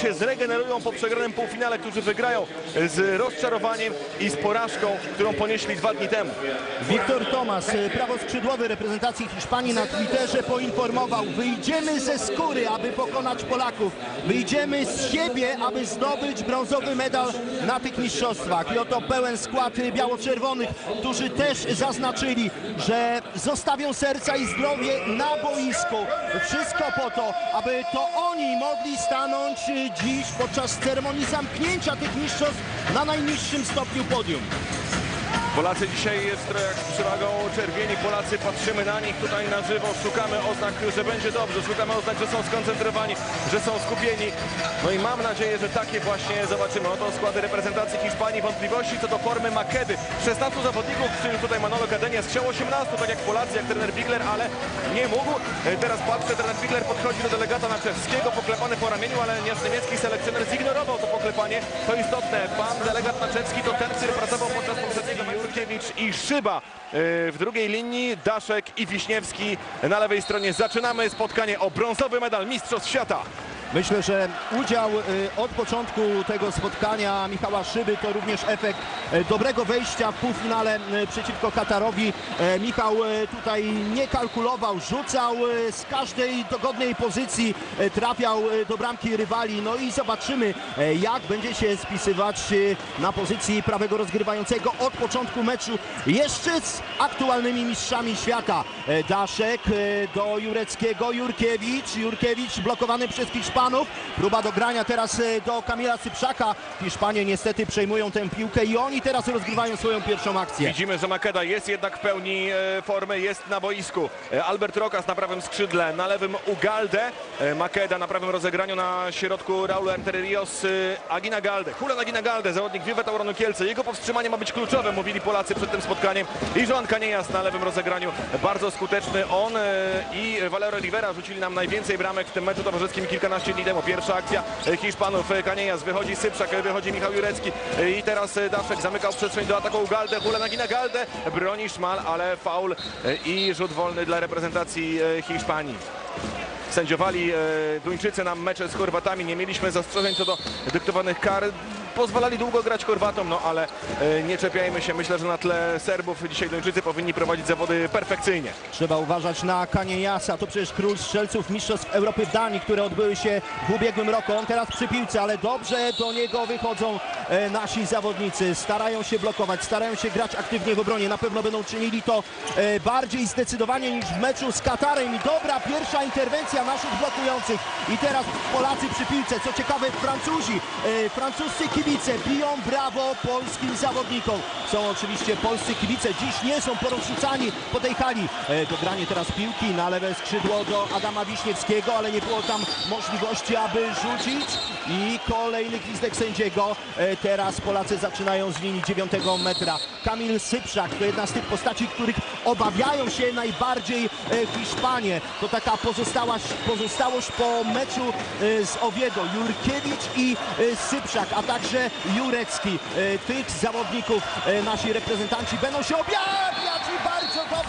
się zregenerują po przegranym półfinale, którzy wygrają z rozczarowaniem i z porażką, którą ponieśli dwa dni temu. Wiktor Tomas, y, prawoskrzydłowy reprezentacji Hiszpanii na Twitterze poinformował Wyjdziemy ze skóry, aby pokonać Polaków. Wyjdziemy z siebie, aby zdobyć brązowy medal na tych mistrzostwach. I oto pełen skład y, biało-czerwonych, którzy też zaznaczyli, że zostawią serca i zdrowie na boisku. Wszystko po to, aby to oni mogli stanąć dziś podczas ceremonii zamknięcia tych mistrzostw na najniższym stopniu podium. Polacy dzisiaj w strojach z przewagą czerwieni. Polacy patrzymy na nich tutaj na żywo. Szukamy oznak, że będzie dobrze. Szukamy oznak, że są skoncentrowani, że są skupieni. No i mam nadzieję, że takie właśnie zobaczymy. Oto składy reprezentacji Hiszpanii. Wątpliwości co do formy Makedy. 16 zawodników, w tym tutaj Manolo Cadenia strzał 18, tak jak Polacy, jak trener Bigler, ale nie mógł. E, Teraz patrzę, trener Bigler podchodzi do delegata Naczewskiego, poklepany po ramieniu, ale niemiecki selekcjoner zignorował to poklepanie. To istotne. Pan delegat Naczewski to ten, który pracował podczas poprzedniego. Jurkiewicz i Szyba e, w drugiej linii, Daszek i Wiśniewski na lewej stronie. Zaczynamy spotkanie o brązowy medal Mistrzostw Świata. Myślę, że udział y, od początku tego spotkania Michała Szyby to również efekt y, dobrego wejścia w półfinale y, przeciwko Katarowi. E, Michał y, tutaj nie kalkulował, rzucał z każdej dogodnej pozycji, trafiał do bramki rywali. No i zobaczymy, e, jak będzie się spisywać na pozycji prawego rozgrywającego od początku meczu jeszcze z aktualnymi mistrzami świata. E, Daszek e, do Jureckiego, Jurkiewicz, Jurkiewicz blokowany przez Hiszpanów. Próba dogrania teraz e, do Kamila Cyprzaka. Hiszpanie niestety przejmują tę piłkę i oni teraz rozgrywają swoją pierwszą akcję. Widzimy, że Makeda jest jednak w pełni e, formy, jest na boisku. E, Albert Rokas na prawym skrzydle, na lewym Ugalde. Makeda na prawym rozegraniu, na środku Raul Rios, e, Agina Galde. Julian Agina Galde, zawodnik Vive Tauronu Kielce. Jego powstrzymanie ma być kluczowe, mówili Polacy przed tym spotkaniem. I Joan Canejas na lewym rozegraniu, bardzo skuteczny. On i Valero Rivera rzucili nam najwięcej bramek w tym meczu towarzyskim kilkanaście dni temu. Pierwsza akcja e, Hiszpanów, e, Canejas, wychodzi Syprzak, e, wychodzi Michał Jurecki i teraz Daszek zamykał przestrzeń do ataku Galde, Julian Agina Galde, broni Szmal, ale faul i rzut wolny dla reprezentacji Hiszpanii. Sędziowali Duńczycy nam mecze z Chorwatami, nie mieliśmy zastrzeżeń co do dyktowanych kar. Pozwalali długo grać Chorwatom, no ale e, nie czepiajmy się. Myślę, że na tle Serbów dzisiaj Duńczycy powinni prowadzić zawody perfekcyjnie. Trzeba uważać na Kaniejasa, to przecież król strzelców Mistrzostw Europy w Danii, które odbyły się w ubiegłym roku. On teraz przy piłce, ale dobrze do niego wychodzą e, nasi zawodnicy. Starają się blokować, starają się grać aktywnie w obronie. Na pewno będą czynili to e, bardziej zdecydowanie niż w meczu z Katarem. I dobra pierwsza interwencja naszych blokujących. I teraz Polacy przy piłce. Co ciekawe, Francuzi, francuscy kibice biją brawo polskim zawodnikom. Są oczywiście polscy kibice. Dziś nie są porozrzucani po tej hali. E, Dogranie teraz piłki na lewe skrzydło do Adama Wiśniewskiego, ale nie było tam możliwości, aby rzucić. I kolejny gwizdek sędziego. E, Teraz Polacy zaczynają z linii 9 metra. Kamil Syprzak to jedna z tych postaci, których obawiają się najbardziej e, Hiszpanie. To taka pozostałość, po meczu e, z Oviedo. Jurkiewicz i Syprzak, a także Jurecki. Tych zawodników nasi reprezentanci będą się objawiać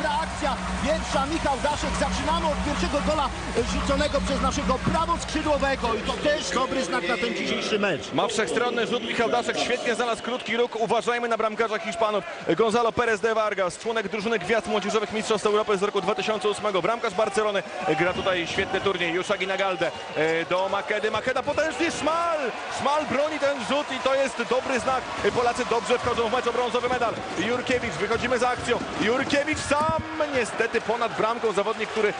dobra akcja. Pierwsza Michał Daszek. Zaczynamy od pierwszego gola e, rzuconego przez naszego prawoskrzydłowego i to też dobry znak na ten dzisiejszy mecz. Ma wszechstronny rzut Michał Daszek, świetnie znalazł krótki róg. Uważajmy na bramkarza Hiszpanów. Gonzalo Perez de Vargas, członek drużyny Gwiazd Młodzieżowych Mistrzostw Europy z roku 2008. Bramkarz Barcelony gra tutaj świetny turniej. Juszagi Nagalde e, do Makedy. Makeda potężnie Szmal. Szmal broni ten rzut i to jest dobry znak. Polacy dobrze wchodzą w mecz o brązowy medal. Jurkiewicz, wychodzimy za akcją. Jurkiewicz sam niestety ponad bramką. Zawodnik, który e,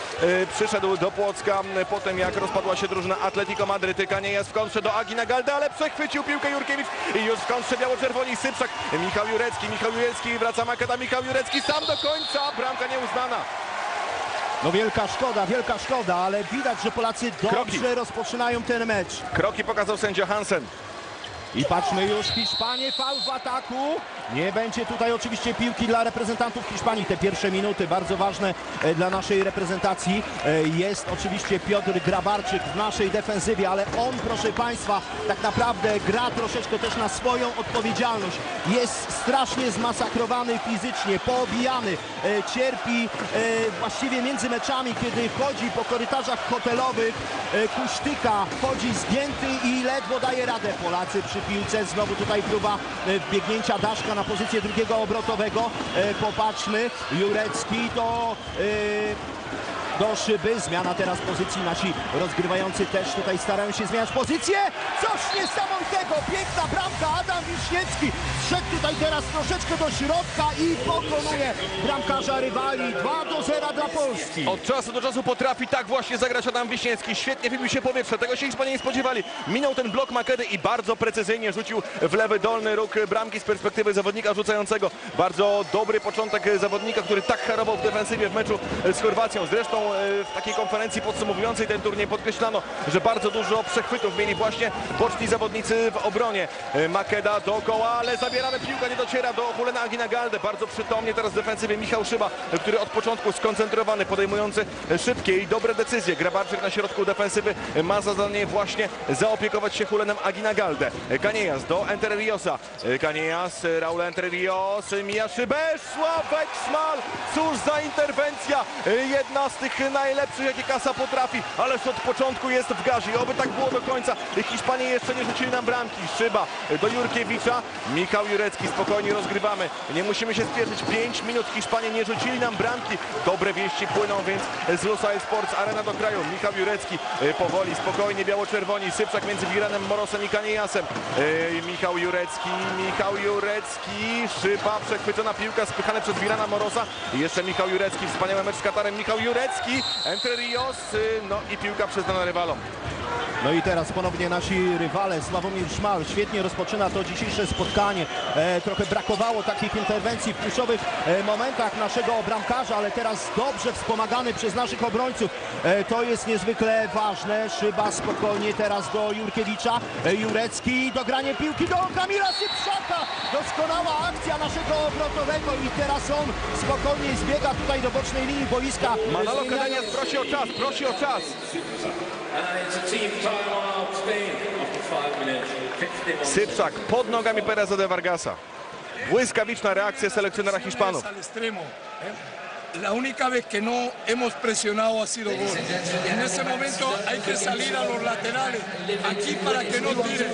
przyszedł do Płocka potem jak rozpadła się drużyna Atletico Madryt. Nie jest w kontrze do Agi Nagalde, ale przechwycił piłkę Jurkiewicz i już w kontrze biało-czerwoni Sypszak. Michał Jurecki, Michał Jurecki wraca Makeda, Michał Jurecki sam do końca. Bramka nieuznana. No wielka szkoda, wielka szkoda, ale widać, że Polacy dobrze Kroki. rozpoczynają ten mecz. Kroki pokazał sędzia Hansen. I patrzmy już, Hiszpanie, fał w ataku. Nie będzie tutaj oczywiście piłki dla reprezentantów Hiszpanii. Te pierwsze minuty bardzo ważne e, dla naszej reprezentacji. E, Jest oczywiście Piotr Grabarczyk w naszej defensywie, ale on, proszę Państwa, tak naprawdę gra troszeczkę też na swoją odpowiedzialność. Jest strasznie zmasakrowany fizycznie, poobijany, e, cierpi właściwie między meczami, kiedy chodzi po korytarzach hotelowych, kusztyka, chodzi zgięty i ledwo daje radę. Polacy przy piłce, znowu tutaj próba wbiegnięcia Daszka na pozycję drugiego obrotowego. E, Popatrzmy, Jurecki to... e, do szyby. Zmiana teraz pozycji. Nasi rozgrywający też tutaj starają się zmieniać pozycję. Coś niesamowitego. Piękna bramka. Adam Wiśniewski wszedł tutaj teraz troszeczkę do środka i pokonuje bramkarza rywali. 2 do 0 dla Polski. Od czasu do czasu potrafi tak właśnie zagrać Adam Wiśniewski. Świetnie wybił się powietrze, tego się Hiszpanie nie spodziewali. Minął ten blok Makedy i bardzo precyzyjnie rzucił w lewy dolny róg bramki z perspektywy zawodnika rzucającego. Bardzo dobry początek zawodnika, który tak harował w defensywie w meczu z Chorwacją. Zresztą w takiej konferencji podsumowującej ten turniej podkreślano, że bardzo dużo przechwytów mieli właśnie boczni zawodnicy w obronie. E, Makeda dookoła, ale zabieramy piłkę, nie dociera do Hulena Aginagalde. Bardzo przytomnie teraz w defensywie Michał Szyba, który od początku skoncentrowany, podejmujący szybkie i dobre decyzje. Grabarczyk na środku defensywy ma za zadanie właśnie zaopiekować się Hulenem Aginagalde. Kaniejas do Enter Riosa. Kaniejas, Raul Enter Rios, mija szybę, Sławek Szmal. Cóż za interwencja. Jedna z tych najlepszych, jakie kasa potrafi, ależ od początku jest w gazie. Oby tak było do końca. Hiszpanie jeszcze nie rzucili nam bramki. Szyba do Jurkiewicza. Michał Jurecki, spokojnie rozgrywamy. Nie musimy się spieszyć. 5 minut Hiszpanie nie rzucili nam bramki. Dobre wieści płyną więc z Lusail Sports Arena do kraju. Michał Jurecki e, powoli, spokojnie, biało-czerwoni. Sypczak między Wiranem, Morosem i Kaniejasem. E, Michał Jurecki, Michał Jurecki. Szyba, przechwycona piłka, spychane przez Wirana Morosa. I jeszcze Michał Jurecki, wspaniały mecz z Katarem. Michał Jurecki, Entre Rios, e, no i piłka przyznana rywalom. No i teraz ponownie nasi rywale, Sławomir Szmal, świetnie rozpoczyna to dzisiejsze spotkanie. E, trochę brakowało takich interwencji w kluczowych e, momentach naszego bramkarza, ale teraz dobrze wspomagany przez naszych obrońców. E, to jest niezwykle ważne. Szyba spokojnie teraz do Jurkiewicza. E, Jurecki, dogranie piłki do Kamila Sypszaka. Doskonała akcja naszego obrotowego i teraz on spokojnie zbiega tutaj do bocznej linii boiska. Manolo Cadenias prosi o czas, prosi o czas. And it's a team timeout Spain after five minutes, 50 on Sypczak pod nogami Pereza de Vargasa. Błyskawiczna reakcja selekcjonera Hiszpanów. ¿eh? La única vez que no hemos presionado ha sido gol. En ese momento hay que salir a los laterales, aquí para que no tiren.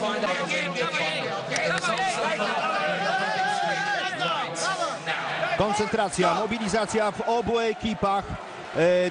Koncentracja, mobilizacja w obu ekipach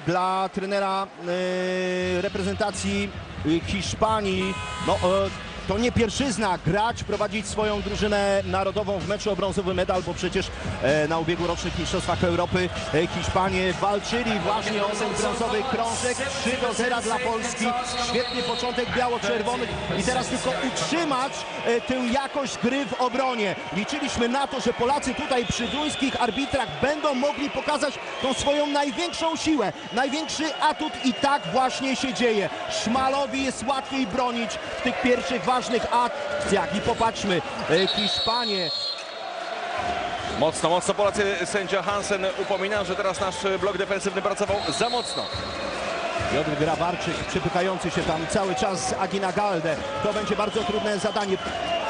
dla trenera e, reprezentacji e, Hiszpanii. No, e, to nie pierwszyzna grać, prowadzić swoją drużynę narodową w meczu o brązowy medal, bo przecież e, na ubiegłorocznych Mistrzostwach Europy e, Hiszpanie walczyli właśnie o ten brązowy krążek. 3 do 0 dla Polski. Świetny początek biało-czerwonych i teraz tylko utrzymać e, tę jakość gry w obronie. Liczyliśmy na to, że Polacy tutaj przy duńskich arbitrach będą mogli pokazać tą swoją największą siłę, największy atut i tak właśnie się dzieje. Szmalowi jest łatwiej bronić w tych pierwszych ważnych akcjach i popatrzmy, e, Hiszpanie Mocno, mocno Polacy. Sędzia Hansen upomina, że teraz nasz blok defensywny pracował za mocno. Piotr Grabarczyk przypykający się tam cały czas z Agina Galde. To będzie bardzo trudne zadanie.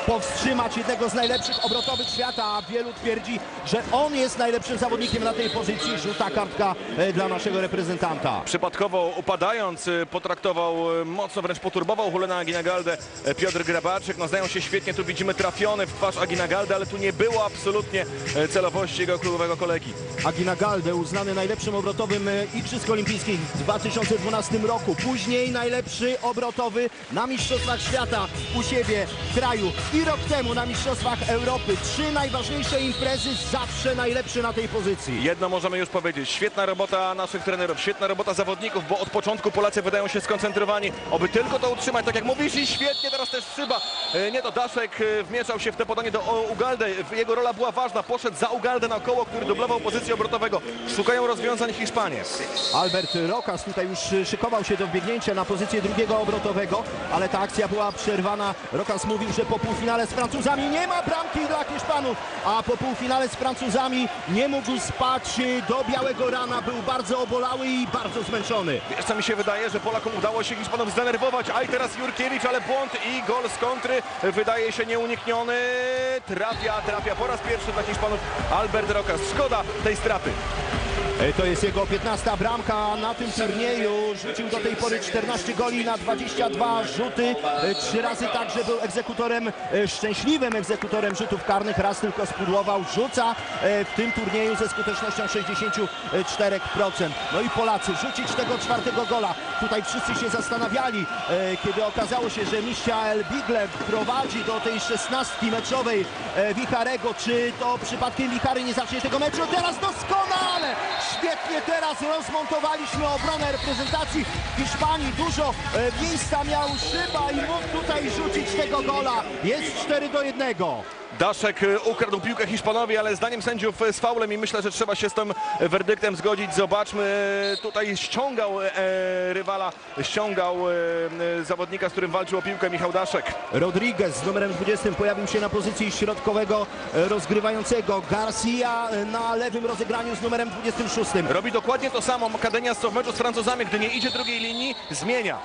Powstrzymać jednego z najlepszych obrotowych świata, a wielu twierdzi, że on jest najlepszym zawodnikiem na tej pozycji. Żółta kartka e, dla naszego reprezentanta. Przypadkowo upadając, y, potraktował y, mocno, wręcz poturbował Hulena Aginagaldę y, Piotr Grabarczyk. No znają się świetnie, tu widzimy trafiony w twarz Aginagaldę, ale tu nie było absolutnie celowości jego klubowego kolegi. Agina Galde uznany najlepszym obrotowym e, Igrzysk Olimpijskich w 2012 roku. Później najlepszy obrotowy na Mistrzostwach Świata u siebie w kraju. I rok temu na Mistrzostwach Europy. Trzy najważniejsze imprezy, zawsze najlepszy na tej pozycji. Jedno możemy już powiedzieć, świetna robota naszych trenerów, świetna robota zawodników, bo od początku Polacy wydają się skoncentrowani, oby tylko to utrzymać, tak jak mówisz i świetnie teraz też Szyba, E, nie to Daszek e, wmieszał się w te podanie do Ugalde, jego rola była ważna, poszedł za Ugaldę naokoło, który dublował pozycję obrotowego, szukają rozwiązań Hiszpanie. Albert Rokas tutaj już szykował się do wbiegnięcia na pozycję drugiego obrotowego, ale ta akcja była przerwana. Rokas mówił, że po półfinale z Francuzami. Nie ma bramki dla Hiszpanów, a po półfinale z Francuzami nie mógł spać do białego rana. Był bardzo obolały i bardzo zmęczony. Wiesz co mi się wydaje, że Polakom udało się Hiszpanów zdenerwować, a i teraz Jurkiewicz, ale błąd i gol z kontry wydaje się nieunikniony. Trafia, trafia po raz pierwszy dla Hiszpanów Albert Rokas. Szkoda tej straty. E, To jest jego 15 bramka na tym turnieju. Rzucił do tej pory 14 goli na 22 rzuty. E, Trzy razy także był egzekutorem, e, szczęśliwym egzekutorem rzutów karnych. Raz tylko spudłował. Rzuca w tym turnieju ze skutecznością 64%. No i Polacy rzucić tego czwartego gola. Tutaj wszyscy się zastanawiali, kiedy okazało się, że Michael Biglew prowadzi do tej 16 meczowej Wicharego. Czy to przypadkiem Wichary nie zacznie tego meczu? Teraz doskonale! Świetnie teraz rozmontowaliśmy obronę reprezentacji Hiszpanii. Dużo e, miejsca miał Szyba i mógł tutaj rzucić tego gola. Jest 4 do 1. Daszek e, ukradł piłkę Hiszpanowi, ale zdaniem sędziów e, z faulem i myślę, że trzeba się z tym werdyktem zgodzić. Zobaczmy, e, tutaj ściągał e, rywala, ściągał e, zawodnika, z którym walczył o piłkę Michał Daszek. Rodriguez z numerem 20 pojawił się na pozycji środkowego e, rozgrywającego. Garcia e, na lewym rozegraniu z numerem 26. Robi dokładnie to samo Makadenias co w meczu z Francuzami, gdy nie idzie drugiej linii, zmienia.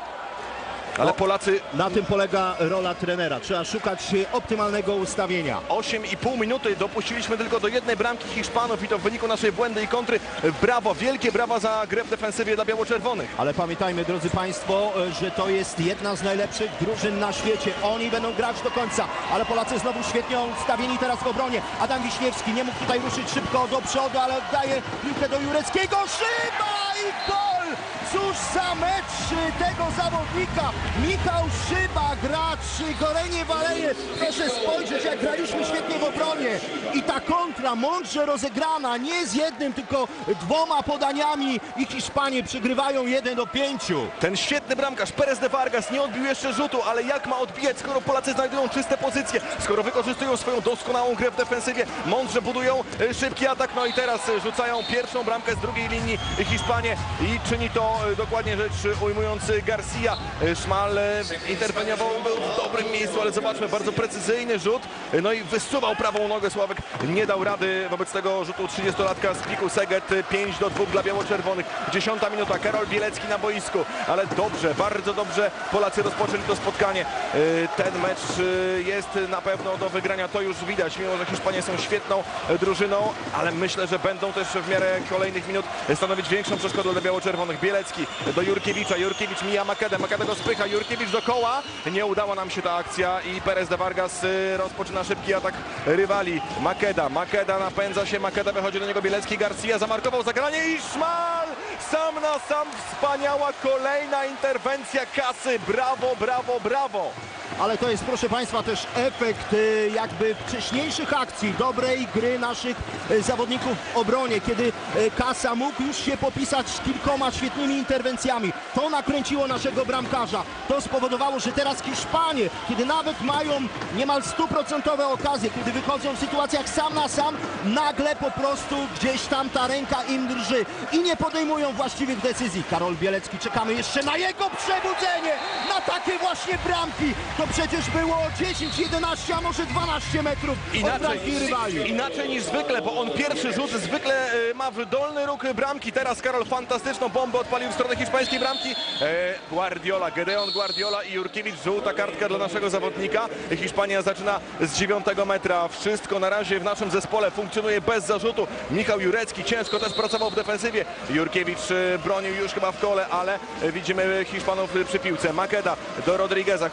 Ale Polacy Na tym polega rola trenera. Trzeba szukać optymalnego ustawienia. 8,5 minuty dopuściliśmy tylko do jednej bramki Hiszpanów i to w wyniku naszej błędy i kontry. Brawo, wielkie brawa za grę w defensywie dla biało-czerwonych. Ale pamiętajmy, drodzy Państwo, że to jest jedna z najlepszych drużyn na świecie. Oni będą grać do końca, ale Polacy znowu świetnie ustawieni teraz w obronie. Adam Wiśniewski nie mógł tutaj ruszyć szybko do przodu, ale oddaje piłkę do Jureckiego. Szyba i gol! Cóż za mecz tego zawodnika. Michał Szyba, gracz Gorenie Waleje. Proszę spojrzeć, jak graliśmy świetnie w obronie. I ta kontra mądrze rozegrana, nie z jednym, tylko dwoma podaniami i Hiszpanie przegrywają 1 do 5. Ten świetny bramkarz Perez de Vargas nie odbił jeszcze rzutu, ale jak ma odbijać, skoro Polacy znajdują czyste pozycje, skoro wykorzystują swoją doskonałą grę w defensywie, mądrze budują e, szybki atak, no i teraz e, rzucają pierwszą bramkę z drugiej linii Hiszpanie i czyni to dokładnie rzecz ujmując Garcia. E, Szmal e, interweniował, był w dobrym miejscu, ale zobaczmy, bardzo precyzyjny rzut, e, no i wysuwał prawą nogę Sławek, nie dał rady wobec tego rzutu 30-latka z Piku Seget, e, 5 do 2 dla biało-czerwonych, 10 minuta, Karol Bielecki na boisku, ale dobrze, bardzo dobrze Polacy rozpoczęli to spotkanie. E, Ten mecz e, jest na pewno do wygrania, to już widać, mimo że Hiszpanie są świetną e, drużyną, ale myślę, że będą też w miarę kolejnych minut stanowić większą przeszkodę dla biało-czerwonych. Bielecki do Jurkiewicza, Jurkiewicz mija Makedę, Makeda go spycha, Jurkiewicz do koła, nie udała nam się ta akcja i Perez de Vargas e, rozpoczyna szybki atak rywali. Makeda, Makeda napędza się, Makeda wychodzi do niego Bielecki, Garcia zamarkował zagranie i Szmal! Sam na sam, wspaniała kolejna interwencja kasy, brawo, brawo, brawo. Ale to jest, proszę Państwa, też efekt e, jakby wcześniejszych akcji, dobrej gry naszych e, zawodników w obronie, kiedy e, Kasa mógł już się popisać kilkoma świetnymi interwencjami. To nakręciło naszego bramkarza. To spowodowało, że teraz Hiszpanie, kiedy nawet mają niemal stuprocentowe okazje, kiedy wychodzą w sytuacjach sam na sam, nagle po prostu gdzieś tam ta ręka im drży i nie podejmują właściwych decyzji. Karol Bielecki, czekamy jeszcze na jego przebudzenie, na takie właśnie bramki. To przecież było 10, 11, a może 12 metrów rywali. inaczej niż zwykle, bo on pierwszy rzut zwykle e, ma w dolny róg bramki. Teraz Karol fantastyczną bombę odpalił w stronę hiszpańskiej bramki. E, Guardiola, Gedeon Guardiola i Jurkiewicz. Żółta kartka dla naszego zawodnika. Hiszpania zaczyna z 9 metra. Wszystko na razie w naszym zespole funkcjonuje bez zarzutu. Michał Jurecki ciężko też pracował w defensywie. Jurkiewicz e, bronił już chyba w kole, ale widzimy Hiszpanów przy piłce. Makeda do Rodrigueza,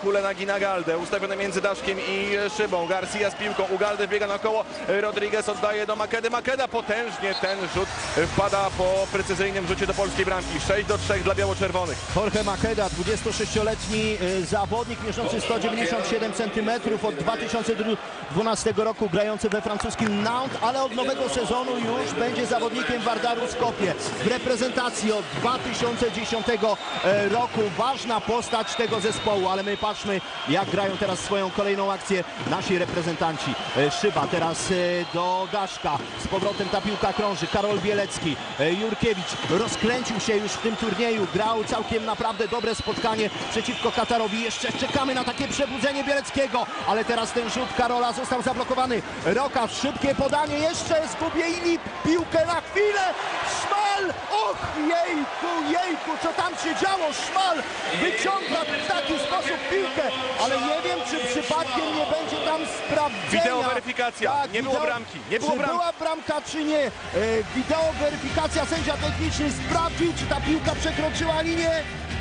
Hulena Ginagalde, ustawione między Daszkiem i Szybą. Garcia z piłką, Ugalde biega na koło, E, Rodriguez oddaje do Makedy. Makeda potężnie ten rzut wpada po precyzyjnym rzucie do polskiej bramki. 6 do 3 dla biało-czerwonych. Jorge Makeda, 26-letni y, zawodnik mierzący 197 cm od 2012 roku grający we francuskim Nantes, ale od nowego sezonu już będzie zawodnikiem Wardaru Skopje w reprezentacji od 2010 e, roku. Ważna postać tego zespołu, ale my patrzmy jak grają teraz swoją kolejną akcję nasi reprezentanci. E, Szyba teraz e, do Daszka, z powrotem ta piłka krąży, Karol Bielecki, e, Jurkiewicz rozkręcił się już w tym turnieju, grał całkiem naprawdę dobre spotkanie przeciwko Katarowi. Jeszcze czekamy na takie przebudzenie Bieleckiego, ale teraz ten rzut Karola został zablokowany. Roka, szybkie podanie, jeszcze zgubili piłkę na chwilę. Szmal! Och, jejku, jejku, co tam się działo? Szmal wyciąga w taki sposób piłkę, ale nie wiem, czy przypadkiem nie będzie tam sprawdzenia. Wideoweryfikacja. Nie było bramki. Nie było czy bramki. była bramka, czy nie? E, wideoweryfikacja, sędzia techniczny sprawdził, czy ta piłka przekroczyła linię.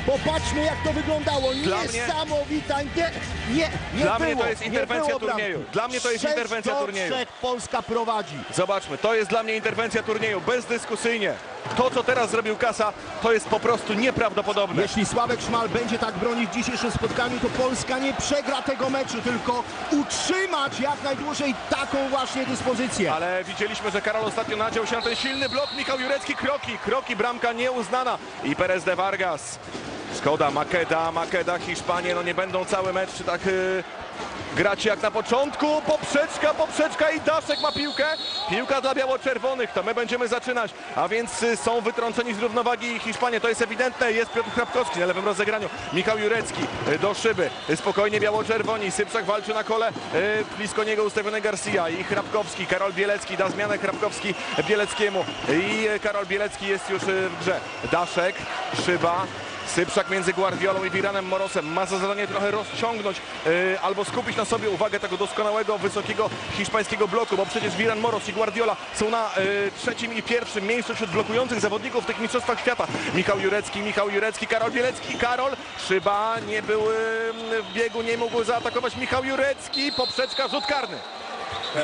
Popatrzmy, jak to wyglądało. Dla Niesamowita. Nie, nie, nie Dla było. mnie to jest interwencja turnieju. Dla mnie to jest interwencja turnieju. Polska prowadzi. Zobaczmy, to jest dla mnie interwencja turnieju, bezdyskusyjnie. To, co teraz zrobił Kasa, to jest po prostu nieprawdopodobne. Jeśli Sławek Szmal będzie tak bronić w dzisiejszym spotkaniu, to Polska nie przegra tego meczu, tylko utrzymać jak najdłużej taką właśnie dyspozycję. Ale widzieliśmy, że Karol ostatnio nadział się na ten silny blok. Michał Jurecki, kroki, kroki, bramka nieuznana. I Perez de Vargas. Szkoda, Makeda, Makeda, Hiszpanie, no nie będą cały mecz tak yy, grać jak na początku. Poprzeczka, poprzeczka i Daszek ma piłkę. Piłka dla biało-czerwonych, to my będziemy zaczynać. A więc y, są wytrąceni z równowagi Hiszpanie, to jest ewidentne. Jest Piotr Hrabkowski na lewym rozegraniu. Michał Jurecki y, do szyby. Y, Spokojnie biało-czerwoni. Sypczak walczy na kole. y, Blisko niego ustawiony Garcia i Hrabkowski. Karol Bielecki da zmianę Hrabkowski Bieleckiemu. I y, Karol Bielecki jest już y, w grze. Daszek, szyba. Sypszak między Guardiolą i Viranem Morosem ma za zadanie trochę rozciągnąć e, albo skupić na sobie uwagę tego doskonałego, wysokiego hiszpańskiego bloku, bo przecież Viran Moros i Guardiola są na e, trzecim i pierwszym miejscu wśród blokujących zawodników w tych mistrzostwach świata. Michał Jurecki, Michał Jurecki, Karol Bielecki, Karol Szyba nie był e, w biegu, nie mógł zaatakować Michał Jurecki, poprzeczka, rzut karny.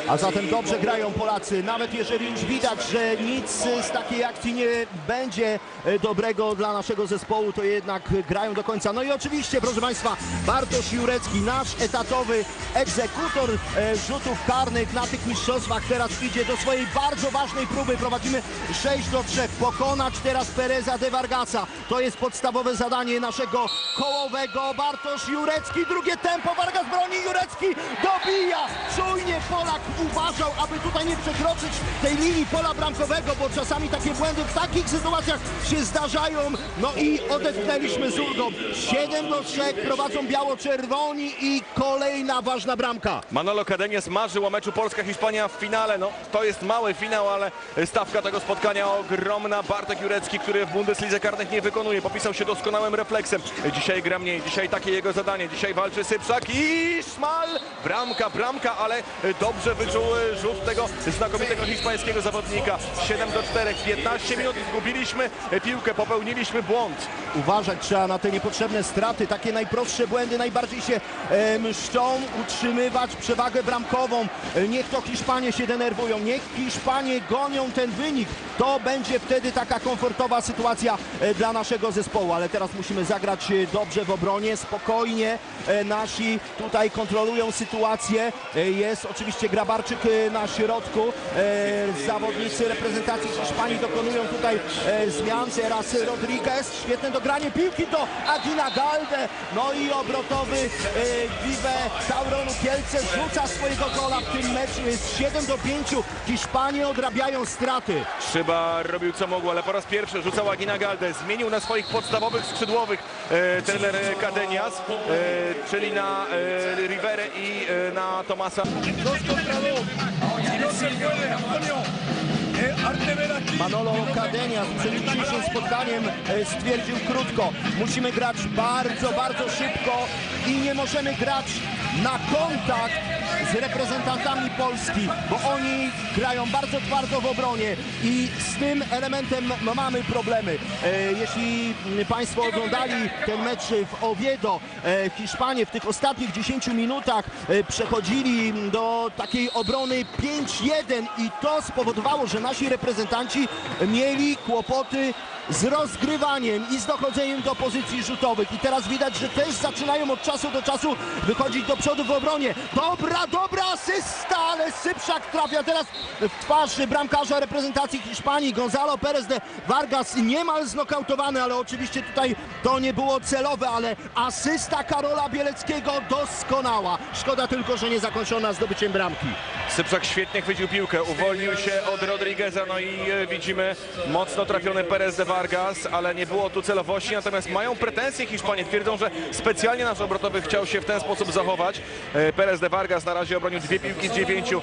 A zatem dobrze grają Polacy, nawet jeżeli już widać, że nic z takiej akcji nie będzie e, dobrego dla naszego zespołu, to jednak grają do końca. No i oczywiście, proszę Państwa, Bartosz Jurecki, nasz etatowy egzekutor e, rzutów karnych na tych mistrzostwach, teraz idzie do swojej bardzo ważnej próby. Prowadzimy 6 do 3. Pokonać teraz Pereza de Vargasa. To jest podstawowe zadanie naszego kołowego. Bartosz Jurecki, drugie tempo, Vargas broni, Jurecki dobija. Czujnie Polak uważał, aby tutaj nie przekroczyć tej linii pola bramkowego, bo czasami takie błędy w takich sytuacjach się zdarzają. No i odetchnęliśmy z ulgą. 7 do 3 prowadzą biało-czerwoni i kolejna ważna bramka. Manolo Cadenies marzył o meczu Polska-Hiszpania w finale. No, to jest mały finał, ale stawka tego spotkania ogromna. Bartek Jurecki, który w Bundeslidze karnych nie wykonuje, popisał się doskonałym refleksem. Dzisiaj gra mniej, dzisiaj takie jego zadanie. Dzisiaj walczy Sypszak i Szmal. Bramka, bramka, ale dobrze wyczuł rzut tego znakomitego hiszpańskiego zawodnika. 7 do 4, 15 minut zgubiliśmy piłkę, popełniliśmy błąd. Uważać trzeba na te niepotrzebne straty, takie najprostsze błędy najbardziej się e, mszczą, utrzymywać przewagę bramkową. E, niech to Hiszpanie się denerwują, niech Hiszpanie gonią ten wynik. To będzie wtedy taka komfortowa sytuacja e, dla naszego zespołu, ale teraz musimy zagrać e, dobrze w obronie, spokojnie. E, nasi tutaj kontrolują sytuację. E, jest oczywiście Grabarczyk e, na środku. E, zawodnicy reprezentacji Hiszpanii dokonują tutaj e, zmian. Teraz Rodriguez, świetne dogranie piłki do Agina Galde. No i obrotowy Vive Tauronu Kielce rzuca swojego gola w tym meczu. Jest 7 do 5. Hiszpanie odrabiają straty. Szyba robił co mógł, ale po raz pierwszy rzucał Agina Galdę. Zmienił na swoich podstawowych skrzydłowych e, trener Cadenias, e, czyli na e, Riverę i e, na Tomasa. Dos. Si no se puede, Antonio. Manolo Cadenias przed dzisiejszym spotkaniem e, stwierdził krótko. Musimy grać bardzo, bardzo szybko i nie możemy grać na kontakt z reprezentantami Polski, bo oni grają bardzo twardo w obronie i z tym elementem mamy problemy. E, Jeśli Państwo oglądali ten mecz w Oviedo, e, Hiszpanie w tych ostatnich 10 minutach przechodzili do takiej obrony 5-1 i to spowodowało, że nasi reprezentanci mieli kłopoty z rozgrywaniem i z dochodzeniem do pozycji rzutowych. I teraz widać, że też zaczynają od czasu do czasu wychodzić do przodu w obronie. Dobra, dobra asysta, ale Sypszak trafia teraz w twarz bramkarza reprezentacji Hiszpanii. Gonzalo Perez de Vargas niemal znokautowany, ale oczywiście tutaj to nie było celowe, ale asysta Karola Bieleckiego doskonała. Szkoda tylko, że nie zakończona zdobyciem bramki. Sypszak świetnie chwycił piłkę, uwolnił się od Rodrigueza, no i e, widzimy mocno trafiony Perez de Vargas, ale nie było tu celowości, natomiast mają pretensje Hiszpanie, twierdzą, że specjalnie nasz obrotowy chciał się w ten sposób zachować. E, Perez de Vargas na razie obronił dwie piłki z dziewięciu,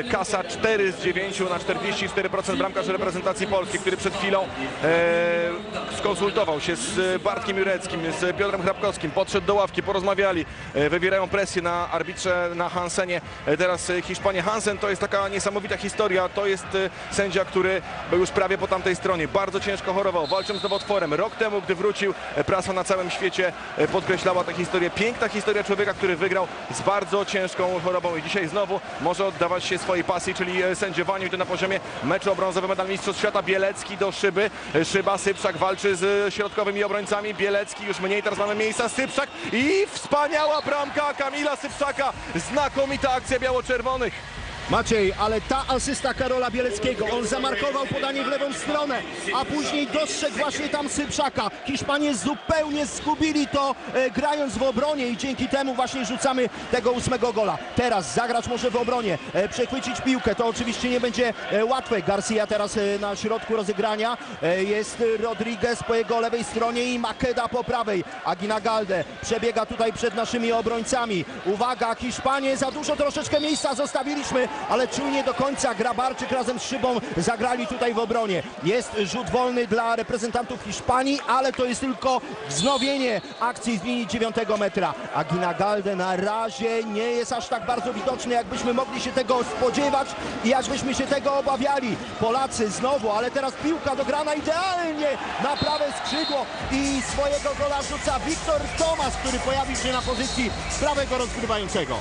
e, Kasa cztery z dziewięciu na 44% bramkarz reprezentacji Polski, który przed chwilą e, skonsultował się z Bartkiem Jureckim, z Piotrem Hrabkowskim, podszedł do ławki, porozmawiali, e, wywierają presję na arbitrze, na Hansenie. E, Teraz e, Hiszpanie. Hansen to jest taka niesamowita historia, to jest e, sędzia, który był już prawie po tamtej stronie, bardzo ciężko chorował, walczył z nowotworem. Rok temu, gdy wrócił, e, prasa na całym świecie e, podkreślała tę historię. Piękna historia człowieka, który wygrał z bardzo ciężką chorobą i dzisiaj znowu może oddawać się swojej pasji, czyli e, sędziowaniu i to na poziomie meczu o brązowy medal Mistrzostw Świata. Bielecki do szyby, Szyba, Sypszak walczy z środkowymi obrońcami, Bielecki już mniej, teraz mamy miejsca, Sypszak i wspaniała bramka Kamila Sypszaka, znakomita akcja biało-czerwonych. Maciej, ale ta asysta Karola Bieleckiego, on zamarkował podanie w lewą stronę, a później dostrzegł właśnie tam Sypszaka. Hiszpanie zupełnie zgubili to e, grając w obronie i dzięki temu właśnie rzucamy tego ósmego gola. Teraz zagrać może w obronie, e, przechwycić piłkę, to oczywiście nie będzie e, łatwe. Garcia teraz e, na środku rozegrania, e, jest Rodriguez po jego lewej stronie i Makeda po prawej. Aguinagalde przebiega tutaj przed naszymi obrońcami. Uwaga, Hiszpanie, za dużo troszeczkę miejsca zostawiliśmy, ale czujnie do końca Grabarczyk razem z Szybą zagrali tutaj w obronie. Jest rzut wolny dla reprezentantów Hiszpanii, ale to jest tylko wznowienie akcji z linii 9 metra. Aguinagalde na razie nie jest aż tak bardzo widoczny, jakbyśmy mogli się tego spodziewać i jakbyśmy się tego obawiali. Polacy znowu, ale teraz piłka dograna idealnie na prawe skrzydło i swojego gola rzuca Wiktor Tomas, który pojawił się na pozycji prawego rozgrywającego.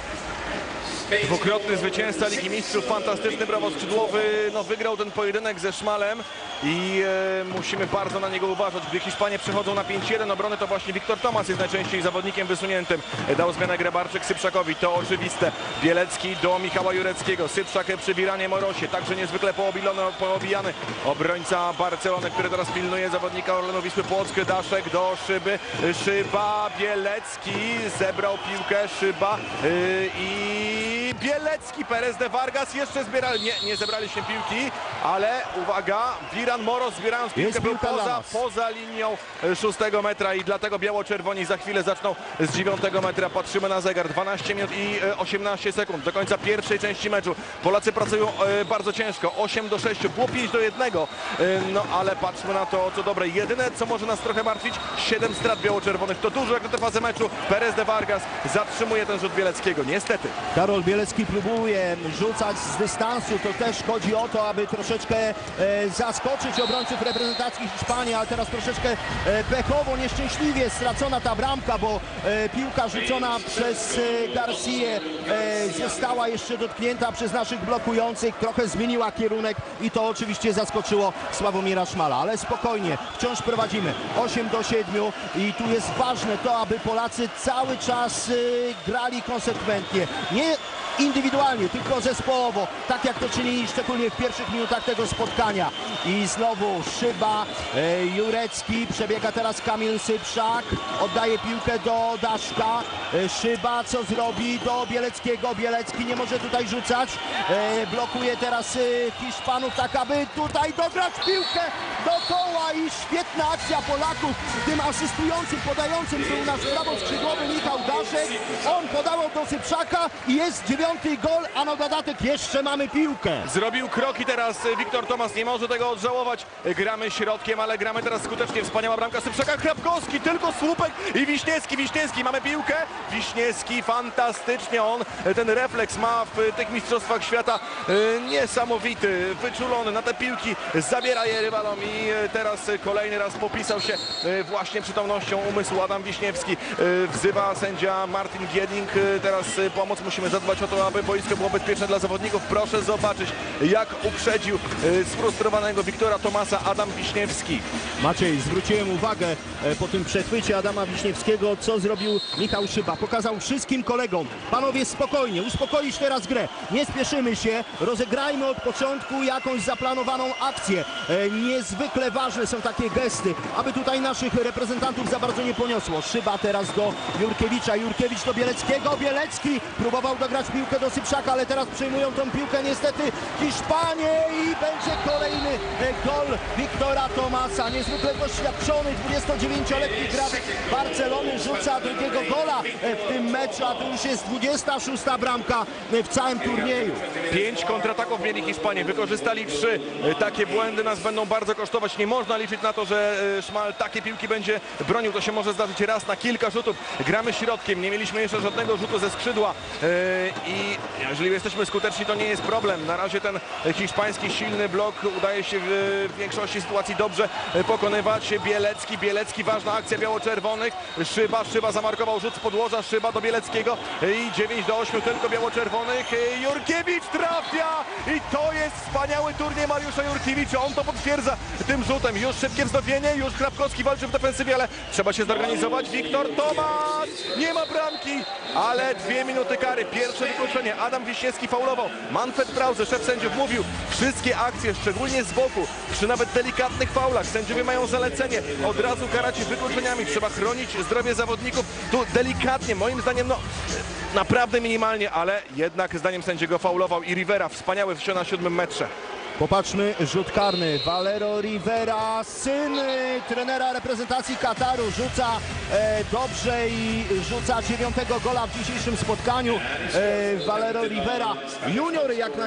Dwukrotny zwycięzca Ligi Mistrzów, fantastyczny brawo skrzydłowy, no wygrał ten pojedynek ze Szmalem i e, musimy bardzo na niego uważać. Gdy Hiszpanie przechodzą na 5-1 obrony, to właśnie Wiktor Tomas jest najczęściej zawodnikiem wysuniętym. Dał zmianę Grabarczyk Sypszakowi, to oczywiste. Bielecki do Michała Jureckiego, Sypszak przy Wiranie Morosie, także niezwykle poobilony, poobijany obrońca Barcelony, który teraz pilnuje zawodnika Orlenu Wisły Płock, Daszek do Szyby, Szyba, Bielecki zebrał piłkę, Szyba y, i Bielecki, Perez de Vargas jeszcze zbierali, nie, nie zebrali się piłki, ale uwaga, Wiran Moro zbierając piłkę Jest był poza, poza linią e, szóstego metra i dlatego biało-czerwoni za chwilę zaczną z dziewiątego metra. Patrzymy na zegar, 12 minut i e, 18 sekund do końca pierwszej części meczu. Polacy pracują e, bardzo ciężko, 8 do 6, było 5 do 1, e, no ale patrzmy na to, co dobre. Jedyne, co może nas trochę martwić, 7 strat biało-czerwonych, to dużo jak na tę fazę meczu. Perez de Vargas zatrzymuje ten rzut Bieleckiego, niestety. Karol Bielecki próbuje rzucać z dystansu. To też chodzi o to, aby troszeczkę e, zaskoczyć obrońców reprezentacji Hiszpanii, ale teraz troszeczkę e, pechowo, nieszczęśliwie stracona ta bramka, bo e, piłka rzucona przez Garcję e, została jeszcze dotknięta przez naszych blokujących. Trochę zmieniła kierunek i to oczywiście zaskoczyło Sławomira Szmala. Ale spokojnie, wciąż prowadzimy 8 do 7 i tu jest ważne to, aby Polacy cały czas grali konsekwentnie. Nie indywidualnie, tylko zespołowo, tak jak to czynili szczególnie w pierwszych minutach tego spotkania. I znowu Szyba, e, Jurecki, przebiega teraz Kamil Sypszak, oddaje piłkę do Daszka, e, Szyba co zrobi do Bieleckiego, Bielecki nie może tutaj rzucać, e, blokuje teraz Hiszpanów, tak aby tutaj dograć piłkę do koła. I świetna akcja Polaków, tym asystującym, podającym był nasz prawoskrzydłowy Michał Daszek, on podawał do Sypszaka i jest dziewiąty gol, a na dodatek jeszcze mamy piłkę. Zrobił kroki teraz Wiktor Tomas, nie może tego odżałować. Gramy środkiem, ale gramy teraz skutecznie. Wspaniała bramka Sypszaka, Hrabkowski, tylko słupek i Wiśniewski, Wiśniewski, mamy piłkę. Wiśniewski, fantastycznie on, ten refleks ma w tych mistrzostwach świata e, niesamowity, wyczulony na te piłki, zabiera je rywalom i e, teraz raz, kolejny raz popisał się e, właśnie przytomnością umysłu Adam Wiśniewski. Wzywa sędzia Martin Gieding. Teraz pomoc musimy zadbać o to, aby boisko było bezpieczne dla zawodników. Proszę zobaczyć, jak uprzedził e, sfrustrowanego Wiktora Tomasa Adam Wiśniewski. Maciej, zwróciłem uwagę e, po tym przechwycie Adama Wiśniewskiego, co zrobił Michał Szyba. Pokazał wszystkim kolegom, panowie spokojnie, uspokoić teraz grę. Nie spieszymy się, rozegrajmy od początku jakąś zaplanowaną akcję. E, Niezwykle ważne są takie gesty, aby tutaj naszych reprezentantów za bardzo nie poniosło. Szyba teraz do Jurkiewicza, Jurkiewicz do Bieleckiego, Bielecki próbował dograć piłkę do Sypszaka, ale teraz przejmują tą piłkę niestety Hiszpanie i będzie kolejny e, gol Wiktora Tomasa. Niezwykle doświadczony 29-letni gracz Barcelony rzuca drugiego gola e, w tym meczu, a to już jest 26 bramka e, w całym turnieju. Pięć kontrataków mieli Hiszpanie, wykorzystali trzy. Takie błędy nas będą bardzo kosztować. Nie można liczyć na to, że Szmal takie piłki będzie bronił. To się może zdarzyć raz na kilka rzutów. Gramy środkiem, nie mieliśmy jeszcze żadnego rzutu ze skrzydła i jeżeli jesteśmy skuteczni, to nie jest problem. Na razie ten hiszpański silny blok udaje się w większości sytuacji dobrze pokonywać. Bielecki, Bielecki, ważna akcja biało-czerwonych. Szyba, Szyba zamarkował rzut z podłoża, Szyba do Bieleckiego i 9 do 8 tylko biało-czerwonych. Jurkiewicz trafia i to jest wspaniały turniej Mariusza Jurkiewicza. On to potwierdza tym rzutem. Już szybkie wznowienie, już Krapkowski walczy w defensywie, ale trzeba się zorganizować. Wiktor Tomasz! Nie ma bramki, ale dwie minuty kary. Pierwsze wykluczenie. Adam Wiśniewski faulował. Manfred Krause, szef sędziów, mówił wszystkie akcje, szczególnie z boku, przy nawet delikatnych faulach, sędziowie mają zalecenie. Od razu karać wykluczeniami. Trzeba chronić zdrowie zawodników. Tu delikatnie, moim zdaniem, no naprawdę minimalnie, ale jednak zdaniem sędziego faulował i Rivera wspaniały wsio na siódmym metrze. Popatrzmy, rzut karny. Valero Rivera, syn e, trenera reprezentacji Kataru, rzuca e, dobrze i rzuca dziewiątego gola w dzisiejszym spotkaniu. E, Valero Rivera, junior, jak na,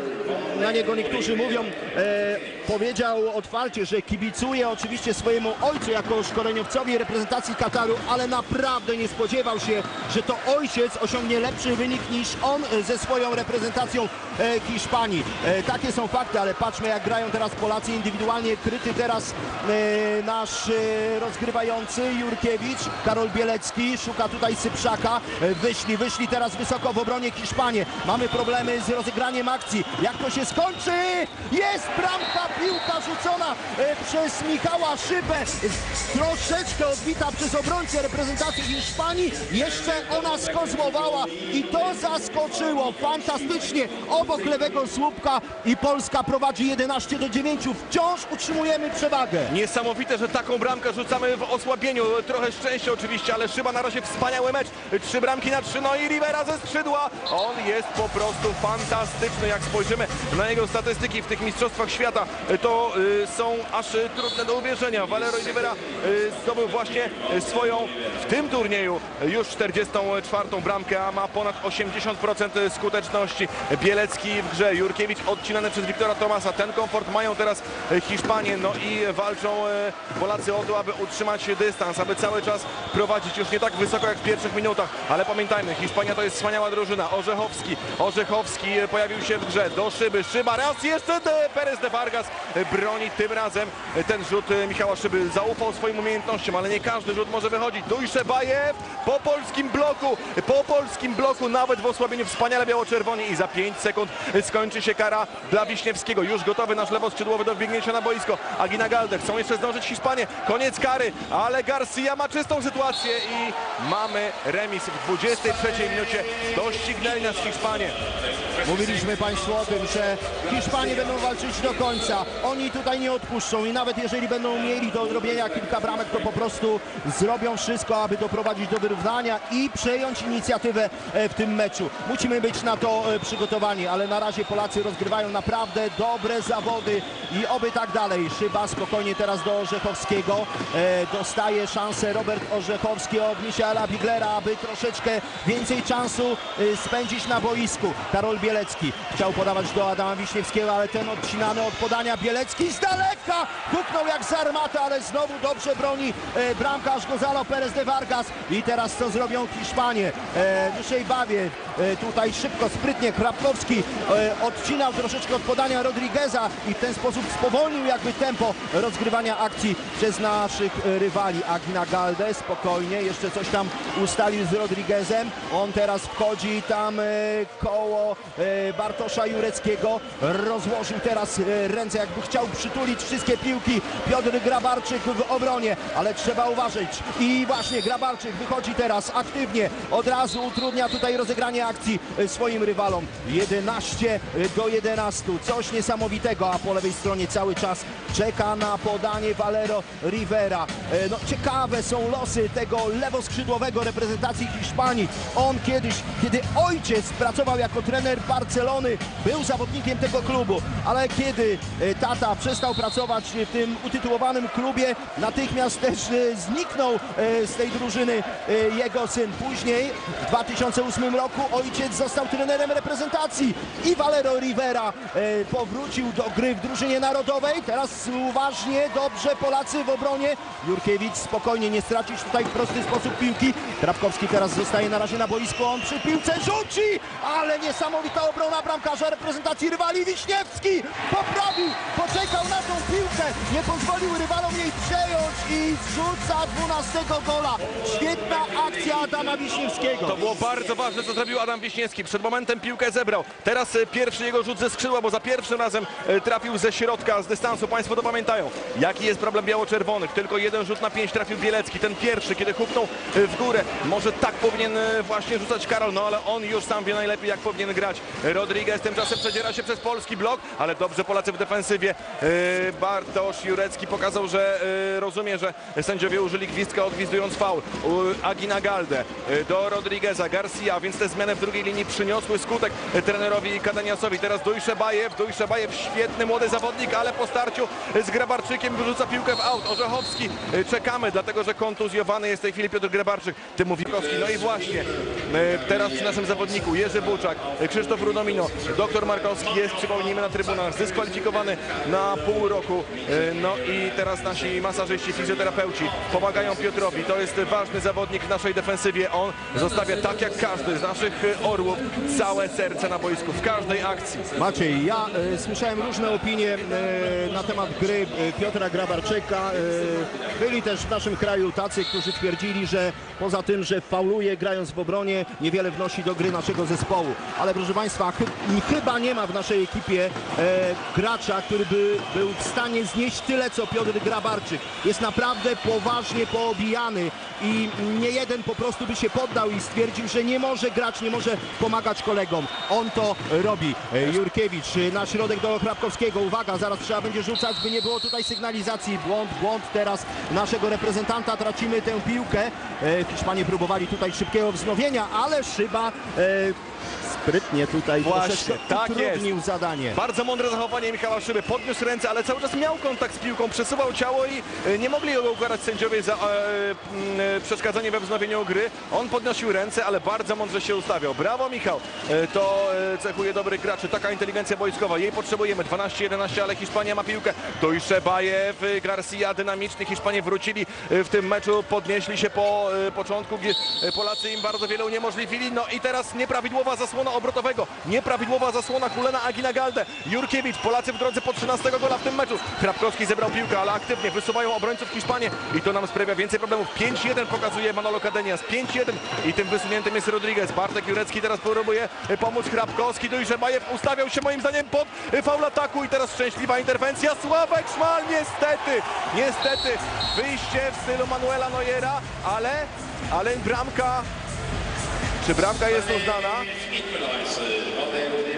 na niego niektórzy mówią, e, powiedział otwarcie, że kibicuje oczywiście swojemu ojcu jako szkoleniowcowi reprezentacji Kataru, ale naprawdę nie spodziewał się, że to ojciec osiągnie lepszy wynik niż on ze swoją reprezentacją e, Hiszpanii. E, takie są fakty, ale patrzmy jak grają teraz Polacy indywidualnie. Kryty teraz e, nasz e, rozgrywający Jurkiewicz, Karol Bielecki, szuka tutaj Sypszaka. E, wyszli, wyszli teraz wysoko w obronie Hiszpanie. Mamy problemy z rozegraniem akcji. Jak to się skończy? Jest bramka, piłka rzucona przez Michała Szybę. Troszeczkę odbita przez obrońcę reprezentacji Hiszpanii. Jeszcze ona skozłowała i to zaskoczyło fantastycznie obok lewego słupka i Polska prowadzi 11 do 9. Wciąż utrzymujemy przewagę. Niesamowite, że taką bramkę rzucamy w osłabieniu. Trochę szczęścia oczywiście, ale Szyba na razie wspaniały mecz. Trzy bramki na trzy, no i Rivera ze skrzydła. On jest po prostu fantastyczny. Jak spojrzymy na jego statystyki w tych Mistrzostwach Świata, to y, są aż trudne do uwierzenia. Valero Rivera y, zdobył właśnie swoją w tym turnieju już 44 bramkę, a ma ponad 80% skuteczności. Bielecki w grze, Jurkiewicz odcinany przez Wiktora Tomasa. Ten komfort mają teraz y, Hiszpanie, no i walczą y, Polacy o to, aby utrzymać dystans, aby cały czas prowadzić już nie tak wysoko jak w pierwszych minutach, ale pamiętajmy, Hiszpania to jest wspaniała drużyna. Orzechowski, Orzechowski y, pojawił się w grze, do szyby, szyba, raz jeszcze de Perez de Vargas broni tym razem ten rzut Michała Szyby. Zaufał swoim umiejętnościom, ale nie każdy rzut może wychodzić. Dujszebajew po polskim bloku, po polskim bloku, nawet w osłabieniu wspaniale biało-czerwoni i za 5 sekund skończy się kara dla Wiśniewskiego. Już gotowy nasz lewoskrzydłowy do wbiegnięcia na boisko. Agina Galde, chcą jeszcze zdążyć Hiszpanie. Koniec kary, ale Garcia ma czystą sytuację i mamy remis w 23 minucie. Doścignęli nas Hiszpanie. Mówiliśmy Państwu o tym, że Hiszpanie będą walczyć do końca. Oni tutaj nie odpuszczą i nawet jeżeli będą mieli do odrobienia kilka bramek, to po prostu zrobią wszystko, aby doprowadzić do wyrównania i przejąć inicjatywę e, w tym meczu. Musimy być na to e, przygotowani, ale na razie Polacy rozgrywają naprawdę dobre zawody i oby tak dalej. Szyba spokojnie teraz do Orzechowskiego. E, Dostaje szansę Robert Orzechowski od Michaela Biglera, aby troszeczkę więcej czasu e, spędzić na boisku. Karol Bielecki chciał podawać do Adama Wiśniewskiego, ale ten odcinany od podania. Bielecki z daleka huknął jak z armaty, ale znowu dobrze broni e, bramkarz Gonzalo Perez de Vargas. I teraz co zrobią Hiszpanie? E, Wyżej bawie. E, tutaj szybko, sprytnie Krapkowski e, odcinał troszeczkę od podania Rodrigueza. I w ten sposób spowolnił jakby tempo rozgrywania akcji przez naszych rywali. Agina Galde spokojnie, jeszcze coś tam ustalił z Rodriguezem. On teraz wchodzi tam e, koło e, Bartosza Jureckiego. Rozłożył teraz e, ręce, jakby chciał przytulić wszystkie piłki. Piotr Grabarczyk w obronie, ale trzeba uważać. I właśnie Grabarczyk wychodzi teraz aktywnie. Od razu utrudnia tutaj rozegranie akcji swoim rywalom. 11 do 11. Coś niesamowitego, a po lewej stronie cały czas czeka na podanie Valero Rivera. E, No, ciekawe są losy tego lewoskrzydłowego reprezentacji Hiszpanii. On kiedyś, kiedy ojciec pracował jako trener Barcelony, był zawodnikiem tego klubu, ale kiedy e, tata przestał pracować w tym utytułowanym klubie, natychmiast też e, zniknął z tej drużyny jego syn. Później w 2008 roku ojciec został trenerem reprezentacji i Valero Rivera e, powrócił do gry w drużynie narodowej. Teraz uważnie, dobrze Polacy w obronie. Jurkiewicz spokojnie nie stracić tutaj w prosty sposób piłki. Trawkowski teraz zostaje na razie na boisku. On przy piłce rzuci, ale niesamowita obrona bramkarza reprezentacji rywali Wiśniewski. Poprawił, poczekał na tą piłkę, nie pozwolił rywalom jej przejąć i zrzuca 12 gola. Świetna akcja Adama Wiśniewskiego. To było bardzo ważne, co zrobił Adam Wiśniewski. Przed momentem piłkę zebrał. Teraz e, pierwszy jego rzut ze skrzydła, bo za pierwszym razem e, trafił ze środka, z dystansu. Państwo to pamiętają. Jaki jest problem biało-czerwonych? Tylko jeden rzut na pięć trafił Bielecki. Ten pierwszy, kiedy huknął e, w górę. Może tak powinien e, właśnie rzucać Karol, no ale on już sam wie najlepiej, jak powinien grać. Rodriguez tymczasem przedziera się przez polski blok, ale dobrze Polacy w defensywie. Bartosz Jurecki pokazał, że rozumie, że sędziowie użyli gwizdka odgwizdując faul. Agina Galde do Rodrigueza, Garcia, więc te zmiany w drugiej linii przyniosły skutek trenerowi Kadaniasowi. Teraz Dujszebajew, Dujszebajew świetny młody zawodnik, ale po starciu z Grabarczykiem wyrzuca piłkę w aut. Orzechowski e, czekamy, dlatego że kontuzjowany jest w tej chwili Piotr Grabarczyk. Tymu Wikowski. No i właśnie e, teraz przy naszym zawodniku Jerzy Buczak, e, Krzysztof Rudomino, doktor Markowski jest, przypomnijmy, na trybunach, zdyskwalifikowany na pół roku. No i teraz nasi masażyści, fizjoterapeuci pomagają Piotrowi. To jest ważny zawodnik w naszej defensywie. On zostawia tak jak każdy z naszych orłów całe serce na boisku w każdej akcji. Maciej, ja e, słyszałem różne opinie e, na temat gry e, Piotra Grabarczyka. E, byli też w naszym kraju tacy, którzy twierdzili, że poza tym, że fauluje grając w obronie, niewiele wnosi do gry naszego zespołu. Ale proszę Państwa, chy- chyba nie ma w naszej ekipie gracza, który by był w stanie znieść tyle, co Piotr Grabarczyk. Jest naprawdę poważnie poobijany i nie jeden po prostu by się poddał i stwierdził, że nie może grać, nie może pomagać kolegom. On to robi. Jurkiewicz na środek do Hrabkowskiego. Uwaga, zaraz trzeba będzie rzucać, by nie było tutaj sygnalizacji. Błąd, błąd teraz naszego reprezentanta. Tracimy tę piłkę. E, Hiszpanie próbowali tutaj szybkiego wznowienia, ale Szyba e, sprytnie tutaj Właśnie, tak jest. utrudnił zadanie. Bardzo mądre zachowanie Michała Szyby. Podniósł ręce, ale cały czas miał kontakt z piłką, przesuwał ciało i e, nie mogli go ukarać sędziowie za e, e, przeszkadzanie we wznowieniu gry. On podnosił ręce, ale bardzo mądrze się ustawiał. Brawo Michał. E, to e, cechuje dobrych graczy. Taka inteligencja wojskowa. Jej potrzebujemy. 12-11, ale Hiszpania ma piłkę. Dojszebajew, e, Garcia dynamiczny. Hiszpanie wrócili e, w tym meczu, podnieśli się po początku. Polacy im bardzo wiele uniemożliwili. No i teraz nieprawidłowa zasłona obrotowego. Nieprawidłowa zasłona Kulena Agina Galde. Jurkiewicz, Polacy w drodze po 13 gola w tym meczu. Hrabkowski zebrał piłkę, ale aktywnie wysuwają obrońców Hiszpanie i to nam sprawia więcej problemów. 5-1 pokazuje Manolo Cadenias. 5-1 i tym wysuniętym jest Rodriguez. Bartek Jurecki teraz próbuje e, pomóc Hrabkowski. Dojrzebajew ustawiał się moim zdaniem pod e, faul ataku i teraz szczęśliwa interwencja. Sławek Szmal niestety, niestety wyjście w stylu Manuela Neuera, ale, ale bramka czy bramka jest uznana?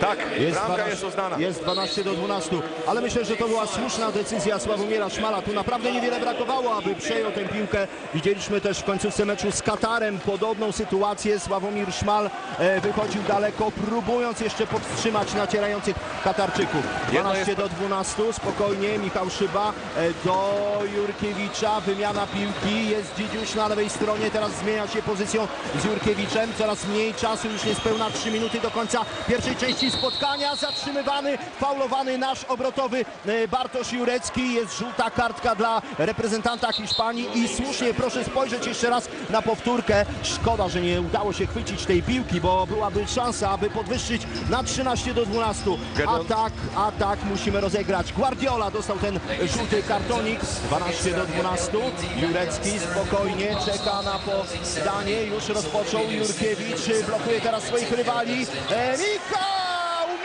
Tak, bramka jest uznana. Jest 12 do 12, ale myślę, że to była słuszna decyzja Sławomira Szmala. Tu naprawdę niewiele brakowało, aby przejął tę piłkę. Widzieliśmy też w końcówce meczu z Katarem podobną sytuację. Sławomir Szmal e, wychodził daleko, próbując jeszcze powstrzymać nacierających Katarczyków. Jedno 12 jest- do 12, spokojnie, Michał Szyba e, do Jurkiewicza, wymiana piłki, jest Dzidziuś na lewej stronie, teraz zmienia się pozycją z Jurkiewiczem, coraz mniej czasu, już niespełna 3 minuty do końca pierwszej części spotkania. Zatrzymywany, faulowany nasz obrotowy e, Bartosz Jurecki. Jest żółta kartka dla reprezentanta Hiszpanii i słusznie proszę spojrzeć jeszcze raz na powtórkę. Szkoda, że nie udało się chwycić tej piłki, bo byłaby szansa, aby podwyższyć na 13 do 12. Gerdon- Atak, atak musimy rozegrać. Guardiola dostał ten żółty kartonik. 12 do 12. Jurecki spokojnie czeka na podanie. Już rozpoczął Jurkiewicz. Blokuje teraz swoich rywali. E,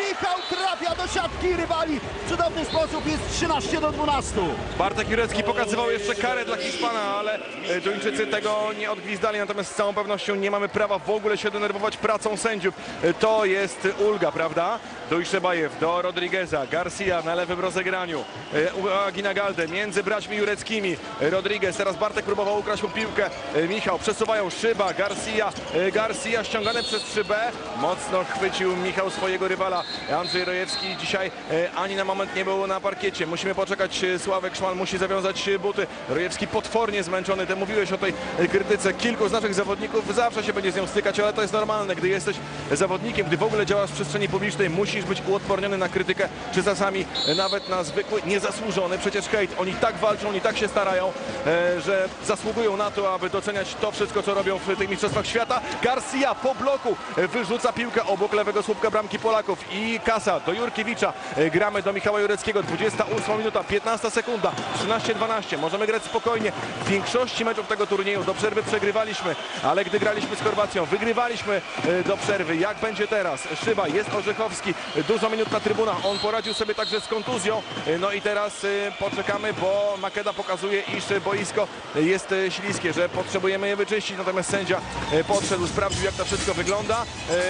Michał! Trafia do siatki rywali. W cudowny sposób jest 13 do 12. Bartek Jurecki pokazywał jeszcze karę dla Hiszpana, ale e, Duńczycy tego nie odgwizdali, natomiast z całą pewnością nie mamy prawa w ogóle się denerwować pracą sędziów. E, To jest ulga, prawda? Dujszebajew do Rodrigueza, Garcia na lewym rozegraniu, E, u- Agina Galde między braćmi Jureckimi, Rodriguez, teraz Bartek próbował ukraść mu piłkę, E, Michał, przesuwają Szyba, Garcia, e, Garcia ściągany przez Szybę, mocno chwycił Michał swojego rywala, Andrzej Rojewski dzisiaj ani na moment nie był na parkiecie, musimy poczekać, Sławek Szmal musi zawiązać buty, Rojewski potwornie zmęczony, ty mówiłeś o tej krytyce, kilku z naszych zawodników. Zawsze się będzie z nią stykać, ale to jest normalne, gdy jesteś zawodnikiem, gdy w ogóle działasz w przestrzeni publicznej, musisz być uodporniony na krytykę, czy czasami e, nawet na zwykły, niezasłużony przecież hejt. Oni tak walczą, oni tak się starają, e, że zasługują na to, aby doceniać to wszystko, co robią w tych mistrzostwach świata. Garcia po bloku e, wyrzuca piłkę obok lewego słupka bramki Polaków i kasa do Jurkiewicza. Gramy do Michała Jureckiego, 28 minuta, 15 sekunda, 13-12. Możemy grać spokojnie. W większości meczów tego turnieju do przerwy przegrywaliśmy, ale gdy graliśmy z Chorwacją, wygrywaliśmy do przerwy. Jak będzie teraz? Szyba, jest Orzechowski, dużo minut na trybunach. On poradził sobie także z kontuzją. No i teraz e, poczekamy, bo Makeda pokazuje, iż boisko jest e, śliskie, że potrzebujemy je wyczyścić. Natomiast sędzia e, podszedł, sprawdził jak to wszystko wygląda.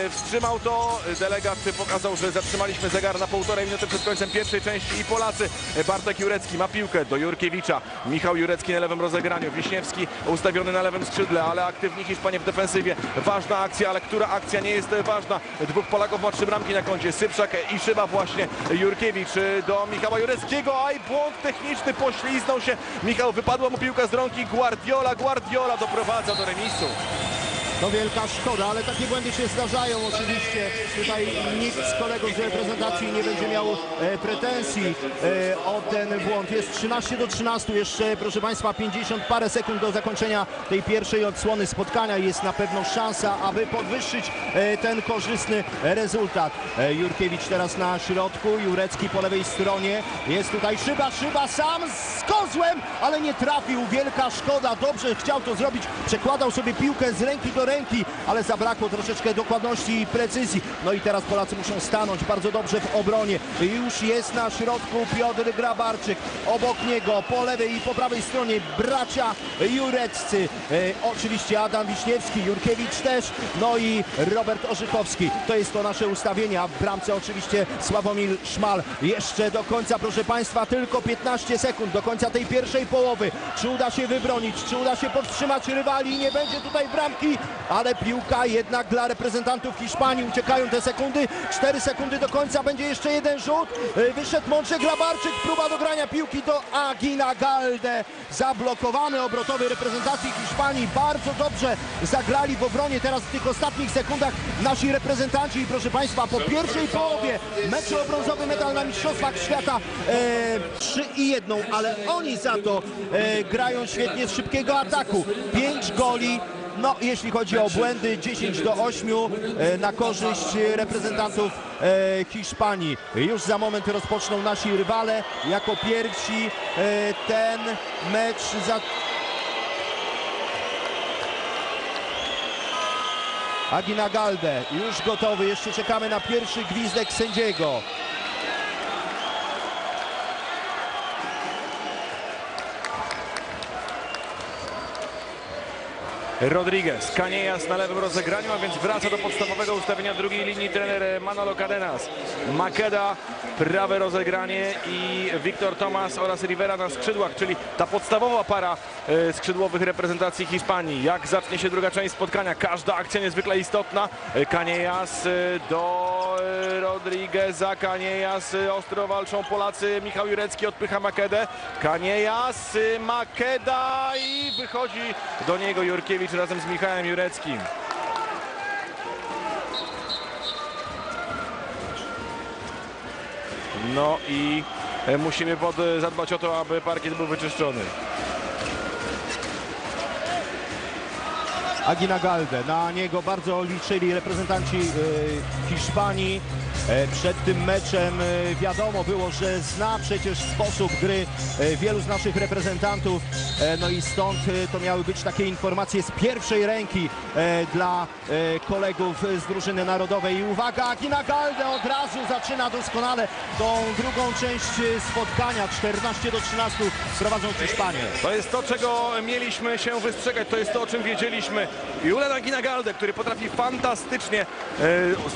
Wstrzymał to. Delegat pokazał, że zatrzymaliśmy zegar na półtorej minuty przed końcem pierwszej części i Polacy. Bartek Jurecki ma piłkę do Jurkiewicza. Michał Jurecki na lewym rozegraniu. Wiśniewski ustawiony na lewym skrzydle, ale aktywni Hiszpanie w defensywie. Ważna akcja, ale która akcja nie jest ważna? Dwóch Polaków ma trzy bramki na koncie. Sypszak i Szyba właśnie. Jurkiewicz do Michała Jureckiego. Aj, błąd techniczny, pośliznął się. Michał, wypadła mu piłka z rąki. Guardiola, Guardiola doprowadza do remisu. To wielka szkoda, ale takie błędy się zdarzają oczywiście. Tutaj nikt z kolegów z reprezentacji nie będzie miał e, pretensji e, o ten błąd. Jest 13 do 13, jeszcze proszę Państwa 50 parę sekund do zakończenia tej pierwszej odsłony spotkania. Jest na pewno szansa, aby podwyższyć e, ten korzystny rezultat. Jurkiewicz teraz na środku, Jurecki po lewej stronie. Jest tutaj Szyba, Szyba sam z kozłem, ale nie trafił. Wielka szkoda, dobrze chciał to zrobić. Przekładał sobie piłkę z ręki do ręki, ale zabrakło troszeczkę dokładności i precyzji. No i teraz Polacy muszą stanąć bardzo dobrze w obronie. Już jest na środku Piotr Grabarczyk. Obok niego po lewej i po prawej stronie bracia Jureccy. E, oczywiście Adam Wiśniewski, Jurkiewicz też. No i Robert Orzechowski. To jest to nasze ustawienie, a w bramce oczywiście Sławomir Szmal. Jeszcze do końca, proszę Państwa, tylko 15 sekund do końca tej pierwszej połowy. Czy uda się wybronić, czy uda się powstrzymać rywali? Nie będzie tutaj bramki, ale piłka jednak dla reprezentantów Hiszpanii. Uciekają te sekundy. 4 sekundy do końca. Będzie jeszcze jeden rzut. Y, Wyszedł Mączek Grabarczyk. Próba dogrania piłki do Agina Galde. Zablokowany obrotowy reprezentacji Hiszpanii. Bardzo dobrze zagrali w obronie teraz w tych ostatnich sekundach nasi reprezentanci. I proszę Państwa, po pierwszej połowie meczu o brązowy medal na Mistrzostwach Świata e, 3 i 1, ale oni za to e, grają świetnie z szybkiego ataku. 5 goli. No, jeśli chodzi o błędy, 10 do 8 e, na korzyść reprezentantów e, Hiszpanii. Już za moment rozpoczną nasi rywale. Jako pierwsi e, ten mecz za... Agina już gotowy. Jeszcze czekamy na pierwszy gwizdek sędziego. Rodriguez, Caniejas na lewym rozegraniu, a więc wraca do podstawowego ustawienia drugiej linii trener Manolo Cadenas. Makeda, prawe rozegranie i Wiktor Tomas oraz Rivera na skrzydłach, czyli ta podstawowa para e, skrzydłowych reprezentacji Hiszpanii. Jak zacznie się druga część spotkania, każda akcja niezwykle istotna. E, Caniejas e, do e, Rodrigueza, Caniejas, e, ostro walczą Polacy, Michał Jurecki odpycha Makedę. Caniejas, e, Makeda i wychodzi do niego Jurkiewicz razem z Michałem Jureckim. No i musimy pod, zadbać o to, aby parkiet był wyczyszczony. Agina Galde. Na niego bardzo liczyli reprezentanci e, Hiszpanii. E, Przed tym meczem e, wiadomo było, że zna przecież sposób gry e, wielu z naszych reprezentantów. No i stąd to miały być takie informacje z pierwszej ręki dla kolegów z drużyny narodowej. I uwaga, Agina Galde od razu zaczyna doskonale tą drugą część spotkania. 14 do 13 prowadzą Hiszpanię. To jest to, czego mieliśmy się wystrzegać, to jest to, o czym wiedzieliśmy. Julen Aginagalde, który potrafi fantastycznie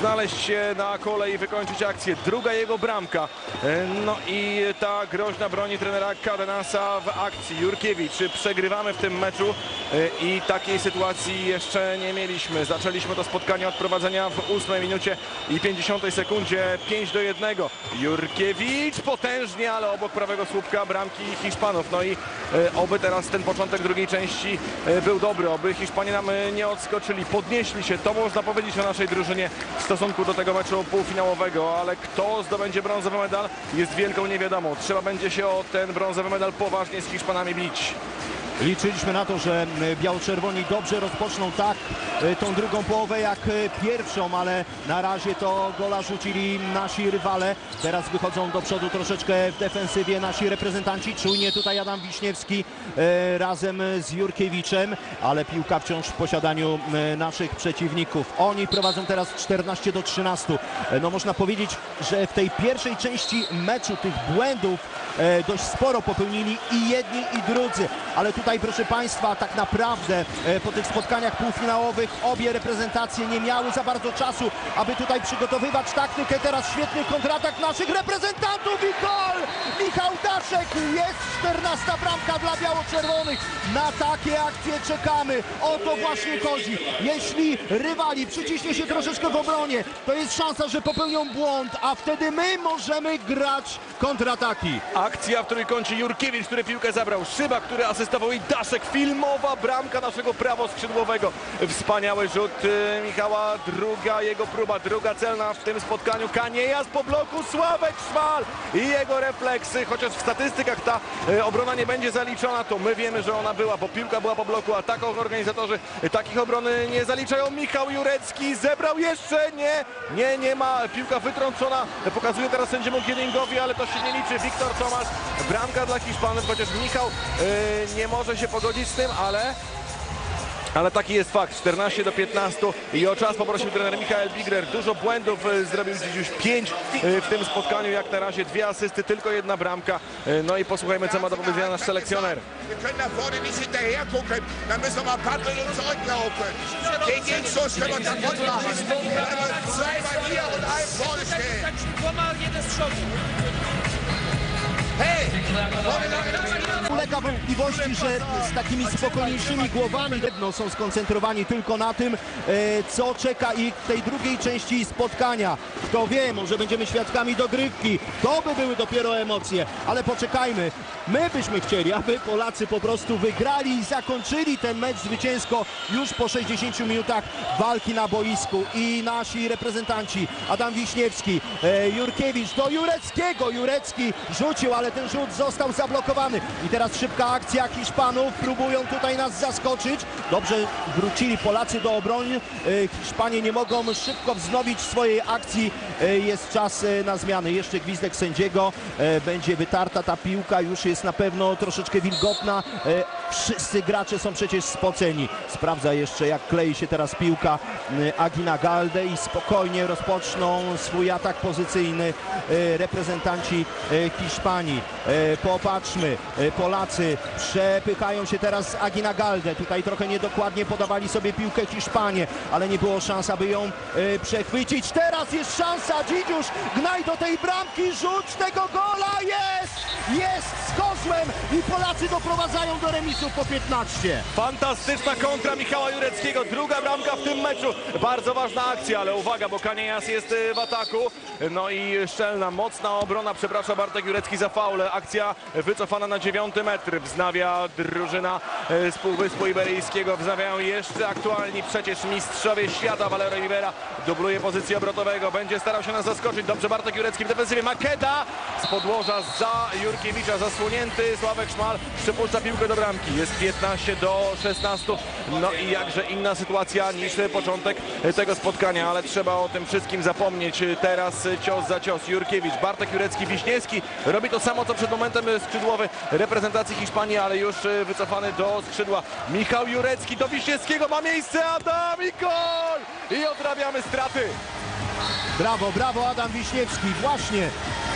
znaleźć się na kole wykończyć akcję. Druga jego bramka. E, no i ta groźna broni trenera Kadenasa w akcji. Jurkiewicz, przegrywamy w tym meczu e, i takiej sytuacji jeszcze nie mieliśmy. Zaczęliśmy to spotkanie od prowadzenia w 8 minucie i 50 sekundzie 5 do 1. Jurkiewicz potężnie, ale obok prawego słupka bramki Hiszpanów. No i e, oby teraz ten początek drugiej części był dobry, oby Hiszpanie nam nie odskoczyli, podnieśli się. To można powiedzieć o naszej drużynie w stosunku do tego meczu półfinałowego, ale kto zdobędzie brązowy medal jest wielką niewiadomą. Trzeba będzie się o ten brązowy medal poważnie z Hiszpanami bić. Liczyliśmy na to, że biało-czerwoni dobrze rozpoczną tak e, tą drugą połowę jak e, pierwszą, ale na razie to gola rzucili nasi rywale. Teraz wychodzą do przodu troszeczkę w defensywie nasi reprezentanci. Czujnie tutaj Adam Wiśniewski e, razem z Jurkiewiczem, ale piłka wciąż w posiadaniu naszych przeciwników. Oni prowadzą teraz 14 do 13. E, No można powiedzieć, że w tej pierwszej części meczu tych błędów dość sporo popełnili i jedni i drudzy, ale tutaj proszę Państwa tak naprawdę e, po tych spotkaniach półfinałowych obie reprezentacje nie miały za bardzo czasu, aby tutaj przygotowywać taktykę. Teraz świetny kontratak naszych reprezentantów i gol! Michał Daszek jest 14 bramka dla biało-czerwonych. Na takie akcje czekamy. O to właśnie chodzi. Jeśli rywali przyciśnie się troszeczkę w obronie, to jest szansa, że popełnią błąd, a wtedy my możemy grać kontrataki. Akcja w trójkącie Jurkiewicz, który piłkę zabrał, Szyba, który asystował i Daszek, filmowa bramka naszego prawoskrzydłowego. Wspaniały rzut e, Michała, druga jego próba, druga celna w tym spotkaniu. Kanieja z po bloku, Sławek Szwal i jego refleksy, chociaż w statystykach ta e, obrona nie będzie zaliczona, to my wiemy, że ona była, bo piłka była po bloku, a tak organizatorzy e, takich obrony nie zaliczają. Michał Jurecki zebrał jeszcze, nie, nie, nie ma, piłka wytrącona, pokazuje teraz sędziemu Gielingowi, ale to się nie liczy. Wiktor Tomasz, bramka dla Hiszpanów, chociaż Michał e, nie może się pogodzić z tym, ale ale taki jest fakt, 14 do 15 i o czas poprosił trener Michael Bigrer. Dużo błędów e, zrobił dziś już 5 w tym spotkaniu, jak na razie dwie asysty, tylko jedna bramka. E, No i posłuchajmy, co ma do powiedzenia nasz selekcjoner. Da Ulega wątpliwości, że z takimi spokojniejszymi głowami no, są skoncentrowani tylko na tym, e, co czeka ich w tej drugiej części spotkania. Kto wie, może będziemy świadkami dogrywki. To by były dopiero emocje, ale poczekajmy. My byśmy chcieli, aby Polacy po prostu wygrali i zakończyli ten mecz zwycięsko już po 60 minutach walki na boisku. I nasi reprezentanci, Adam Wiśniewski, e, Jurkiewicz do Jureckiego. Jurecki rzucił, ale ten rzut został zablokowany. I teraz szybka akcja Hiszpanów. Próbują tutaj nas zaskoczyć. Dobrze wrócili Polacy do obrony. E, Hiszpanie nie mogą szybko wznowić swojej akcji. E, Jest czas e, na zmiany. Jeszcze gwizdek sędziego. Będzie wytarta ta piłka. Już jest na pewno troszeczkę wilgotna. Wszyscy gracze są przecież spoceni. Sprawdza jeszcze jak klei się teraz piłka Agina Galde i spokojnie rozpoczną swój atak pozycyjny reprezentanci Hiszpanii. E, Popatrzmy, e, Polacy przepychają się teraz z Agina Galde. Tutaj trochę niedokładnie podawali sobie piłkę Hiszpanie, ale nie było szans, aby ją e, przechwycić. Teraz jest szansa, Dzidziusz gnaj do tej bramki, rzuć tego gola, jest! Jest z kozłem i Polacy doprowadzają do remisu po 15. Fantastyczna kontra Michała Jureckiego, druga bramka w tym meczu. Bardzo ważna akcja, ale uwaga, bo Kaniejas jest w ataku. No i szczelna, mocna obrona, przepraszam Bartek Jurecki za Akcja wycofana na dziewiąty metr. wznawia drużyna e, z Półwyspu Iberyjskiego. Wznawiają jeszcze aktualni przecież mistrzowie świata. Valero Rivera dubluje pozycję obrotowego. Będzie starał się nas zaskoczyć. Dobrze Bartek Jurecki w defensywie. Makeda z podłoża za Jurkiewicza zasłonięty. Sławek Szmal przepuszcza piłkę do bramki. Jest 15 do 16. No i jakże inna sytuacja niż początek tego spotkania, ale trzeba o tym wszystkim zapomnieć. Teraz cios za cios. Jurkiewicz, Bartek Jurecki, Wiśniewski robi to samo co przed momentem skrzydłowy reprezentacji Hiszpanii, ale już wycofany do skrzydła. Michał Jurecki do Wiśniewskiego ma miejsce. Adam i gol! I odrabiamy straty. Brawo, brawo Adam Wiśniewski. Właśnie,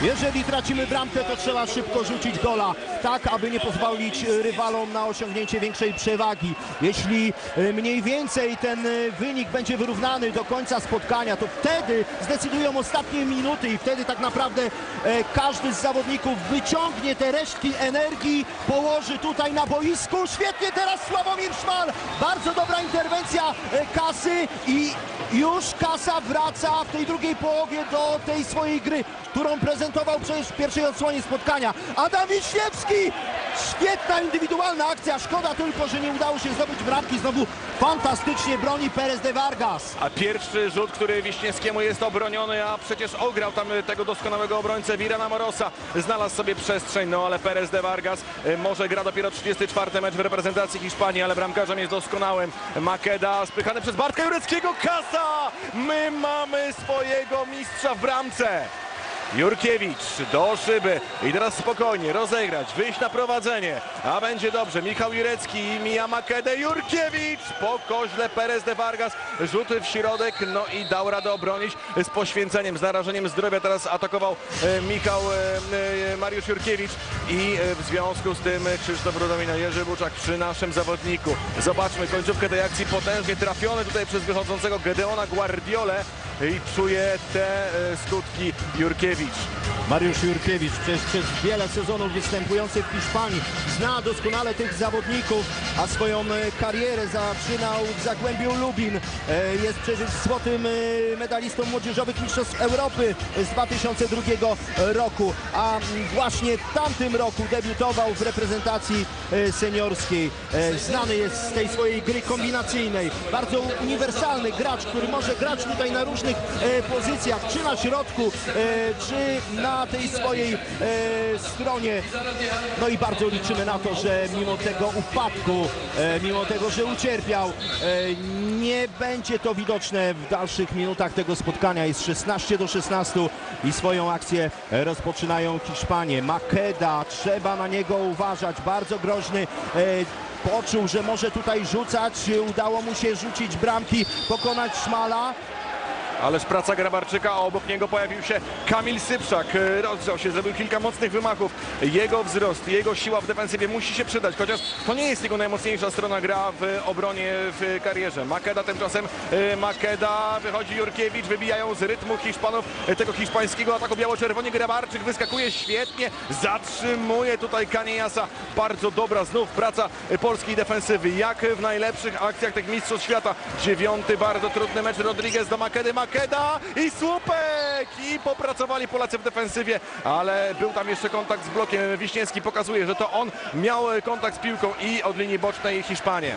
jeżeli tracimy bramkę, to trzeba szybko rzucić gola, tak aby nie pozwolić e, rywalom na osiągnięcie większej przewagi. Jeśli e, mniej więcej ten e, wynik będzie wyrównany do końca spotkania, to wtedy zdecydują ostatnie minuty i wtedy tak naprawdę e, każdy z zawodników wyciągnie te resztki energii, położy tutaj na boisku. Świetnie teraz Sławomir Szmal. Bardzo dobra interwencja e, Kasy i już Kasa wraca w tej drugiej połowie do tej swojej gry, którą prezentował przecież w pierwszej odsłonie spotkania. Adam Wiśniewski! Świetna indywidualna akcja, szkoda tylko, że nie udało się zdobyć bramki. Znowu fantastycznie broni Perez de Vargas. A pierwszy rzut, który Wiśniewskiemu jest obroniony, a przecież ograł tam tego doskonałego obrońcę Virana Morosa. Znalazł sobie przestrzeń, no ale Perez de Vargas e, może gra dopiero 34 mecz w reprezentacji Hiszpanii, ale bramkarzem jest doskonałym. Makeda spychany przez Bartka Jureckiego, kasa! My mamy swojego mistrza w bramce. Jurkiewicz do szyby. I teraz spokojnie rozegrać, wyjść na prowadzenie, a będzie dobrze. Michał Jurecki mija Makedę, Jurkiewicz! Po koźle Perez de Vargas, rzuty w środek, no i dał radę obronić z poświęceniem, z narażeniem zdrowia. Teraz atakował e, Michał e, e, Mariusz Jurkiewicz. I w związku z tym Krzysztof Rudomina, Jerzy Buczak przy naszym zawodniku. Zobaczmy końcówkę tej akcji, potężnie trafiony tutaj przez wychodzącego Gedeona Guardiolę i czuje te e, skutki Jurkiewicz. Mariusz Jurkiewicz przecież przez wiele sezonów występujący w Hiszpanii zna doskonale tych zawodników, a swoją e, karierę zaczynał w Zagłębiu Lubin. E, Jest przecież złotym medalistą młodzieżowych mistrzostw Europy z 2002 roku, a właśnie w tamtym roku debiutował w reprezentacji seniorskiej. Znany jest z tej swojej gry kombinacyjnej. Bardzo uniwersalny gracz, który może grać tutaj na różnych e, pozycjach, czy na środku, e, czy na tej swojej e, stronie. No i bardzo liczymy na to, że mimo tego upadku, mimo tego, że ucierpiał, nie będzie to widoczne w dalszych minutach tego spotkania. Jest 16 do 16 i swoją akcję rozpoczynają Hiszpanie. Makeda, trzeba na niego uważać, bardzo groźny. Poczuł, że może tutaj rzucać, udało mu się rzucić bramki, pokonać Szmala. Ależ praca Grabarczyka, a obok niego pojawił się Kamil Sypszak. E, Rozgrzał się, zrobił kilka mocnych wymachów. Jego wzrost, jego siła w defensywie musi się przydać, chociaż to nie jest jego najmocniejsza strona gra w obronie w karierze. Makeda tymczasem, e, Makeda, wychodzi Jurkiewicz, wybijają z rytmu Hiszpanów e, tego hiszpańskiego ataku biało-czerwoni. Grabarczyk wyskakuje świetnie, zatrzymuje tutaj Kaniasa. Bardzo dobra znów praca polskiej defensywy, jak w najlepszych akcjach tych mistrzostw świata. Dziewiąty, bardzo trudny mecz Rodriguez do Makedy, Makeda i słupek! I popracowali Polacy w defensywie, ale był tam jeszcze kontakt z blokiem. Wiśniewski pokazuje, że to on miał kontakt z piłką i od linii bocznej Hiszpanie.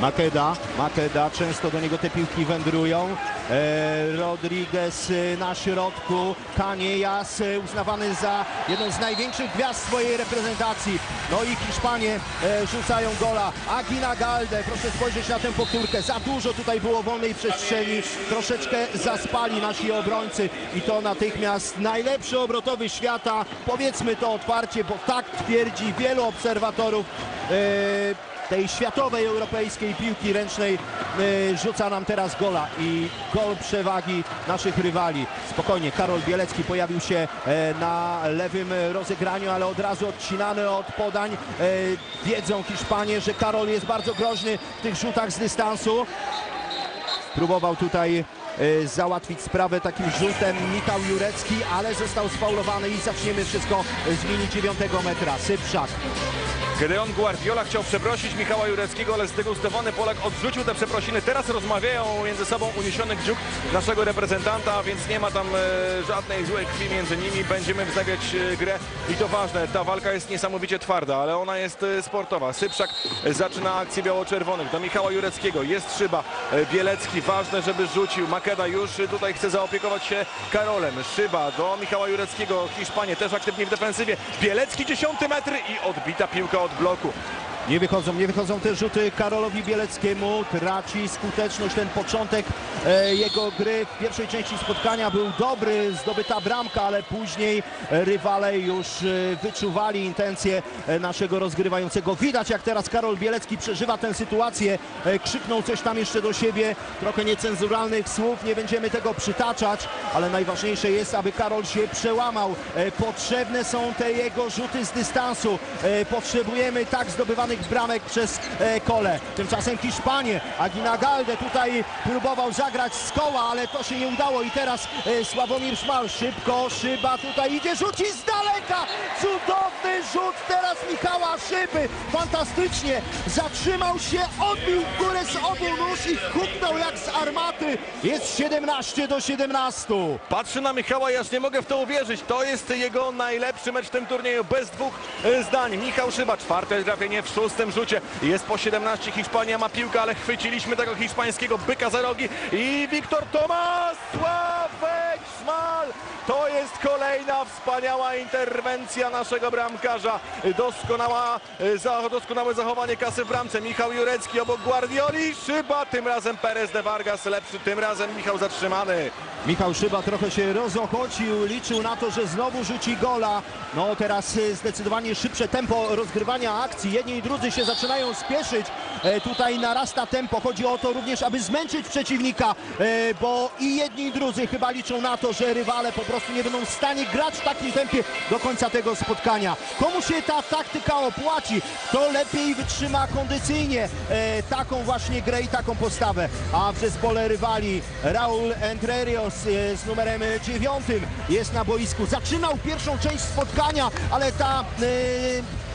Makeda, Makeda, często do niego te piłki wędrują. E, Rodriguez e, na środku, Kaniejas e, uznawany za jedną z największych gwiazd swojej reprezentacji. No i Hiszpanie e, rzucają gola. Agina Galde, proszę spojrzeć na tę powtórkę. Za dużo tutaj było wolnej przestrzeni. Troszeczkę zaspali nasi obrońcy i to natychmiast najlepszy obrotowy świata. Powiedzmy to otwarcie, bo tak twierdzi wielu obserwatorów. E, tej światowej, europejskiej piłki ręcznej e, rzuca nam teraz gola i gol przewagi naszych rywali. Spokojnie, Karol Bielecki pojawił się e, na lewym rozegraniu, ale od razu odcinany od podań. Wiedzą Hiszpanie, że Karol jest bardzo groźny w tych rzutach z dystansu. Próbował tutaj załatwić sprawę takim rzutem Michał Jurecki, ale został sfaulowany i zaczniemy wszystko z linii 9 metra. Sypszak. Gedeon Guardiola chciał przeprosić Michała Jureckiego, ale zdegustowany Polak odrzucił te przeprosiny. Teraz rozmawiają między sobą uniesiony kciuk naszego reprezentanta, więc nie ma tam e, żadnej złej krwi między nimi. Będziemy wznawiać e, grę i to ważne. Ta walka jest niesamowicie twarda, ale ona jest e, sportowa. Sypszak e, zaczyna akcję biało-czerwonych do Michała Jureckiego. Jest szyba. Bielecki ważne, żeby rzucił. Makeda już tutaj chce zaopiekować się Karolem. Szyba do Michała Jureckiego. Hiszpanie też aktywnie w defensywie. Bielecki 10 metr i odbita piłka od bloku. Nie wychodzą, nie wychodzą te rzuty Karolowi Bieleckiemu. Traci skuteczność ten początek e, jego gry. W pierwszej części spotkania był dobry, zdobyta bramka, ale później rywale już e, wyczuwali intencje e, naszego rozgrywającego. Widać jak teraz Karol Bielecki przeżywa tę sytuację. E, krzyknął coś tam jeszcze do siebie. Trochę niecenzuralnych słów, nie będziemy tego przytaczać, ale najważniejsze jest, aby Karol się przełamał. E, potrzebne są te jego rzuty z dystansu. Potrzebujemy tak zdobywanych bramek przez e, kole. Tymczasem Hiszpanie, Aguinagalde tutaj próbował zagrać z koła, ale to się nie udało i teraz e, Sławomir Szmal szybko, szyba tutaj idzie, rzuci z daleka, cudowny rzut teraz Michała Szyby, fantastycznie, zatrzymał się, odbił w górę z obu nóż i huknął jak z armaty, jest 17 do 17. Patrzy na Michała i aż nie mogę w to uwierzyć. To jest jego najlepszy mecz w tym turnieju, bez dwóch e, zdań. Michał Szyba, czwarte trafienie w szóstym rzucie. Jest po 17, Hiszpania ma piłkę, ale chwyciliśmy tego hiszpańskiego byka za rogi. I Wiktor Tomas, Sławek Szmal. To jest kolejna wspaniała interwencja naszego bramkarza. Doskonała, doskonałe zachowanie kasy w bramce. Michał Jurecki obok Guardioli. Szyba, tym razem Perez de Vargas lepszy, tym razem Michał zatrzymany. Michał Szyba trochę się rozochocił, liczył na to, że znowu rzuci gola. No teraz e, zdecydowanie szybsze tempo rozgrywania akcji. Jedni i drudzy się zaczynają spieszyć. E, tutaj narasta tempo. Chodzi o to również, aby zmęczyć przeciwnika, e, bo i jedni i drudzy chyba liczą na to, że rywale po prostu nie będą w stanie grać w takim tempie do końca tego spotkania. Komu się ta taktyka opłaci, to lepiej wytrzyma kondycyjnie e, taką właśnie grę i taką postawę. A w zespole rywali Raul Entrerios z numerem dziewiątym jest na boisku. Zaczynał pierwszą część spotkania, ale ta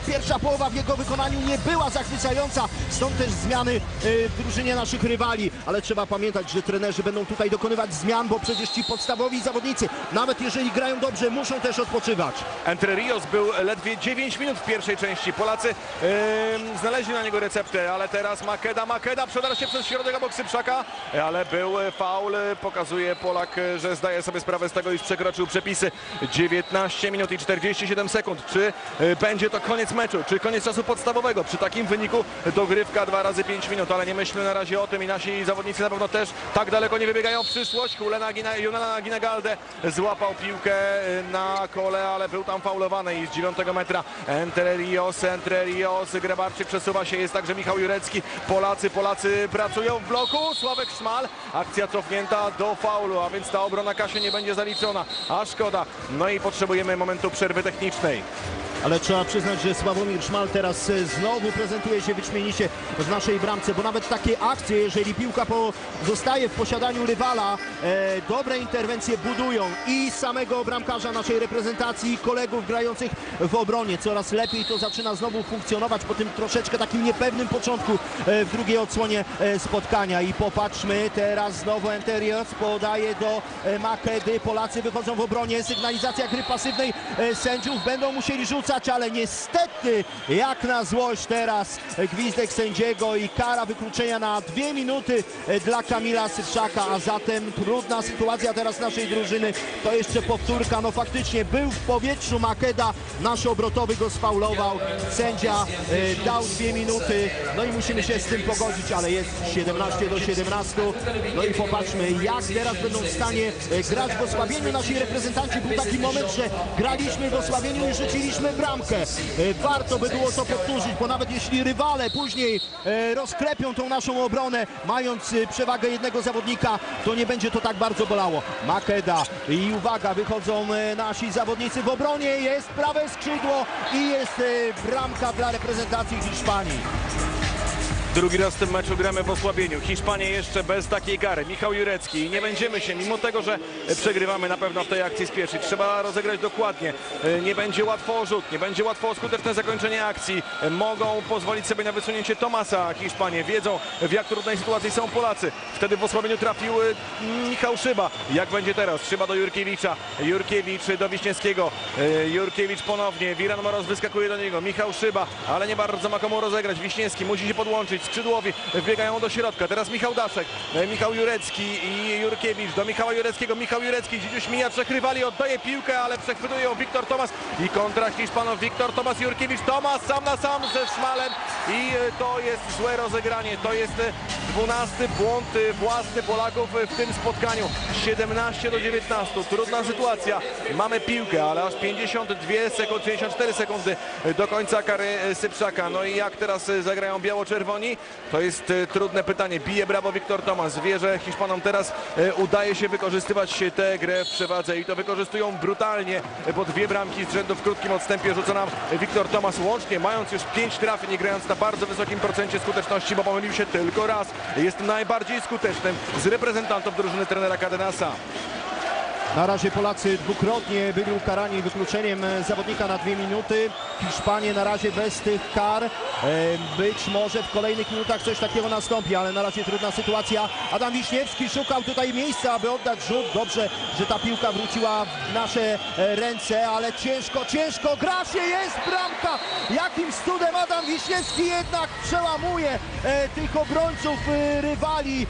Pierwsza połowa w jego wykonaniu nie była zachwycająca, stąd też zmiany e, w drużynie naszych rywali. Ale trzeba pamiętać, że trenerzy będą tutaj dokonywać zmian, bo przecież ci podstawowi zawodnicy, nawet jeżeli grają dobrze, muszą też odpoczywać. Entre Rios był ledwie 9 minut w pierwszej części. Polacy em, znaleźli na niego receptę, ale teraz Makeda, Makeda przedarł się przez środek obok Sypszaka, ale był faul, pokazuje Polak, że zdaje sobie sprawę z tego, iż przekroczył przepisy. 19 minut i 47 sekund. Czy e, będzie to koniec meczu, czy koniec czasu podstawowego? Przy takim wyniku dogrywka 2 razy 5 minut, ale nie myślmy na razie o tym i nasi zawodnicy na pewno też tak daleko nie wybiegają w przyszłość. Hulena Gina, Junana Ginagalde złapał piłkę e, na kole, ale był tam faulowany i z 9 metra Entre Rios, Entre Rios, Grabarczyk przesuwa się, jest także Michał Jurecki. Polacy, Polacy pracują w bloku, Sławek Szmal, akcja cofnięta do faulu, a więc ta obrona Kasie nie będzie zaliczona, a szkoda. No i potrzebujemy momentu przerwy technicznej. Ale trzeba przyznać, że Sławomir Szmal teraz e, znowu prezentuje się wyśmienicie w naszej bramce, bo nawet takie akcje, jeżeli piłka po, zostaje w posiadaniu rywala, e, dobre interwencje budują i samego bramkarza naszej reprezentacji, i kolegów grających w obronie. Coraz lepiej to zaczyna znowu funkcjonować po tym troszeczkę takim niepewnym początku e, w drugiej odsłonie e, spotkania. I popatrzmy, teraz znowu Enterios podaje do e, Makedy. Polacy wychodzą w obronie, sygnalizacja gry pasywnej e, sędziów będą musieli rzucać, ale niestety jak na złość teraz gwizdek sędziego i kara wykluczenia na dwie minuty e, dla Kamila Sypszaka, a zatem trudna sytuacja teraz naszej drużyny. To jeszcze powtórka, no faktycznie był w powietrzu Makeda, nasz obrotowy go sfaulował, sędzia e, dał dwie minuty, no i musimy się z tym pogodzić, ale jest 17 do 17, no i popatrzmy jak teraz będą w stanie e, grać w osłabieniu nasi reprezentanci. Był taki moment, że graliśmy w osłabieniu i rzuciliśmy bramkę. E, Warto by było to powtórzyć, bo nawet jeśli rywale później e, rozklepią tą naszą obronę, mając e, przewagę jednego zawodnika, to nie będzie to tak bardzo bolało. Makeda i uwaga, wychodzą nasi zawodnicy w obronie, jest prawe skrzydło i jest bramka dla reprezentacji Hiszpanii. Drugi raz w tym meczu gramy w osłabieniu. Hiszpanie jeszcze bez takiej kary. Michał Jurecki. Nie będziemy się, mimo tego, że przegrywamy na pewno w tej akcji spieszyć. Trzeba rozegrać dokładnie. E, Nie będzie łatwo o rzut, nie będzie łatwo o skuteczne zakończenie akcji. E, Mogą pozwolić sobie na wysunięcie Tomasa Hiszpanie. Wiedzą w jak trudnej sytuacji są Polacy. Wtedy w osłabieniu trafił e, Michał Szyba. Jak będzie teraz? Szyba do Jurkiewicza. Jurkiewicz do Wiśniewskiego. E, Jurkiewicz ponownie. Wiran Moroz wyskakuje do niego. Michał Szyba, ale nie bardzo ma komu rozegrać. Wiśniewski musi się podłączyć. Skrzydłowi wbiegają do środka. Teraz Michał Daszek, e, Michał Jurecki i Jurkiewicz do Michała Jureckiego. Michał Jurecki dziś mija trzech rywali, oddaje piłkę, ale przechwytuje ją Wiktor Tomas i kontra Hiszpanów. Wiktor Tomas, Jurkiewicz, Tomas sam na sam ze Szmalem i e, to jest złe rozegranie. To jest e, dwunasty błąd e, własny Polaków e, w tym spotkaniu. 17 do 19. Trudna sytuacja. Mamy piłkę, ale aż 52 sekundy, 54 sekundy do końca kary e, Sypszaka. No i jak teraz e, zagrają biało-czerwoni? To jest e, trudne pytanie. Bije brawo Wiktor Tomas. Wie, że Hiszpanom teraz e, udaje się wykorzystywać tę grę w przewadze i to wykorzystują brutalnie, e, bo dwie bramki z rzędu w krótkim odstępie rzuca nam Wiktor Tomas łącznie, mając już pięć trafień i grając na bardzo wysokim procencie skuteczności, bo pomylił się tylko raz. Jest najbardziej skutecznym z reprezentantów drużyny trenera Cadenasa. Na razie Polacy dwukrotnie byli ukarani wykluczeniem e, zawodnika na dwie minuty. Hiszpanie na razie bez tych kar. E, Być może w kolejnych minutach coś takiego nastąpi, ale na razie trudna sytuacja. Adam Wiśniewski szukał tutaj miejsca, aby oddać rzut. Dobrze, że ta piłka wróciła w nasze e, ręce, ale ciężko, ciężko. Gra się, jest bramka! Jakimś cudem Adam Wiśniewski jednak przełamuje tych obrońców rywali.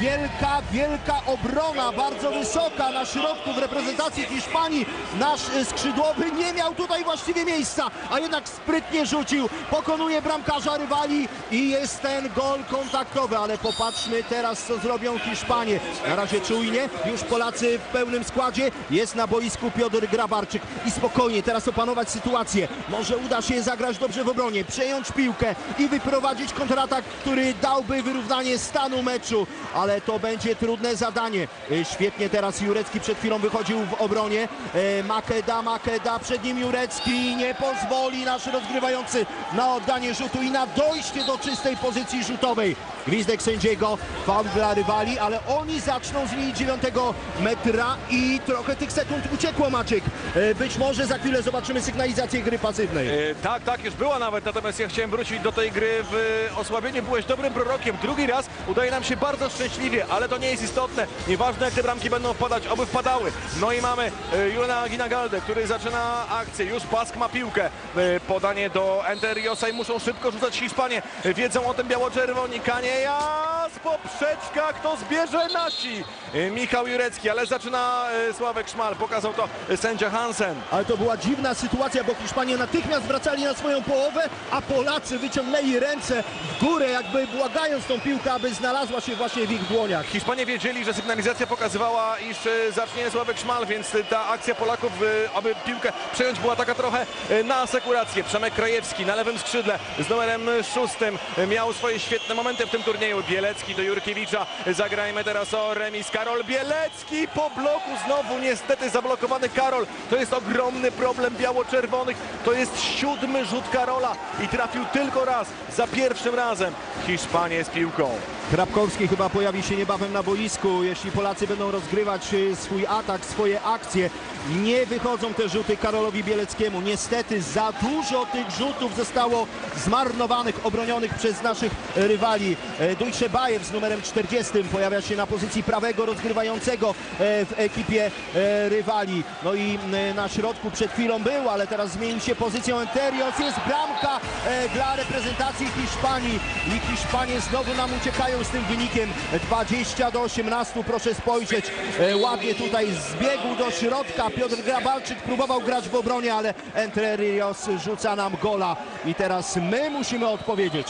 Wielka, wielka obrona, bardzo wysoka na środku w reprezentacji Hiszpanii. Nasz e, skrzydłowy nie miał tutaj właściwie miejsca, a jednak sprytnie rzucił. Pokonuje bramkarza rywali i jest ten gol kontaktowy, ale popatrzmy teraz co zrobią Hiszpanie. Na razie czujnie, już Polacy w pełnym składzie. Jest na boisku Piotr Grabarczyk i spokojnie teraz opanować sytuację. Może uda się zagrać dobrze w obronie, przejąć piłkę i wyprowadzić kontratak, który dałby wyrównanie stanu meczu, ale to będzie trudne zadanie. E, Świetnie teraz Jurecki przed chwilą wychodził w obronie. E, Makeda, Makeda, przed nim Jurecki nie pozwoli nasz rozgrywający na oddanie rzutu i na dojście do czystej pozycji rzutowej. Gwizdek sędziego, faul dla rywali, ale oni zaczną z linii 9 metra i trochę tych sekund uciekło Maciek. E, Być może za chwilę zobaczymy sygnalizację gry pasywnej. E, tak, tak, już była nawet, natomiast ja chciałem wrócić do tej gry w e, osłabieniu. Byłeś dobrym prorokiem. Drugi raz udaje nam się bardzo szczęśliwie, ale to nie jest istotne. Nieważne jak te bramki będą wpadać, oby wpadały. No i mamy e, Julena Ginagaldę, który zaczyna akcję. Już Pask ma piłkę. Podanie do Enteriosa i muszą szybko rzucać Hiszpanie. Wiedzą o tym biało-czerwoni. Kanieja z poprzeczka, kto zbierze nasi. E, Michał Jurecki, ale zaczyna e, Sławek Szmal. Pokazał to e, sędzia Hansen. Ale to była dziwna sytuacja, bo Hiszpanie natychmiast wracali na swoją połowę, a Polacy wyciągnęli ręce w górę, jakby błagając tą piłkę, aby znalazła się właśnie w ich dłoniach. Hiszpanie wiedzieli, że sygnalizacja pokazywała, iż zacznie Sławek Szmal, więc ta akcja Polaków, aby piłkę przejąć, była taka trochę na asekurację. Przemek Krajewski na lewym skrzydle z numerem szóstym miał swoje świetne momenty w tym turnieju. Bielecki do Jurkiewicza. Zagrajmy teraz o remis. Karol Bielecki po bloku znowu niestety zablokowany Karol. To jest ogromny problem biało-czerwonych. To jest siódmy rzut Karola i trafił tylko raz, za pierwszym razem. Hiszpanie z piłką. Krapkowski chyba pojawi się niebawem na boisku, jeśli Polacy będą rozgrywać y, swój atak, swoje akcje. Nie wychodzą te rzuty Karolowi Bieleckiemu. Niestety za dużo tych rzutów zostało zmarnowanych, obronionych przez naszych rywali. E, Dujcze Bajer z numerem 40 pojawia się na pozycji prawego rozgrywającego e, w ekipie e, rywali. No i na środku przed chwilą był, ale teraz zmienił się pozycją Enterios. Jest bramka dla reprezentacji Hiszpanii i Hiszpanie znowu nam uciekają z tym wynikiem 20 do 18. Proszę spojrzeć, ładnie tutaj zbiegł do środka. Piotr Grabalczyk próbował grać w obronie, ale Entre Rios rzuca nam gola i teraz my musimy odpowiedzieć.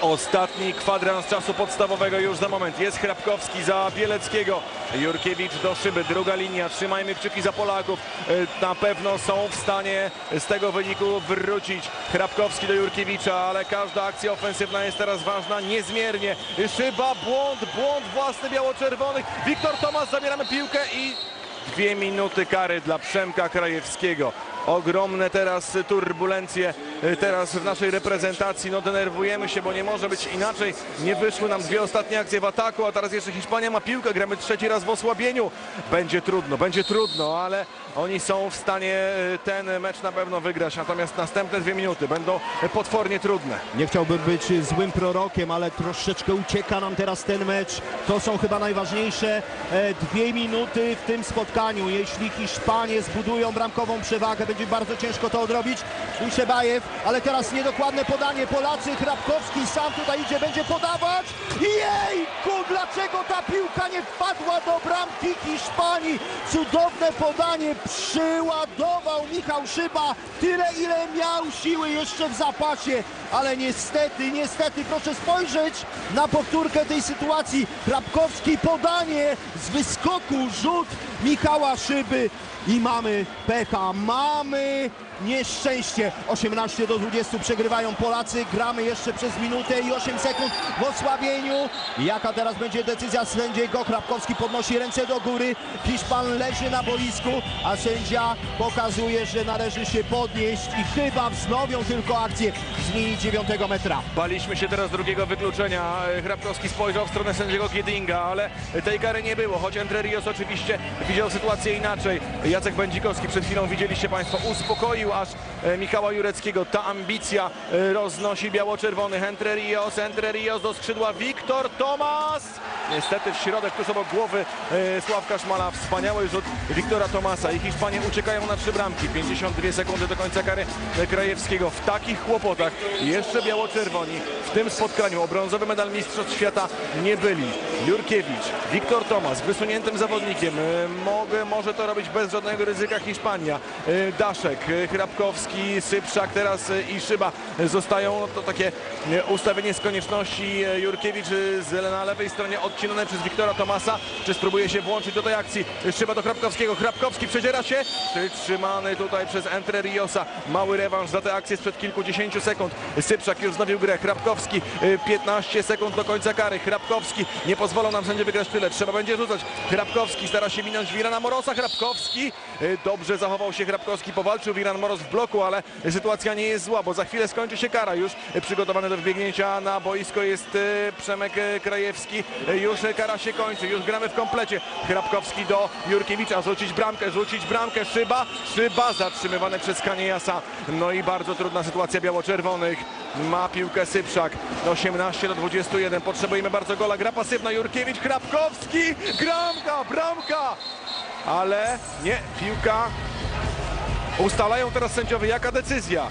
Ostatni kwadrans czasu podstawowego już za moment. Jest Hrabkowski za Bieleckiego. Jurkiewicz do szyby. Druga linia. Trzymajmy kciuki za Polaków. E, Na pewno są w stanie z tego wyniku wrócić. Hrabkowski do Jurkiewicza, ale każda akcja ofensywna jest teraz ważna niezmiernie. Szyba, błąd, błąd własny biało-czerwonych. Wiktor Tomas, zabieramy piłkę i dwie minuty kary dla Przemka Krajewskiego. Ogromne teraz turbulencje teraz w naszej reprezentacji. No denerwujemy się, bo nie może być inaczej. Nie wyszły nam dwie ostatnie akcje w ataku, a teraz jeszcze Hiszpania ma piłkę. Gramy trzeci raz w osłabieniu. Będzie trudno, będzie trudno, ale oni są w stanie e, ten mecz na pewno wygrać. Natomiast następne dwie minuty będą potwornie trudne. Nie chciałbym być y, złym prorokiem, ale troszeczkę ucieka nam teraz ten mecz. To są chyba najważniejsze e, dwie minuty w tym spotkaniu. Jeśli Hiszpanie zbudują bramkową przewagę, będzie bardzo ciężko to odrobić. Ujszebajew, ale teraz niedokładne podanie. Polacy, Hrabkowski sam tutaj idzie, będzie podawać. Jejku, dlaczego ta piłka nie wpadła do bramki Hiszpanii? Cudowne podanie, przyładował Michał Szyba. Tyle, ile miał siły jeszcze w zapasie, ale niestety, niestety, proszę spojrzeć na powtórkę tej sytuacji. Hrabkowski podanie z wyskoku, rzut Michała Szyby. I mamy pecha, mamy nieszczęście. 18 do 20 przegrywają Polacy, gramy jeszcze przez minutę i 8 sekund w osłabieniu. Jaka teraz będzie decyzja sędziego? Hrabkowski podnosi ręce do góry, Hiszpan leży na boisku, a sędzia pokazuje, że należy się podnieść i chyba wznowią tylko akcję z linii 9 metra. Baliśmy się teraz drugiego wykluczenia. Hrabkowski spojrzał w stronę sędziego Giedinga, ale tej kary nie było. Choć Entre Rios oczywiście widział sytuację inaczej. Jacek Będzikowski przed chwilą widzieliście Państwo uspokoił aż e, Michała Jureckiego. Ta ambicja e, roznosi biało-czerwonych. Entre Rios, Entre Rios do skrzydła Wiktor Tomas. Niestety w środek tuż obok głowy e, Sławka Szmala. Wspaniały rzut Wiktora Tomasa i Hiszpanie uciekają na trzy bramki. 52 sekundy do końca kary Krajewskiego. W takich kłopotach jeszcze biało-czerwoni w tym spotkaniu o brązowy medal Mistrzostw Świata nie byli. Jurkiewicz, Wiktor Tomas, wysuniętym zawodnikiem. Mogę, może to robić bez żadnego ryzyka Hiszpania. Daszek, Hrabkowski, Sypszak teraz e, i Szyba zostają. No to takie e, ustawienie z konieczności. E, Jurkiewicz z, na lewej stronie odcinane przez Wiktora Tomasa. Czy spróbuje się włączyć do tej akcji? Szyba do Hrabkowskiego. Hrabkowski przedziera się. Przytrzymany tutaj przez Entre Riosa. Mały rewanż za tę akcję sprzed kilkudziesięciu sekund. Sypszak już wznowił grę. Hrabkowski e, 15 sekund do końca kary. Hrabkowski nie pozwolą nam sędzie wygrać tyle. Trzeba będzie rzucać. Hrabkowski stara się minąć Wirana Morosa. Hrabkowski e, dobrze zachował się Hrabkowski. Powalczył Wiran Moros w bloku, ale sytuacja nie jest zła, bo za chwilę skończy się kara. Już przygotowany do wbiegnięcia na boisko jest e, Przemek e, Krajewski. E, Już kara się kończy. Już gramy w komplecie. Hrabkowski do Jurkiewicza. Rzucić bramkę, rzucić bramkę. Szyba, szyba zatrzymywany przez Kaniejasa. No i bardzo trudna sytuacja biało-czerwonych. Ma piłkę Sypszak. 18 do 21. Potrzebujemy bardzo gola. Gra pasywna. Jurkiewicz, Hrabkowski. Bramka, bramka. Ale nie, piłka. Ustalają teraz sędziowie, jaka decyzja.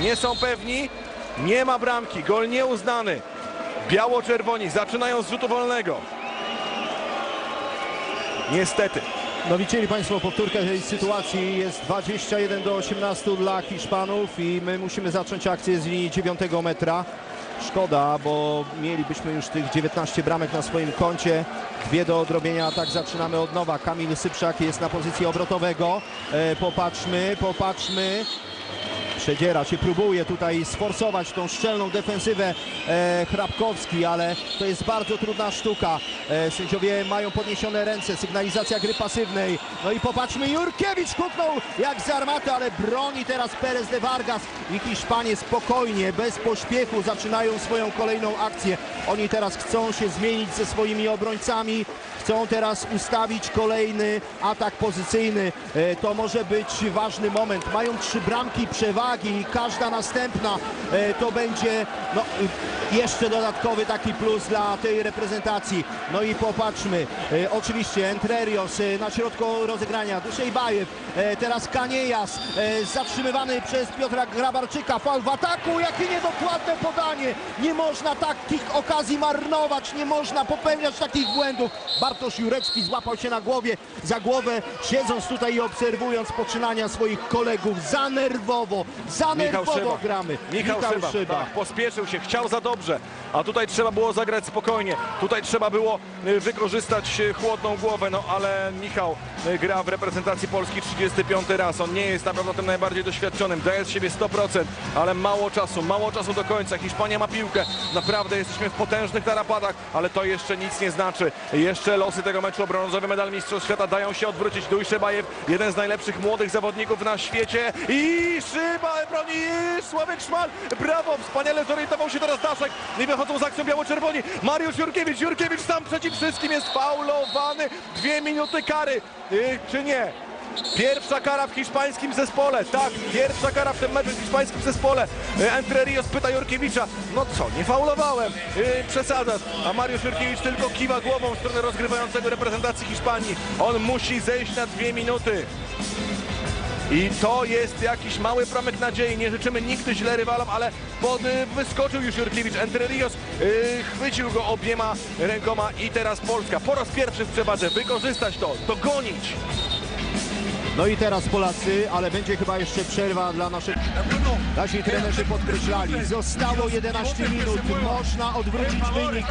Nie są pewni. Nie ma bramki. Gol nieuznany. Biało-czerwoni zaczynają z rzutu wolnego. Niestety. No widzieli Państwo powtórkę tej sytuacji. Jest 21 do 18 dla Hiszpanów i my musimy zacząć akcję z linii 9 metra. Szkoda, bo mielibyśmy już tych 19 bramek na swoim koncie. Dwie do odrobienia, tak zaczynamy od nowa. Kamil Sypszak jest na pozycji obrotowego. E, popatrzmy, popatrzmy. Przedziera się, próbuje tutaj sforsować tą szczelną defensywę e, Hrabkowski, ale to jest bardzo trudna sztuka. E, sędziowie mają podniesione ręce, sygnalizacja gry pasywnej. No i popatrzmy, Jurkiewicz huknął jak z armaty, ale broni teraz Perez de Vargas i Hiszpanie spokojnie, bez pośpiechu zaczynają swoją kolejną akcję. Oni teraz chcą się zmienić ze swoimi obrońcami, chcą teraz ustawić kolejny atak pozycyjny. E, To może być ważny moment. Mają trzy bramki przewagi i każda następna e, to będzie no, jeszcze dodatkowy taki plus dla tej reprezentacji. No i popatrzmy, e, oczywiście Entrerios e, na środku rozegrania, Duszejbajew, e, teraz Kaniejas, zatrzymywany przez Piotra Grabarczyka, fal w ataku, jakie niedokładne podanie. Nie można takich okazji marnować, nie można popełniać takich błędów. Bartosz Jurecki złapał się na głowie, za głowę, siedząc tutaj i obserwując poczynania swoich kolegów za nerwowo, za Michał nerwowo Szyba. gramy. Michał, Szyba, Tak, pospieszył się, chciał za dobrze, a tutaj trzeba było zagrać spokojnie. Tutaj trzeba było y, wykorzystać y, chłodną głowę, no ale Michał y, gra w reprezentacji Polski 35 raz. On nie jest na pewno tym najbardziej doświadczonym, daje z siebie 100%, ale mało czasu, mało czasu do końca. Hiszpania ma piłkę, naprawdę jesteśmy w potężnych tarapadach, ale to jeszcze nic nie znaczy. Jeszcze losy tego meczu o brązowy medal Mistrzostw Świata dają się odwrócić. Dujszebajew, jeden z najlepszych młodych zawodników na świecie i Szyba broni Sławek Szmal. Brawo, wspaniale zorientował się teraz Daszek i wychodzą z akcją biało-czerwoni. Mariusz Jurkiewicz, Jurkiewicz sam przeciw wszystkim jest faulowany. Dwie minuty kary, y, czy nie? Pierwsza kara w hiszpańskim zespole, tak, pierwsza kara w tym meczu w hiszpańskim zespole. E, Entre Rios pyta Jurkiewicza, no co, nie faulowałem, e, przesadzasz. A Mariusz Jurkiewicz tylko kiwa głową w stronę rozgrywającego reprezentacji Hiszpanii. On musi zejść na dwie minuty. I to jest jakiś mały promyk nadziei. Nie życzymy nigdy źle rywalom, ale pod, y, wyskoczył już Jurkiewicz. Entre Rios y, chwycił go obiema rękoma i teraz Polska po raz pierwszy w przewadze. Wykorzystać to, dogonić. No i teraz Polacy, ale będzie chyba jeszcze przerwa dla naszych... Nasi trenerzy podkreślali, zostało 11 minut, można odwrócić wynik.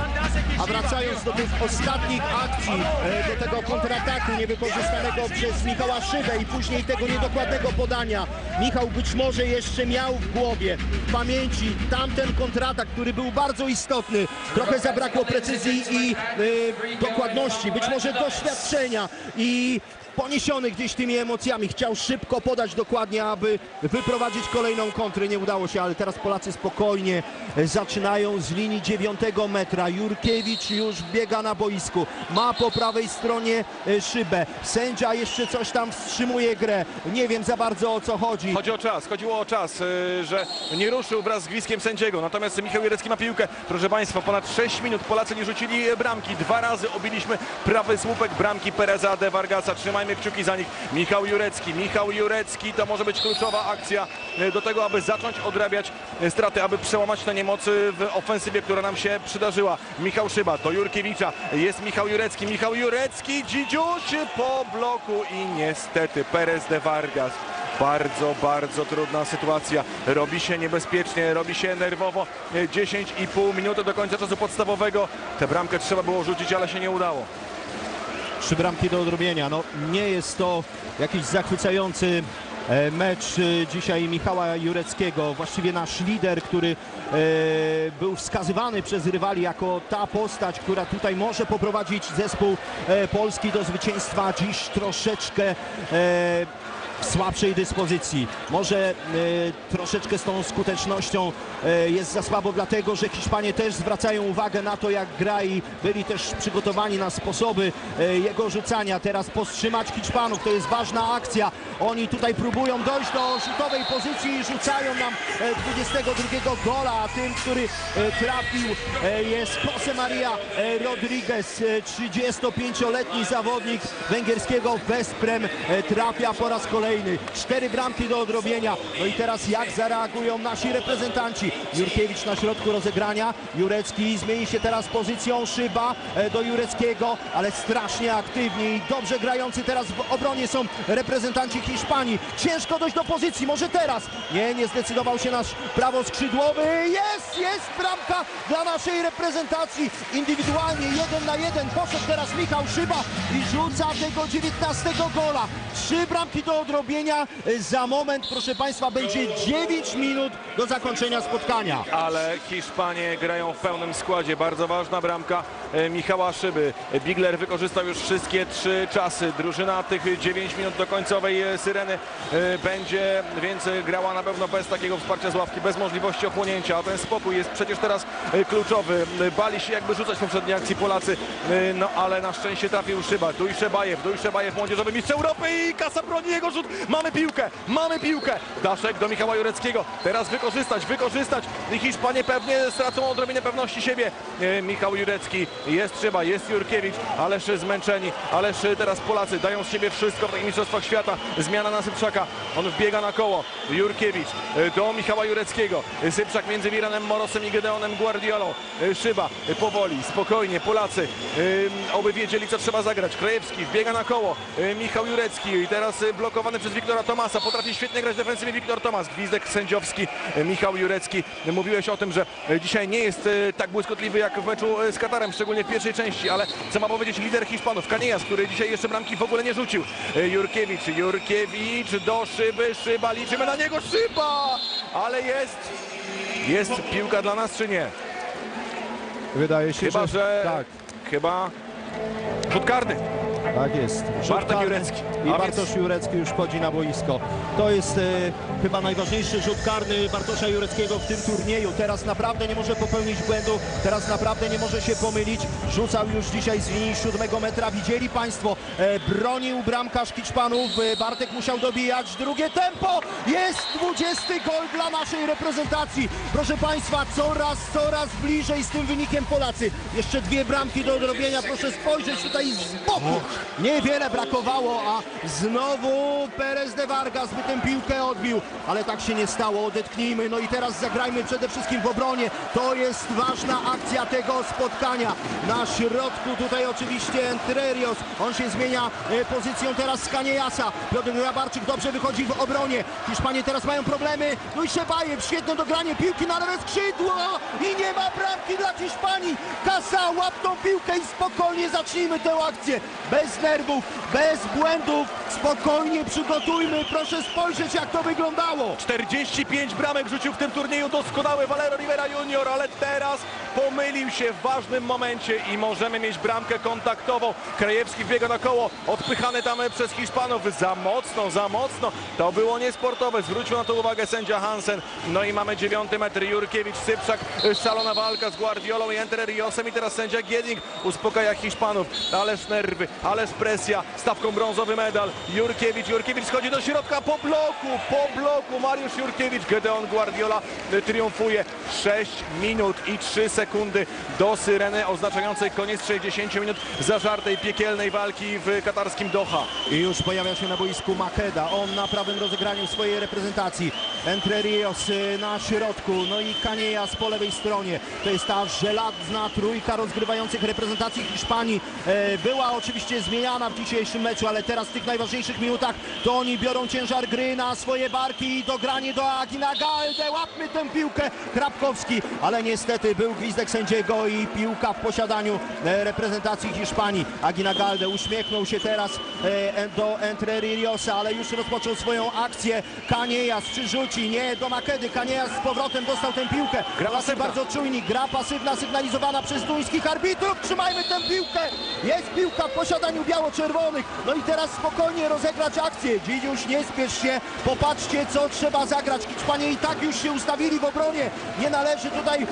A wracając do tych ostatnich akcji, e, do tego kontrataku niewykorzystanego przez Michała Szybę i później tego niedokładnego podania. Michał być może jeszcze miał w głowie, w pamięci tamten kontratak, który był bardzo istotny. Trochę zabrakło precyzji i e, dokładności, być może doświadczenia i poniesiony gdzieś tymi emocjami. Chciał szybko podać dokładnie, aby wyprowadzić kolejną kontrę. Nie udało się, ale teraz Polacy spokojnie e, zaczynają z linii dziewiątego metra. Jurkiewicz już biega na boisku. Ma po prawej stronie e, szybę. Sędzia jeszcze coś tam wstrzymuje grę. Nie wiem za bardzo o co chodzi. Chodzi o czas, chodziło o czas, y, że nie ruszył wraz z gwizdkiem sędziego. Natomiast Michał Jurecki ma piłkę. Proszę Państwa, ponad 6 minut Polacy nie rzucili bramki. Dwa razy obiliśmy prawy słupek bramki Pereza de Vargasa. Trzymajmy kciuki za nich. Michał Jurecki, Michał Jurecki to może być kluczowa akcja y, do tego, aby zacząć odrabiać y, straty, aby przełamać te niemocy w ofensywie, która nam się przydarzyła. Michał Szyba do Jurkiewicza. Jest Michał Jurecki. Michał Jurecki, Dzidziuć po bloku i niestety Perez de Vargas. Bardzo, bardzo trudna sytuacja. Robi się niebezpiecznie, robi się nerwowo. E, 10,5 minuty do końca czasu podstawowego. Tę bramkę trzeba było rzucić, ale się nie udało. Trzy bramki do odrobienia. No, nie jest to jakiś zachwycający e, mecz e, dzisiaj Michała Jureckiego. Właściwie nasz lider, który e, był wskazywany przez rywali jako ta postać, która tutaj może poprowadzić zespół Polski do zwycięstwa. Dziś troszeczkę słabszej dyspozycji. Może e, troszeczkę z tą skutecznością e, jest za słabo, dlatego że Hiszpanie też zwracają uwagę na to, jak gra i byli też przygotowani na sposoby e, jego rzucania. Teraz powstrzymać Hiszpanów, to jest ważna akcja. Oni tutaj próbują dojść do rzutowej pozycji i rzucają nam e, 22 gola, a tym, który trafił jest Jose Maria Rodriguez, e, 35-letni zawodnik węgierskiego Wesprem trafia po raz kolejny. Cztery bramki do odrobienia. No i teraz jak zareagują nasi reprezentanci? Jurkiewicz na środku rozegrania. Jurecki zmieni się teraz pozycją Szyba e, do Jureckiego, ale strasznie aktywni i dobrze grający teraz w obronie są reprezentanci Hiszpanii. Ciężko dojść do pozycji, może teraz. Nie, nie zdecydował się nasz prawoskrzydłowy. Jest, jest bramka dla naszej reprezentacji. Indywidualnie jeden na jeden poszedł teraz Michał Szyba i rzuca tego 19 gola. Trzy bramki do odrobienia. Za moment, proszę Państwa, będzie 9 minut do zakończenia spotkania. ale Hiszpanie grają w pełnym składzie. Bardzo ważna bramka e, Michała Szyby. Bigler wykorzystał już wszystkie trzy czasy. Drużyna tych 9 minut do końcowej e, syreny będzie więc grała na pewno bez takiego wsparcia z ławki, bez możliwości ochłonięcia. A ten spokój jest przecież teraz kluczowy. Bali się jakby rzucać w poprzedniej akcji Polacy, no ale na szczęście trafił Szyba. Dujszebajew, Dujszebajew, młodzieżowy mistrz Europy i kasa broni jego Mamy piłkę, mamy piłkę. Daszek do Michała Jureckiego. Teraz wykorzystać, wykorzystać. Hiszpanie pewnie stracą odrobinę pewności siebie. E, Michał Jurecki, jest Szyba, jest Jurkiewicz, ależ zmęczeni, ależ teraz Polacy dają z siebie wszystko w tych mistrzostwach świata. Zmiana na Sypczaka, on wbiega na koło. Jurkiewicz e, do Michała Jureckiego. Sypczak między Miranem Morosem i Gedeonem Guardiolą. E, Szyba powoli, spokojnie, Polacy oby wiedzieli co trzeba zagrać. Krajewski wbiega na koło. Michał Jurecki i teraz e, przez Wiktora Tomasa. Potrafi świetnie grać w defensywie Wiktor Tomas. Gwizdek sędziowski Michał Jurecki. Mówiłeś o tym, że dzisiaj nie jest e, tak błyskotliwy jak w meczu e, z Katarem, szczególnie w pierwszej części, ale co ma powiedzieć lider Hiszpanów, Canellas, który dzisiaj jeszcze bramki w ogóle nie rzucił. E, Jurkiewicz, Jurkiewicz do szyby, szyba, liczymy na niego, szyba! Ale jest, jest piłka dla nas czy nie? Wydaje się, Chyba, że... tak. Chyba Rzut karny. Tak jest. Bartek Jurecki. I Bartosz Jurecki już wchodzi na boisko. To jest e, chyba najważniejszy rzut karny Bartosza Jureckiego w tym turnieju. Teraz naprawdę nie może popełnić błędu, teraz naprawdę nie może się pomylić. Rzucał już dzisiaj z linii siódmego metra. Widzieli Państwo, e, bronił bramkarz Hiszpanów. E, Bartek musiał dobijać. Drugie tempo. Jest 20 gol dla naszej reprezentacji. Proszę Państwa, coraz, coraz bliżej z tym wynikiem Polacy. Jeszcze dwie bramki do odrobienia. Proszę spojrzeć tutaj z boku. Niewiele brakowało, a znowu Perez de Vargas by tę piłkę odbił, ale tak się nie stało. Odetchnijmy, no i teraz zagrajmy przede wszystkim w obronie. To jest ważna akcja tego spotkania. Na środku tutaj oczywiście Entrerios. On się zmienia e, pozycją teraz z Kaniejasa. Piotr Grabarczyk dobrze wychodzi w obronie. Hiszpanie teraz mają problemy. No i Szebajew, świetne dogranie piłki na lewe skrzydło i nie ma bramki dla Hiszpanii. Kasa, łap tą piłkę i spokojnie zacznijmy tę akcję. Bez nerwów, bez błędów, spokojnie przygotujmy. Proszę spojrzeć jak to wyglądało. 45 bramek rzucił w tym turnieju doskonały Valero Rivera Junior, ale teraz pomylił się w ważnym momencie i możemy mieć bramkę kontaktową. Krajewski biega na koło, odpychany tam przez Hiszpanów. Za mocno, za mocno. To było niesportowe. Zwrócił na to uwagę sędzia Hansen. No i mamy dziewiąty metr. Jurkiewicz, Sypszak, szalona walka z Guardiolą i Entre Riosem i teraz sędzia Giednik uspokaja Hiszpanów. Ależ nerwy, ależ presja. Stawką brązowy medal. Jurkiewicz, Jurkiewicz schodzi do środka po bloku, po bloku. Mariusz Jurkiewicz, Gedeon Guardiola y, triumfuje. 6 minut i 3 sekundy do syreny oznaczającej koniec 60 minut zażartej, piekielnej walki w katarskim Doha. I już pojawia się na boisku Makeda. On na prawym rozegraniu swojej reprezentacji. Entre Rios y, na środku. No i Kaniejas po lewej stronie. To jest ta żelazna trójka rozgrywających reprezentacji Hiszpanii. E, Była oczywiście zmieniana w dzisiejszym meczu, ale teraz w tych najważniejszych minutach to oni biorą ciężar gry na swoje barki i dogranie do Agina Galde. Łapmy tę piłkę. Krapkowski, ale niestety był gwizdek sędziego i piłka w posiadaniu e, reprezentacji Hiszpanii. Agina Galde uśmiechnął się teraz e, do Entre Riosa, ale już rozpoczął swoją akcję. Kaniejas czy rzuci? Nie, do Makedy. Kaniejas z powrotem dostał tę piłkę. Gra Pasy pasywna. bardzo czujni. Gra pasywna sygnalizowana przez duńskich arbitrów. Trzymajmy tę piłkę. Jest piłka w posiadaniu biało-czerwonych. No i teraz spokojnie rozegrać akcję. Dzidziuś, nie spiesz się. Popatrzcie, co trzeba zagrać. Hiszpanie i tak już się ustawili w obronie. Nie należy tutaj y,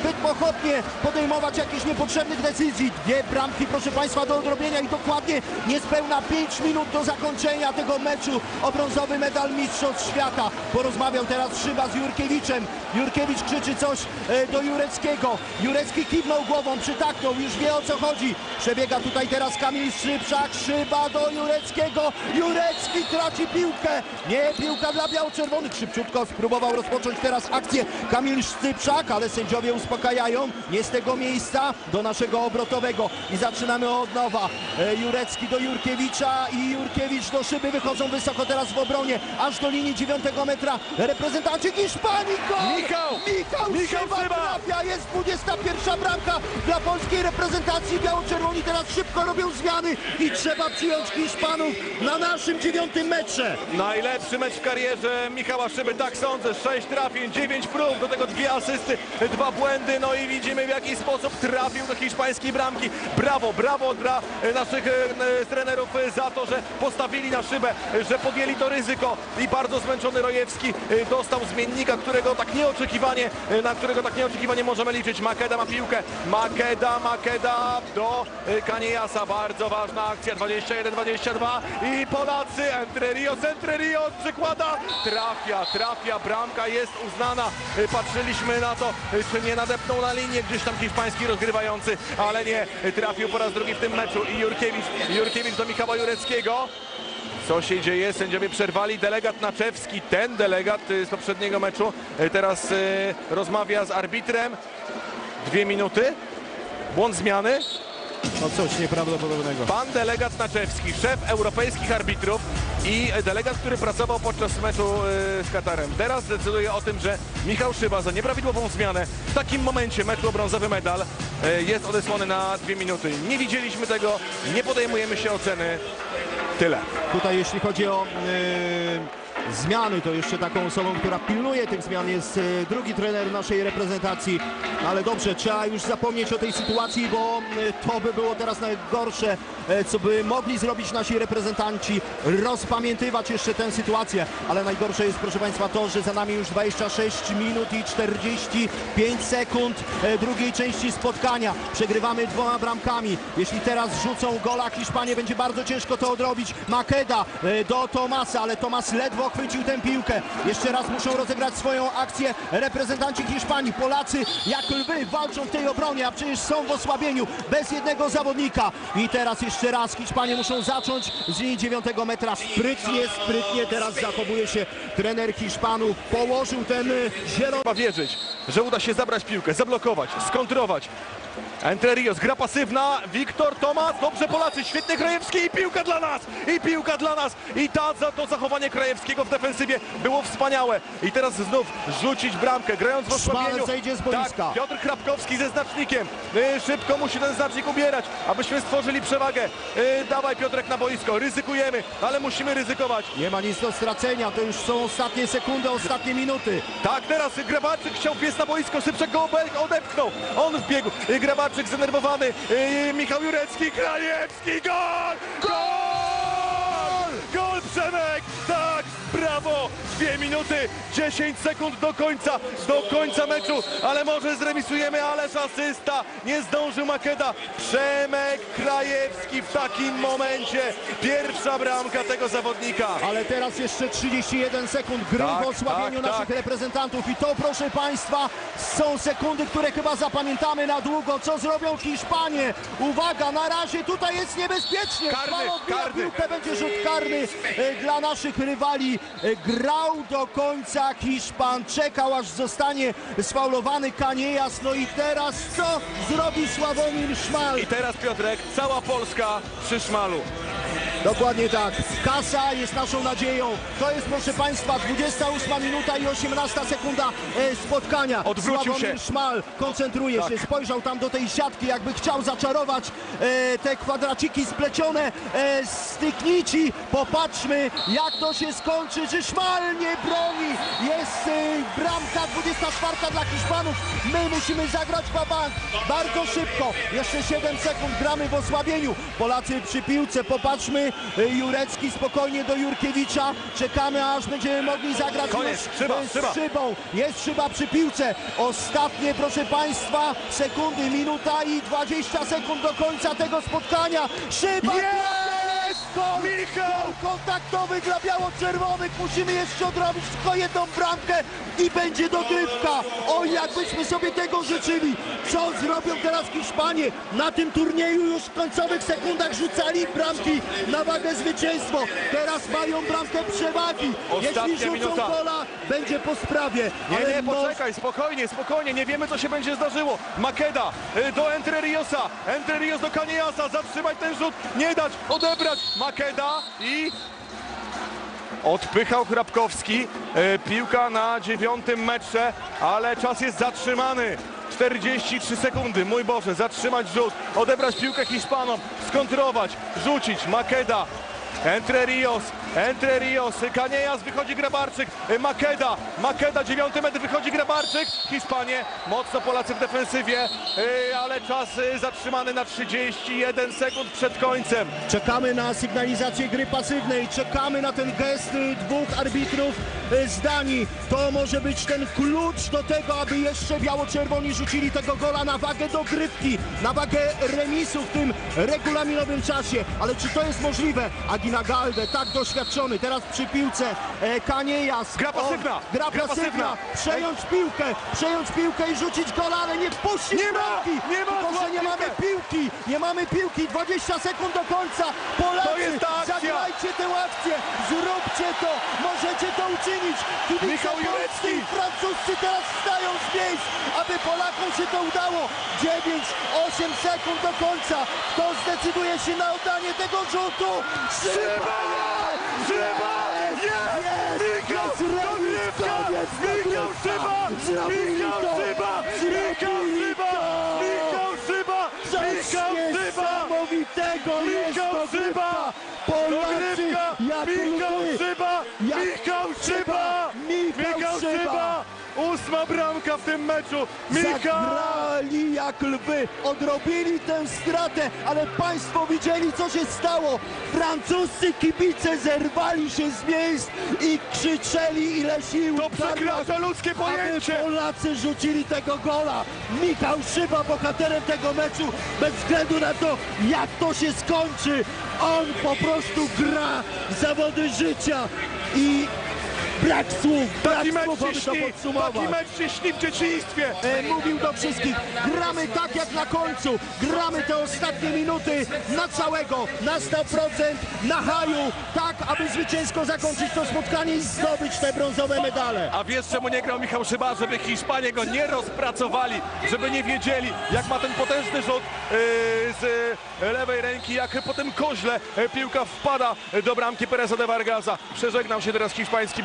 zbyt pochopnie podejmować jakichś niepotrzebnych decyzji. Dwie bramki, proszę Państwa, do odrobienia i dokładnie niespełna 5 minut do zakończenia tego meczu o brązowy medal Mistrzostw Świata. Porozmawiał teraz Szyba z Jurkiewiczem. Jurkiewicz krzyczy coś e, do Jureckiego. Jurecki kiwnął głową, przytaknął, już wie o co chodzi. Przebiega tutaj teraz Kamil Szybszak, Szyba do Jureckiego. Jurecki traci piłkę. Nie, piłka dla biało-czerwonych. Szybciutko spróbował rozpocząć teraz akcję Kamil Szczypszak, ale sędziowie uspokajają. Nie z tego miejsca do naszego obrotowego. I zaczynamy od nowa. E, Jurecki do Jurkiewicza i Jurkiewicz do Szyby. Wychodzą wysoko teraz w obronie, aż do linii dziewiątego metra. Reprezentanci Hiszpanii, gol! Michał! Michał, Michał Szyba Szyba! trafia. Jest 21 bramka dla polskiej reprezentacji. Biało-czerwoni teraz szybko robią i trzeba przyjąć Hiszpanów na naszym dziewiątym metrze. Najlepszy mecz w karierze Michała Szyby, tak sądzę. 6 trafień, 9 prób, do tego dwie asysty, dwa błędy. No i widzimy w jaki sposób trafił do hiszpańskiej bramki. Brawo, brawo dla naszych e, trenerów za to, że postawili na szybę, że podjęli to ryzyko i bardzo zmęczony Rojewski e, dostał zmiennika, którego tak nieoczekiwanie, e, na którego tak nieoczekiwanie możemy liczyć. Makeda ma piłkę, Makeda, Makeda do Kaniasa. Bardzo ważna akcja, 21-22 i Polacy, Entre Rios, Entre Rios przykłada, trafia, trafia, bramka jest uznana. E, Patrzyliśmy na to, e, czy nie nadepnął na linię gdzieś tam hiszpański rozgrywający, ale nie, e, trafił po raz drugi w tym meczu i Jurkiewicz, Jurkiewicz do Michała Jureckiego. Co się dzieje? Sędziowie przerwali. Delegat Naczewski, ten delegat y, z poprzedniego meczu, y, teraz y, rozmawia z arbitrem. Dwie minuty. Błąd zmiany. No coś nieprawdopodobnego. Pan delegat Naczewski, szef europejskich arbitrów i delegat, który pracował podczas meczu y, z Katarem. Teraz decyduje o tym, że Michał Szyba za nieprawidłową zmianę w takim momencie meczu o brązowy medal y, jest odesłany na dwie minuty. Nie widzieliśmy tego, nie podejmujemy się oceny. Tyle. Tutaj jeśli chodzi o zmiany. To jeszcze taką osobą, która pilnuje tych zmian jest e, drugi trener naszej reprezentacji. Ale dobrze, trzeba już zapomnieć o tej sytuacji, bo e, to by było teraz najgorsze, e, co by mogli zrobić nasi reprezentanci. Rozpamiętywać jeszcze tę sytuację. Ale najgorsze jest, proszę Państwa, to, że za nami już 26 minut i 45 sekund drugiej części spotkania. Przegrywamy dwoma bramkami. Jeśli teraz rzucą gola Hiszpanie, będzie bardzo ciężko to odrobić. Makeda do Tomasa, ale Tomas ledwo chwycił tę piłkę. Jeszcze raz muszą rozegrać swoją akcję reprezentanci Hiszpanii. Polacy jak lwy walczą w tej obronie, a przecież są w osłabieniu bez jednego zawodnika. I teraz jeszcze raz Hiszpanie muszą zacząć z linii 9 metra. Sprytnie, sprytnie teraz zachowuje się trener Hiszpanów. Położył ten e, zielony Trzeba wierzyć, że uda się zabrać piłkę, zablokować, skontrować. Entre Rios, gra pasywna, Wiktor Tomas, dobrze Polacy, świetnie Krajewski i piłka dla nas, i piłka dla nas. I ta, za to zachowanie Krajewskiego w defensywie było wspaniałe. I teraz znów rzucić bramkę, grając w osłabieniu. Zejdzie z boiska. Tak, Piotr Krapkowski ze znacznikiem. Y, Szybko musi ten znacznik ubierać, abyśmy stworzyli przewagę. Y, Dawaj Piotrek na boisko, ryzykujemy, ale musimy ryzykować. Nie ma nic do stracenia, to już są ostatnie sekundy, ostatnie minuty. Tak, teraz Grabarczyk chciał pies na boisko, Szybczak go odepchnął. On wbiegł, Y, Grabarczyk zdenerwowany, Y, Michał Jurecki, Krajewski, gol! Gol! Gol Przemek! Tak, brawo! Dwie minuty, 10 sekund do końca, do końca meczu, ale może zremisujemy, ależ asysta, nie zdążył Makeda. Przemek Krajewski w takim momencie, pierwsza bramka tego zawodnika. Ale teraz jeszcze 31 sekund gry Tak, w osłabieniu tak, naszych tak. reprezentantów i to proszę Państwa są sekundy, które chyba zapamiętamy na długo. Co zrobią Hiszpanie? Uwaga, na razie tutaj jest niebezpiecznie. Karny, karny. piłkę, będzie rzut karny e, dla naszych rywali. E, Grał do końca Hiszpan, czekał aż zostanie sfaulowany Kaniejas. No i teraz co zrobi Sławomir Szmal? I teraz Piotrek, cała Polska przy szmalu. Dokładnie tak. Kasa jest naszą nadzieją. To jest, proszę Państwa, 28 minuta i 18 sekunda e, spotkania. Odwrócił Sławomir się. Szmal koncentruje się, spojrzał tam do tej siatki, jakby chciał zaczarować e, te kwadraciki splecione e, z tych nici. Popatrzmy, jak to się skończy. Czy Szmal nie broni? Jest e, bramka 24 dla Hiszpanów. My musimy zagrać babank. Bardzo szybko. Jeszcze 7 sekund. Gramy w osłabieniu. Polacy przy piłce. Popatrzmy. Jurecki spokojnie do Jurkiewicza. Czekamy, aż będziemy mogli zagrać Koniec. Szyba, z szyba. szybą. Jest szyba przy piłce. Ostatnie, proszę Państwa, sekundy. Minuta i 20 sekund do końca tego spotkania. Szyba! Jest! Gol! Michał! Kontaktowy dla biało-czerwonych. Musimy jeszcze odrobić tylko jedną bramkę i będzie dogrywka. O, jakbyśmy sobie tego życzyli. Co zrobią teraz Hiszpanie? Na tym turnieju już w końcowych sekundach rzucali bramki na wagę zwycięstwo. Teraz mają bramkę przewagi. Ostatnia Jeśli rzucą minuta. gola, będzie po sprawie. Nie, Ale nie, poczekaj, spokojnie, spokojnie, nie wiemy co się będzie zdarzyło. Makeda y, do Entre Riosa, Entre Rios do Kaniasa, zatrzymać ten rzut, nie dać, odebrać. Makeda i... Odpychał Hrabkowski, y, piłka na dziewiątym metrze, ale czas jest zatrzymany. 43 sekundy, mój Boże, zatrzymać rzut, odebrać piłkę Hiszpanom, skontrować, rzucić, Makeda, Entre Rios, Entre Rios, Kaniejas, wychodzi Grabarczyk, Makeda, Makeda, dziewiąty metr, wychodzi Grabarczyk, Hiszpanie, mocno Polacy w defensywie, yy, ale czas yy, zatrzymany na 31 sekund przed końcem. Czekamy na sygnalizację gry pasywnej, czekamy na ten gest y, dwóch arbitrów y, z Danii. To może być ten klucz do tego, aby jeszcze biało-czerwoni rzucili tego gola na wagę dogrywki, na wagę remisu w tym regulaminowym czasie. Ale czy to jest możliwe? Agina Galde, tak doświadczony, teraz przy piłce e, Kaniejas. Gra pasywna, O, gra, pasywna. pasywna. Przejąć piłkę, przejąć piłkę i rzucić gola, ale nie wpuścić Nie ma, bramki. nie ma, Tylko, że nie mamy piłki, nie mamy piłki, 20 sekund do końca. Polacy, To jest ta akcja. zagrajcie tę akcję, zróbcie to, możecie to uczynić. Kibice polscy i francuscy teraz wstają z miejsc, aby Polakom się to udało. 9-8 sekund do końca. Kto zdecyduje się na oddanie tego rzutu? Szyba! Szyba! Jest! Michał! Dogrywka! Michał Szyba! Michał Szyba! Michał Szyba! Michał Szyba! Michał Szyba! niesamowitego jest Michał to Szyba! Polacy Dogrywka! jak Michał. Szyba! Michał Szyba! Ósma bramka w tym meczu. Michał! Zagrali jak lwy, odrobili tę stratę, ale Państwo widzieli, co się stało. Francuscy kibice zerwali się z miejsc i krzyczeli, ile sił To przekracza ludzkie pojęcie! Polacy rzucili tego gola. Michał Szyba bohaterem tego meczu, bez względu na to, jak to się skończy. On po prostu gra w zawody życia i brak słów, brak Taki mecz słów, aby to podsumować. Taki mecz się śni w dzieciństwie! E, mówił do wszystkich, gramy tak jak na końcu, gramy te ostatnie minuty na całego, na 100%, na haju, tak aby zwycięsko zakończyć to spotkanie i zdobyć te brązowe medale. A wiesz czemu nie grał Michał Szyba? Żeby Hiszpanie go nie rozpracowali, żeby nie wiedzieli jak ma ten potężny rzut yy, z lewej ręki, jak po tym koźle yy, piłka wpada do bramki Pereza de Vargasa. Przeżegnał się teraz hiszpański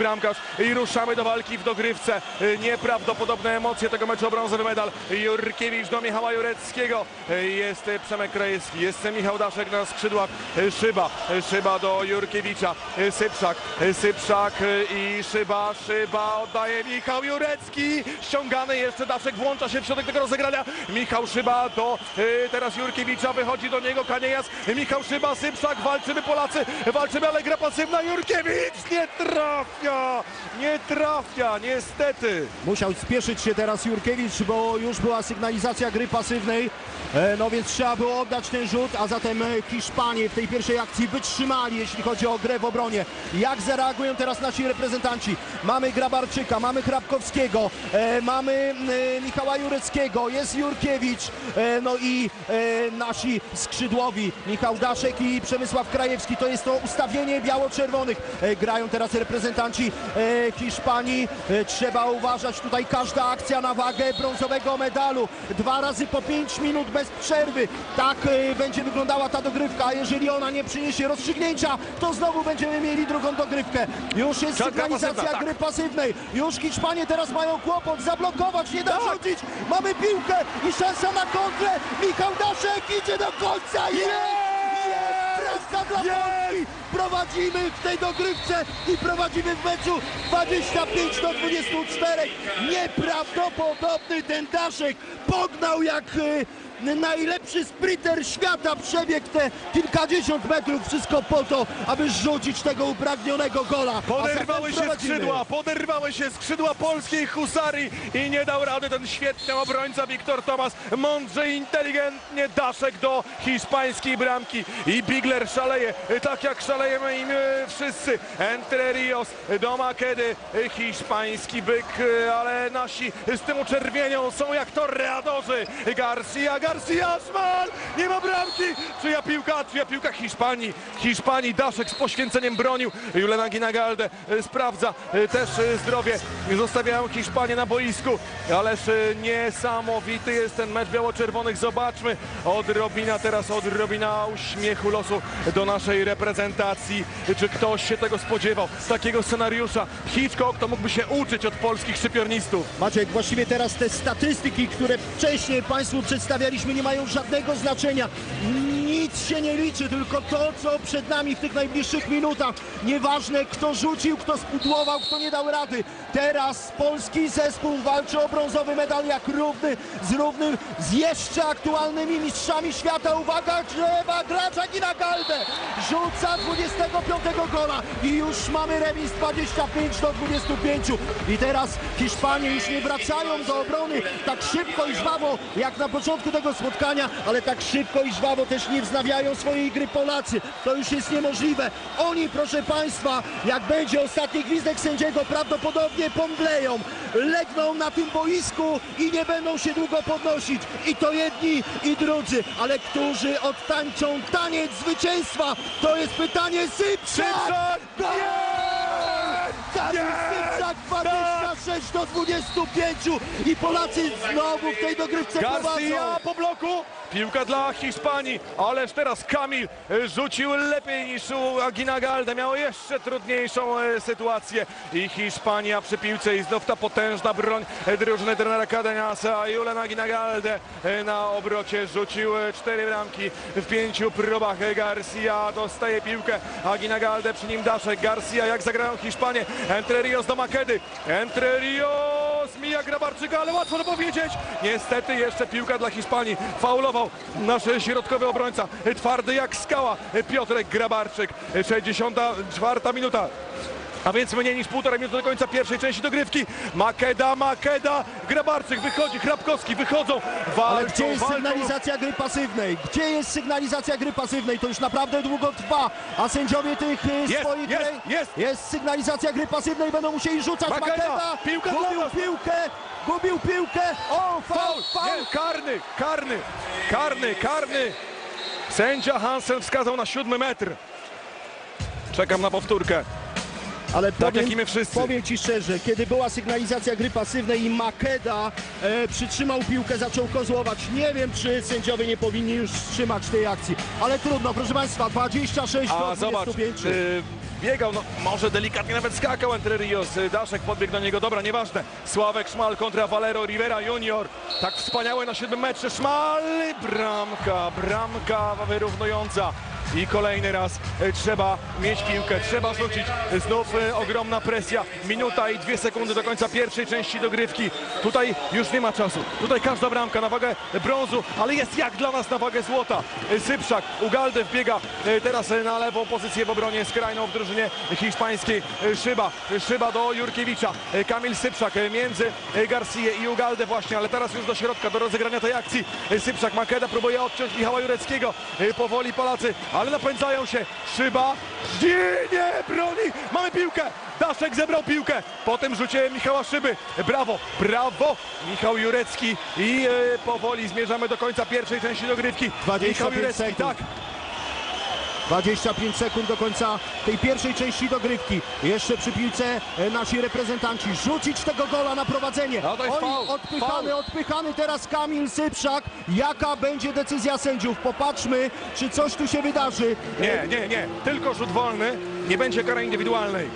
i ruszamy do walki w dogrywce. Yy, nieprawdopodobne emocje tego meczu o brązowy medal. Jurkiewicz do Michała Jureckiego. Yy, jest yy, Przemek Krajewski, jest Michał Daszek na skrzydłach. Szyba, Szyba do Jurkiewicza. Sypszak, Sypszak i Szyba, Szyba oddaje Michał Jurecki. Ściągany jeszcze Daszek włącza się w środek tego rozegrania. Michał Szyba do teraz Jurkiewicza, wychodzi do niego Kaniejas. Michał Szyba, Sypszak, walczymy Polacy, walczymy, ale gra pasywna. Jurkiewicz nie trafia, nie trafia, niestety. Musiał spieszyć się teraz Jurkiewicz, bo już była sygnalizacja gry pasywnej, e, no więc trzeba było oddać ten rzut, a zatem e, Hiszpanie w tej pierwszej akcji wytrzymali, jeśli chodzi o grę w obronie. Jak zareagują teraz nasi reprezentanci? Mamy Grabarczyka, mamy Hrabkowskiego, e, mamy Michała Jureckiego, jest Jurkiewicz, no i nasi skrzydłowi Michał Daszek i Przemysław Krajewski. To jest to ustawienie biało-czerwonych. Grają teraz reprezentanci Hiszpanii. E, trzeba uważać tutaj każda akcja na wagę brązowego medalu. Dwa razy po pięć minut bez przerwy. Tak e, będzie wyglądała ta dogrywka. A jeżeli ona nie przyniesie rozstrzygnięcia, to znowu będziemy mieli drugą dogrywkę. Już jest sygnalizacja tak. gry pasywnej. Już Hiszpanie teraz mają kłopot zablokować, nie da Tak. rzucić. Mamy piłkę i szansa na kontrę. Michał Daszek idzie do końca. Jest! Jest! Dla Polski! Prowadzimy w tej dogrywce i prowadzimy w meczu 25 do 24. Nieprawdopodobny ten Daszek. Pognał jak e, najlepszy sprinter świata. Przebiegł te kilkadziesiąt metrów. Wszystko po to, aby rzucić tego upragnionego gola. Poderwały się skrzydła, poderwały się skrzydła polskiej husarii i nie dał rady ten świetny obrońca Wiktor Tomas. Mądrze, inteligentnie Daszek do hiszpańskiej bramki i Bigler szaleje, tak jak szalejemy i my wszyscy. Entre Rios do Makedy, hiszpański byk, ale nasi z tym uczerwienią są jak torreadorzy. Garcia, Garcia, Szmal, nie ma bramki. Czyja piłka, czyja piłka Hiszpanii. Hiszpanii Daszek z poświęceniem bronił. Juliana Ginagalde e, sprawdza e, też e, zdrowie. Zostawiają Hiszpanię na boisku. Ależ e, niesamowity jest ten mecz biało-czerwonych. Zobaczmy. Odrobina teraz, odrobina uśmiechu losu do naszej reprezentacji. Czy ktoś się tego spodziewał? Takiego scenariusza. Hitchcock to mógłby się uczyć od polskich szczypiornistów. Maciek, właściwie teraz te statystyki, które wcześniej Państwu przedstawialiśmy, nie mają żadnego znaczenia. Nic się nie liczy, tylko to, co przed nami w tych najbliższych minutach. Nieważne, kto rzucił, kto spudłował, kto nie dał rady. Teraz polski zespół walczy o brązowy medal jak równy z równym, z jeszcze aktualnymi mistrzami świata. Uwaga, trzeba gracza Gina Galdę. Rzuca 25 gola i już mamy remis 25 do 25. I teraz Hiszpanie już nie wracają do obrony tak szybko i żwawo jak na początku tego spotkania, ale tak szybko i żwawo też nie wznawiają swojej gry Polacy. To już jest niemożliwe. Oni, proszę Państwa, jak będzie ostatni gwizdek sędziego, prawdopodobnie pomdleją. Legną na tym boisku i nie będą się długo podnosić. I to jedni i drudzy, ale którzy odtańczą taniec zwycięstwa? To jest pytanie Sypczak! Gol! Kamil Nie! Sypczak 26 do 25 i Polacy znowu w tej dogrywce prowadzą. Garcia po bloku, piłka dla Hiszpanii, ależ teraz Kamil e, rzucił lepiej niż u Agina Galde, miał jeszcze trudniejszą e, sytuację. I Hiszpania przy piłce i znów ta potężna broń e, drużyny trenera Cadeniasa, Julen Agina na obrocie rzucił cztery bramki w pięciu próbach, Garcia dostaje piłkę, Agina Galde przy nim Daszek, Garcia. Jak zagrają Hiszpanie, Entre Rios do Makedy, Entre Rios mija Grabarczyka, ale łatwo to powiedzieć, niestety jeszcze piłka dla Hiszpanii, faulował nasz środkowy obrońca, twardy jak skała, Piotrek Grabarczyk, E, 64 minuta. A więc mniej niż półtora minuty do końca pierwszej części dogrywki. Makeda, Makeda, Grabarczyk wychodzi, Hrabkowski wychodzą, walczą, Ale gdzie jest walczą. sygnalizacja gry pasywnej? Gdzie jest sygnalizacja gry pasywnej? To już naprawdę długo trwa, a sędziowie tych e, Jest, swoich... jest, rej- jest. jest sygnalizacja gry pasywnej, będą musieli rzucać Makeda, Makeda, piłka dla gubił piłkę, gubił piłkę, o, faul, Faul, karny, karny, karny, karny. Sędzia Hansen wskazał na siódmy metr. Czekam na powtórkę. Ale Tak jak i my wszyscy. Powiem Ci szczerze, kiedy była sygnalizacja gry pasywnej i Makeda e, przytrzymał piłkę, zaczął kozłować, nie wiem czy sędziowie nie powinni już wstrzymać tej akcji. Ale trudno, proszę Państwa, 26 A do zobacz, 25. y, biegał, no może delikatnie nawet skakał Entre Rios. Y, Daszek podbiegł do niego, dobra, nieważne. Sławek Szmal kontra Valero Rivera Junior. Tak wspaniałe na siódmym metrze. Szmal, bramka, bramka wyrównująca. I kolejny raz y, trzeba mieć piłkę, trzeba rzucić. Znów y, ogromna presja. Minuta i dwie sekundy do końca pierwszej części dogrywki. Tutaj już nie ma czasu. Tutaj każda bramka na wagę brązu, ale jest jak dla nas na wagę złota. Y, Sypszak, Ugalde wbiega teraz na lewą pozycję w obronie skrajną w drużynie hiszpańskiej. Szyba, Szyba do Jurkiewicza. Kamil Sypszak między Garcję i Ugaldę właśnie, ale teraz już do środka, do rozegrania tej akcji. Sypszak, Makeda próbuje odciąć Michała Jureckiego. Powoli Polacy, ale napędzają się. Szyba, nie, nie, broni. Mamy piłkę. Daszek zebrał piłkę. Potem rzucie Michała Szyby. Brawo, brawo. Michał Jurecki i y, powoli zmierzamy do końca pierwszej części dogrywki. 25 Michał Jurecki, sekund. tak. 25 sekund do końca tej pierwszej części dogrywki. Jeszcze przy piłce e, nasi reprezentanci. Rzucić tego gola na prowadzenie. No Oj, faul, odpychany, faul. odpychany teraz Kamil Sypszak. Jaka będzie decyzja sędziów? Popatrzmy, czy coś tu się wydarzy. Nie, nie, nie. Tylko rzut wolny. Nie będzie kary indywidualnej.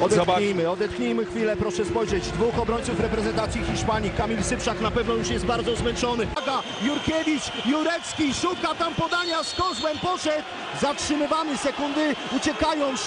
Odetchnijmy, odetchnijmy chwilę, proszę spojrzeć. Dwóch obrońców reprezentacji Hiszpanii. Kamil Sypszak na pewno już jest bardzo zmęczony. Uwaga, Jurkiewicz, Jurecki, szuka tam podania z kozłem, poszedł. Zatrzymywamy sekundy, uciekają 6-5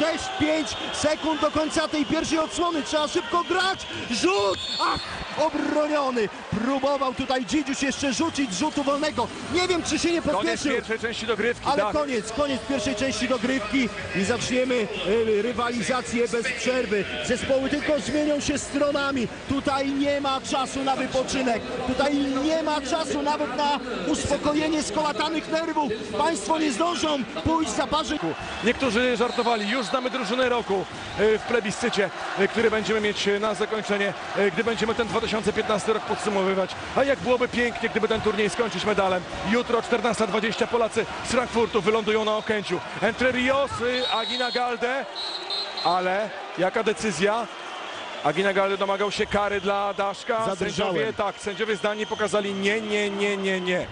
sekund do końca tej pierwszej odsłony. Trzeba szybko grać. Rzut! Ach, obroniony. Próbował tutaj Dzidziuś jeszcze rzucić rzutu wolnego. Nie wiem, czy się nie Koniec pospieszył. pierwszej części dogrywki. Ale tak. koniec, koniec pierwszej części dogrywki i zaczniemy y, rywalizację bez przerwy. Zespoły tylko zmienią się stronami. Tutaj nie ma czasu na wypoczynek. Tutaj nie ma czasu nawet na uspokojenie skołatanych nerwów. Państwo nie zdążą pójść za parzyk. Niektórzy żartowali, już znamy drużynę roku e, w plebiscycie, e, który będziemy mieć na zakończenie, gdy będziemy ten 2015 rok podsumowywać. A jak byłoby pięknie, gdyby ten turniej skończyć medalem. Jutro 14.20 Polacy z Frankfurtu wylądują na Okęciu. Entre Rios, Agina Galde, ale jaka decyzja? Agina Galde domagał się kary dla Daszka. Zadrżałem. Sędziowie, tak, sędziowie zdani pokazali nie, nie, nie, nie, nie.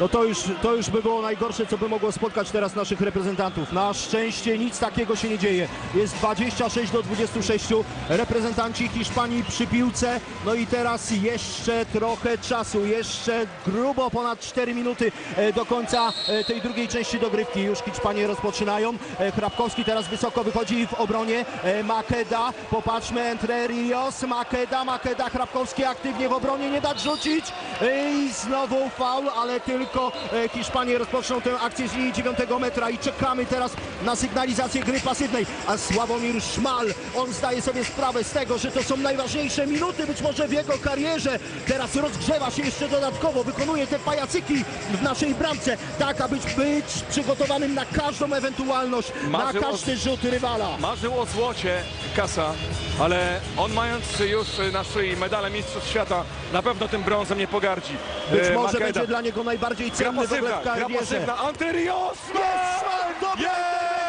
No to już, to już by było najgorsze, co by mogło spotkać teraz naszych reprezentantów. Na szczęście nic takiego się nie dzieje. Jest 26 do 26. Reprezentanci Hiszpanii przy piłce. No i teraz jeszcze trochę czasu. Jeszcze grubo ponad 4 minuty e, do końca e, tej drugiej części dogrywki. Już Hiszpanie rozpoczynają. E, Hrabkowski teraz wysoko wychodzi w obronie. Makeda. Popatrzmy. Entre Rios. Makeda. Makeda. Hrabkowski aktywnie w obronie. Nie dać rzucić. I znowu faul, ale tylko e, Hiszpanie rozpoczną tę akcję z linii 9 metra i czekamy teraz na sygnalizację gry pasywnej. A Sławomir Szmal, on zdaje sobie sprawę z tego, że to są najważniejsze minuty być może w jego karierze. Teraz rozgrzewa się jeszcze dodatkowo, wykonuje te pajacyki w naszej bramce, tak aby być przygotowanym na każdą ewentualność, Marzył na o- każdy rzut rywala. Marzył o złocie Kasa, ale on mając już na szyi medale Mistrzostw Świata, na pewno tym brązem nie pogardzi. Być E, może Makeda. będzie dla niego najbardziej Gra cenny w ogóle w karierze. Anterios! Jest dobra interwencja!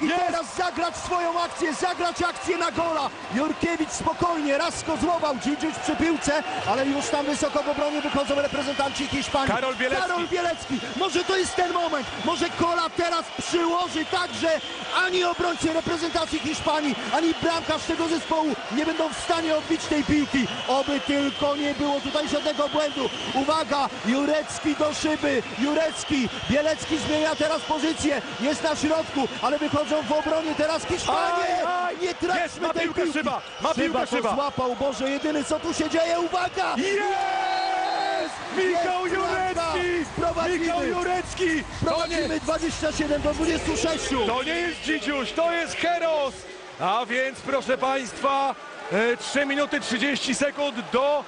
i teraz zagrać swoją akcję, zagrać akcję na gola. Jurkiewicz spokojnie, raz skozłował Dzidziuś przy piłce, ale już tam wysoko w obronie wychodzą reprezentanci Hiszpanii. Karol Bielecki. Karol Bielecki. Może to jest ten moment, może Kola teraz przyłoży tak, że ani obrońcy reprezentacji Hiszpanii, ani bramkarz tego zespołu nie będą w stanie odbić tej piłki. Oby tylko nie było tutaj żadnego błędu. Uwaga, Jurecki do szyby, Jurecki, Bielecki zmienia teraz pozycję, jest na środku, ale wychodzą w obronie teraz Hiszpanie. Aj, Nie jest, traćmy ma tej piłkę piłki. Szyba, ma piłkę Szyba. złapał, Boże, jedyny co tu się dzieje, uwaga! Jest! Michał Jest. Jurecki! Prowadzimy. Michał Jurecki! Nie, Prowadzimy 27 do 26. to nie jest Dzidziuś, to jest Heros! A więc proszę Państwa, e, 3 minuty 30 sekund do...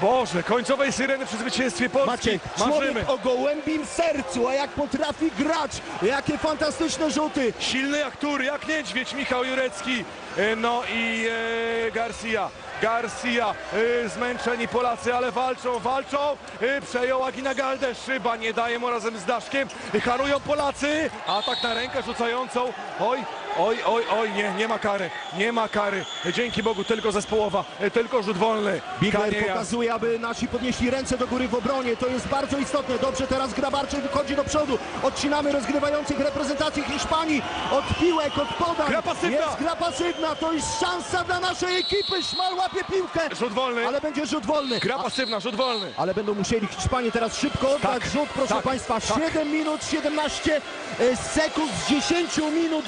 Boże, końcowej syreny przy zwycięstwie Polski. Maciek, Marzymy. o gołębim sercu, a jak potrafi grać, jakie fantastyczne rzuty. Silny jak tur, jak niedźwiedź Michał Jurecki. E, No i e, Garcia. Garcia, e, zmęczeni Polacy, ale walczą, walczą. E, przejął Agina Galdę, szyba nie daje mu razem z Daszkiem. E, harują Polacy, atak na rękę rzucającą. Oj, oj, oj, oj, nie, nie ma kary, nie ma kary. Dzięki Bogu, tylko zespołowa, tylko rzut wolny. Bigler pokazuje, aby nasi podnieśli ręce do góry w obronie. To jest bardzo istotne. Dobrze teraz Grabarczyk wychodzi do przodu. Odcinamy rozgrywających reprezentacji Hiszpanii. Od piłek, od podań. Gra pasywna. Jest gra pasywna. To jest szansa dla naszej ekipy. Szmal łapie piłkę. Rzut wolny. Ale będzie rzut wolny. Gra pasywna, rzut wolny. Ale będą musieli Hiszpanie teraz szybko oddać Tak, rzut, proszę tak, Państwa. tak. 7 minut 17 e, sekund z 10 minut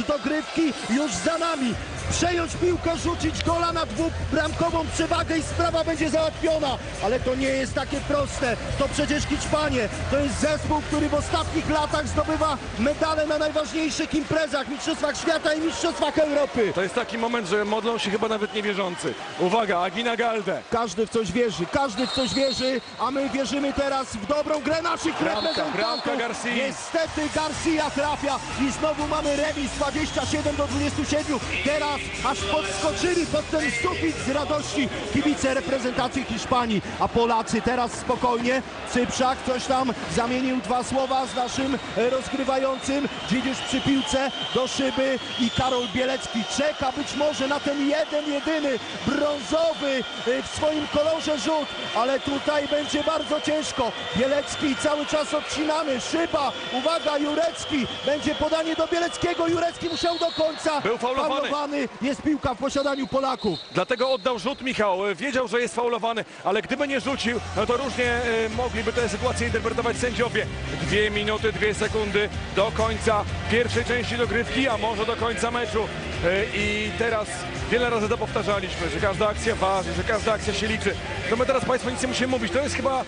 już za nami. Przejąć piłkę, rzucić gola na dwubramkową przewagę i sprawa będzie załatwiona. Ale to nie jest takie proste. To przecież Hiszpanie. To jest zespół, który w ostatnich latach zdobywa medale na najważniejszych imprezach, Mistrzostwach Świata i Mistrzostwach Europy. To jest taki moment, że modlą się chyba nawet niewierzący. Uwaga, Agina Galdę. Każdy w coś wierzy, każdy w coś wierzy, a my wierzymy teraz w dobrą grę naszych Bramka, reprezentantów. bramka Garcia. Niestety Garcia trafia i znowu mamy remis 27 do 27. Teraz aż podskoczyli pod ten sufit z radości kibice reprezentacji Hiszpanii, a Polacy teraz spokojnie. Cyprzak coś tam zamienił dwa słowa z naszym e, rozgrywającym. Dzidziuś przy piłce do szyby i Karol Bielecki czeka być może na ten jeden, jedyny brązowy e, w swoim kolorze rzut, ale tutaj będzie bardzo ciężko. Bielecki cały czas odcinamy, szyba, uwaga, Jurecki, będzie podanie do Bieleckiego, Jurecki musiał do końca. Był faulowany. Faulowany. Jest piłka w posiadaniu Polaków. Dlatego oddał rzut Michał. Wiedział, że jest faulowany, ale gdyby nie rzucił, no to różnie e, mogliby tę sytuację interpretować sędziowie. Dwie minuty, dwie sekundy do końca pierwszej części dogrywki, a może do końca meczu. E, I teraz wiele razy to powtarzaliśmy, że każda akcja waży, że każda akcja się liczy. To my teraz Państwu nic nie musimy mówić. To jest chyba... e,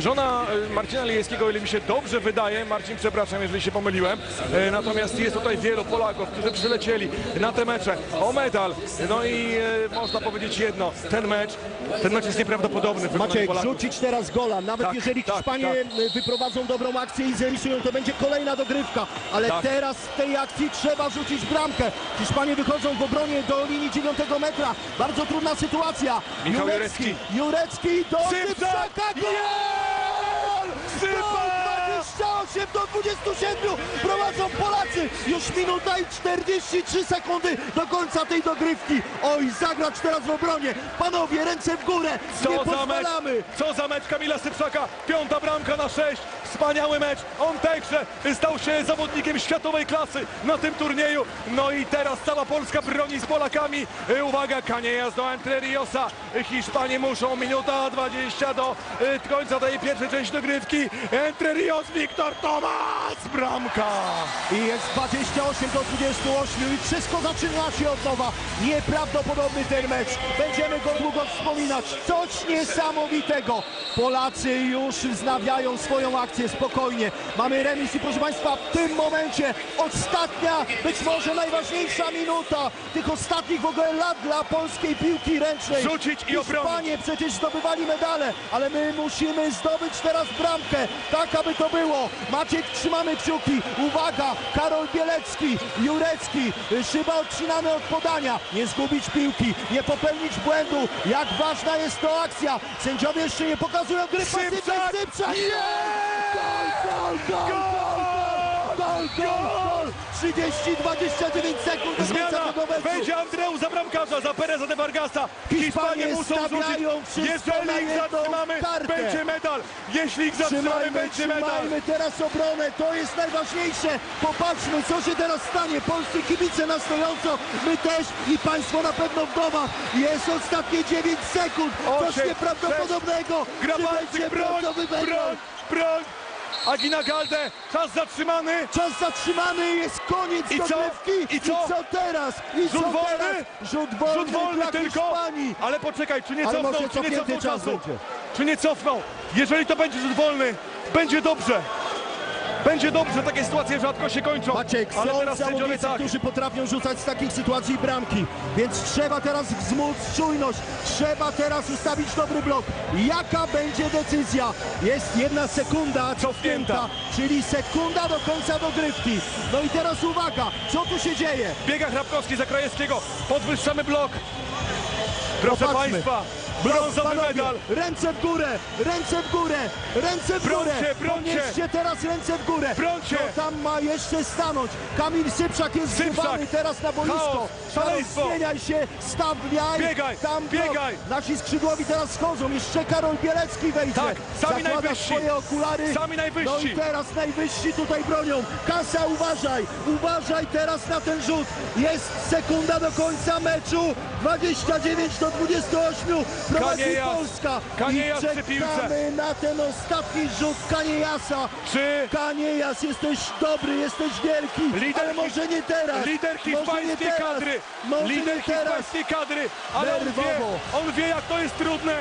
Żona e, Marcina Lijewskiego, ile mi się dobrze wydaje, Marcin, przepraszam, jeżeli się pomyliłem, e, natomiast jest tutaj wielu Polaków, którzy przylecieli na te mecze o medal. No i e, można powiedzieć jedno, ten mecz, ten mecz jest nieprawdopodobny Maciek, Polaków. rzucić teraz gola. Nawet Tak, jeżeli tak, Hiszpanie tak. wyprowadzą dobrą akcję i zremisują, to będzie kolejna dogrywka. Ale Tak. teraz w tej akcji trzeba rzucić bramkę. Hiszpanie wychodzą w obronie do linii 9 metra. Bardzo trudna sytuacja. Michał Jurecki, Jurecki do Cyprzak! Cyprzaka. Gol! Cyprzak! 28 do 27 prowadzą Polacy. Już minuta i 43 sekundy do końca tej dogrywki. Oj, zagrać teraz w obronie. Panowie, ręce w górę. Nie Co mecz, pozwalamy. co za mecz Kamila Sypszaka, piąta bramka na sześć, wspaniały mecz, on także stał się zawodnikiem światowej klasy na tym turnieju, no i teraz cała Polska broni z Polakami, E, uwaga, Kaniejas do Entre Riosa, Hiszpanie muszą, minuta 20 do e, końca tej pierwszej części dogrywki, Entre Rios, Wiktor Tomas, bramka! I jest 28 do 28 i wszystko zaczyna się od nowa. Nieprawdopodobny ten mecz. Będziemy go długo wspominać. Coś niesamowitego. Polacy już wznawiają swoją akcję spokojnie. Mamy remis i proszę Państwa, w tym momencie ostatnia, być może najważniejsza minuta tych ostatnich w ogóle lat dla polskiej piłki ręcznej. Rzucić i obronić. Hiszpanie przecież zdobywali medale, ale my musimy zdobyć teraz bramkę, tak aby to było. Maciek, trzymamy kciuki. Uwaga, Karol Bielecki, Jurecki, szyba odcinany od podania. Nie zgubić piłki, nie popełnić błędu. Jak ważna jest to akcja. Sędziowie jeszcze nie pokazują gry pasywnej. Cyprzak! Cyprzak! Gol, gol, gol, gol, gol, gol, gol. 30, 29 sekund do końca Zmiana! tego meczu. Będzie Andreu za bramkarza, za Pereza de Vargasa. Hiszpanie Hiszpanie muszą zrzucić. stawiają wszystko na Jeżeli ich jedną zatrzymamy, kartę. będzie medal. Jeśli ich zatrzymamy, Trzymajmy, będzie medal. trzymajmy teraz obronę, to jest najważniejsze. Popatrzmy, co się teraz stanie. Polscy kibice na stojąco, my też i Państwo na pewno w domach. Jest ostatnie 9 sekund, coś Osiem, nieprawdopodobnego. Czy Grabarczyk, będzie broń, brązowy medal? broń, broń. Agina Galde, czas zatrzymany. Czas zatrzymany, jest koniec I co? dogrywki. I co? teraz? I Rzut co wolny? teraz? Rzut wolny, Rzut wolny tylko. Hiszpanii. Ale poczekaj, czy nie Ale cofnął, czy nie cofnął czas czasu? będzie. Czy nie cofnął? Jeżeli to będzie rzut wolny, będzie dobrze. Będzie dobrze, takie sytuacje rzadko się kończą. Maciek, ale są teraz zawodnicy, tak. którzy potrafią rzucać z takich sytuacji bramki, więc trzeba teraz wzmóc czujność, trzeba teraz ustawić dobry blok. Jaka będzie decyzja? Jest jedna sekunda cofnięta, czyli sekunda do końca dogrywki. No i teraz uwaga, co tu się dzieje? Biega Hrabkowski za Krajewskiego. Podwyższamy blok. Proszę Popatrzmy. Państwa, brązowy panowie, medal. Ręce w górę, ręce w górę, ręce w górę. Podnieście teraz ręce w górę. Brońcie. Kto tam ma jeszcze stanąć? Kamil Syprzak jest zrywany teraz na boisko. Karol, Zmieniaj się, stawiaj. Biegaj, tam blok. biegaj. Nasi skrzydłowi teraz schodzą. Jeszcze Karol Bielecki wejdzie. Tak, sami Zakłada najwyżsi. swoje okulary. Sami najwyżsi. No i teraz najwyżsi tutaj bronią. Kasa, uważaj. Uważaj teraz na ten rzut. Jest sekunda do końca meczu. 29 do 28. Prowadzi Kaniejas. Polska. Kaniejas I przy piłce. czekamy na ten ostatni rzut Kaniejasa. Czy Kaniejas, jesteś dobry, jesteś wielki, ale może nie teraz. lider hiszpańskiej kadry, Może lider hiszpańskiej kadry, ale on wie, on wie jak to jest trudne.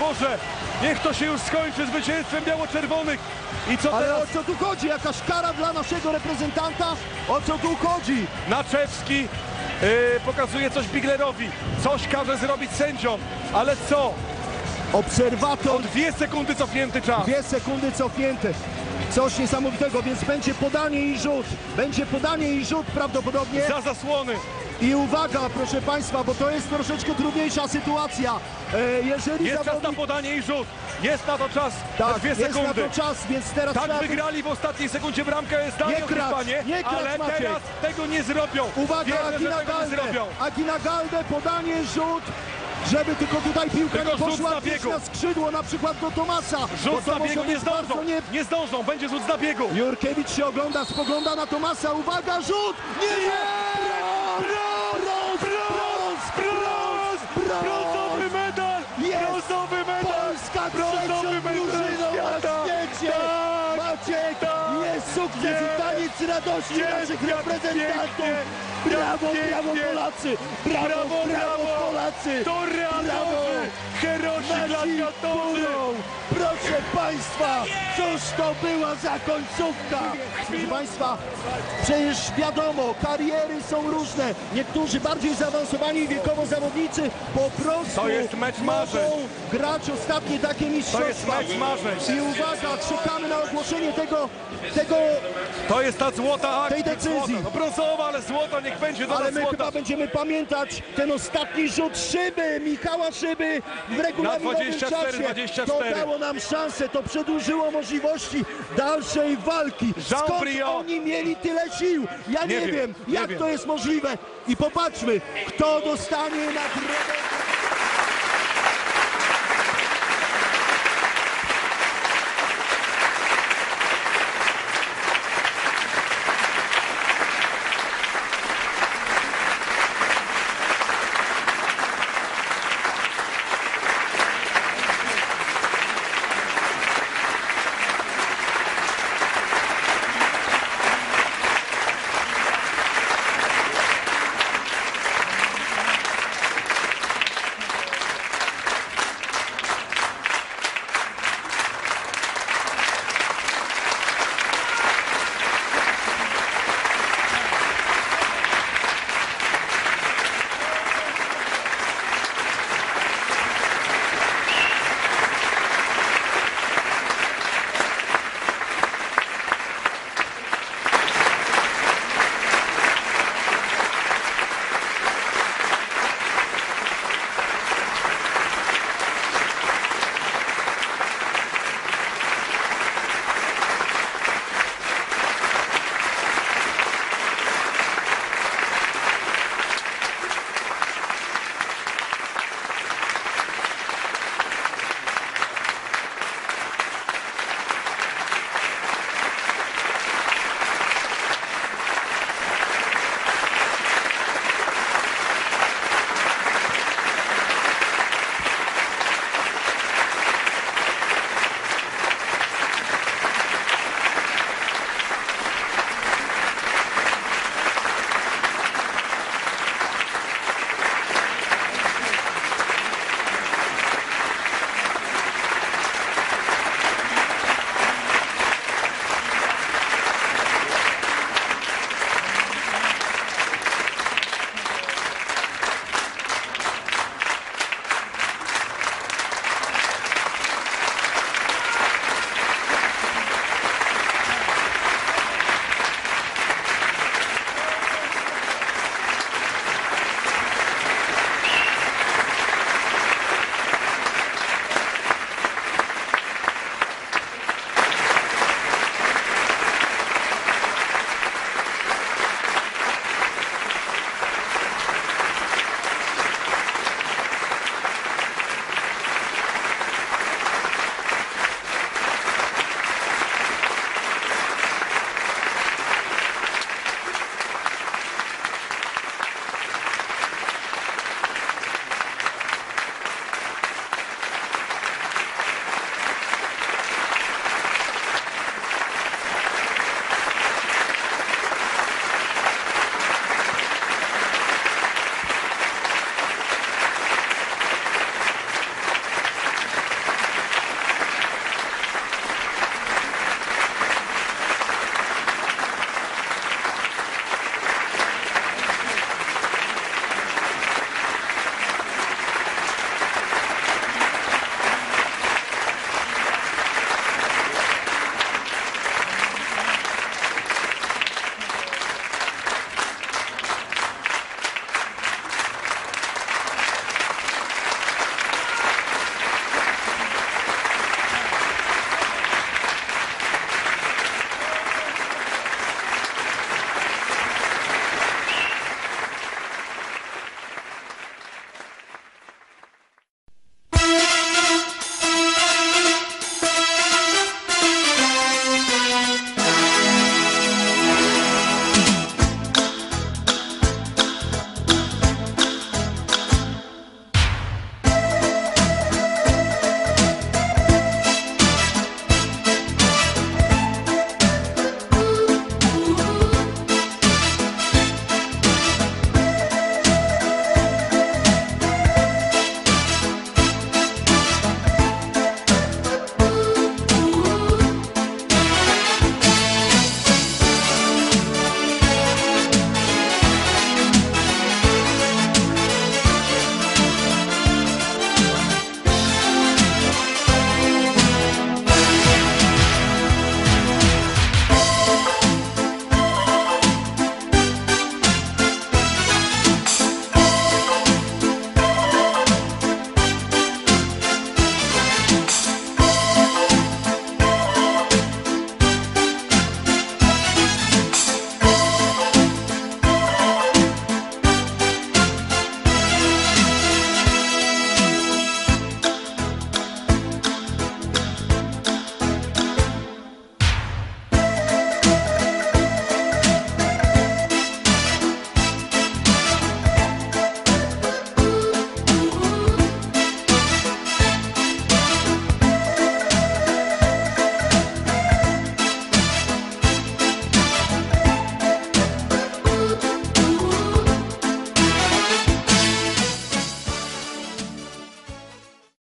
Boże, niech to się już skończy zwycięstwem biało-czerwonych. I co Ale teraz? o co tu chodzi? Jakaś kara dla naszego reprezentanta? O co tu chodzi? Naczewski yy, pokazuje coś Biglerowi. Coś każe zrobić sędziom. Ale co? Obserwator, O dwie sekundy cofnięty czas. dwie sekundy cofnięte. Coś niesamowitego, więc będzie podanie i rzut. Będzie podanie i rzut prawdopodobnie. Za zasłony. I uwaga, proszę Państwa, bo to jest troszeczkę trudniejsza sytuacja. E, jeżeli Jest czas na zawodnik... podanie i rzut. Jest na to czas. Tak, dwie jest na sekundy. to czas, więc teraz Tak trzeba... wygrali w ostatniej sekundzie bramkę z Danią Nie kracz, Hiszpanię, nie kracz, ale Maciek. teraz tego nie zrobią. Uwaga, Wierzę, Agina Galde. Agina Galde, podanie, rzut, żeby tylko tutaj piłka Tylko nie poszła na gdzieś na skrzydło, na przykład do Tomasa. Rzut biegu nie zdążą. Nie... Nie zdążą. Będzie rzut na biegu. Jurkiewicz się ogląda, spogląda na Tomasa, uwaga, rzut! Nie, nie! Brąz! Brąz! Brąz! Brąz! Brązowy medal! Jest! Brązowy medal! Polska Brązowy medal drużyną świata! na świecie! Tak! Maciek, Tak! Jest sukces i taniec radości naszych reprezentantów! Brawo, brawo! Polacy! Brawo, Brawo, brawo! Polacy! Toreadorowie! Herosi Nasi gladiatorzy! Proszę Państwa, cóż to była za końcówka? Proszę Państwa, przecież wiadomo, kariery są różne. Niektórzy bardziej zaawansowani wiekowo zawodnicy po prostu To jest mecz marzeń. mogą grać ostatnie takie mistrzostwa. To jest mecz marzeń. I uwaga, czekamy na ogłoszenie tego, tego To jest ta złota akcja. Tej decyzji. Złota. No brązowa, ale złota, niech będzie do ale my złota. chyba będziemy pamiętać ten ostatni rzut szyby, Michała Szyby w regulaminowym 24, czasie. 24. To dało nam szansę, to przedłużyło możliwości dalszej walki. Skąd oni mieli tyle sił? Ja nie, Nie wiem, wiem, nie jak wiem. to jest możliwe. I popatrzmy, kto dostanie nagrodę.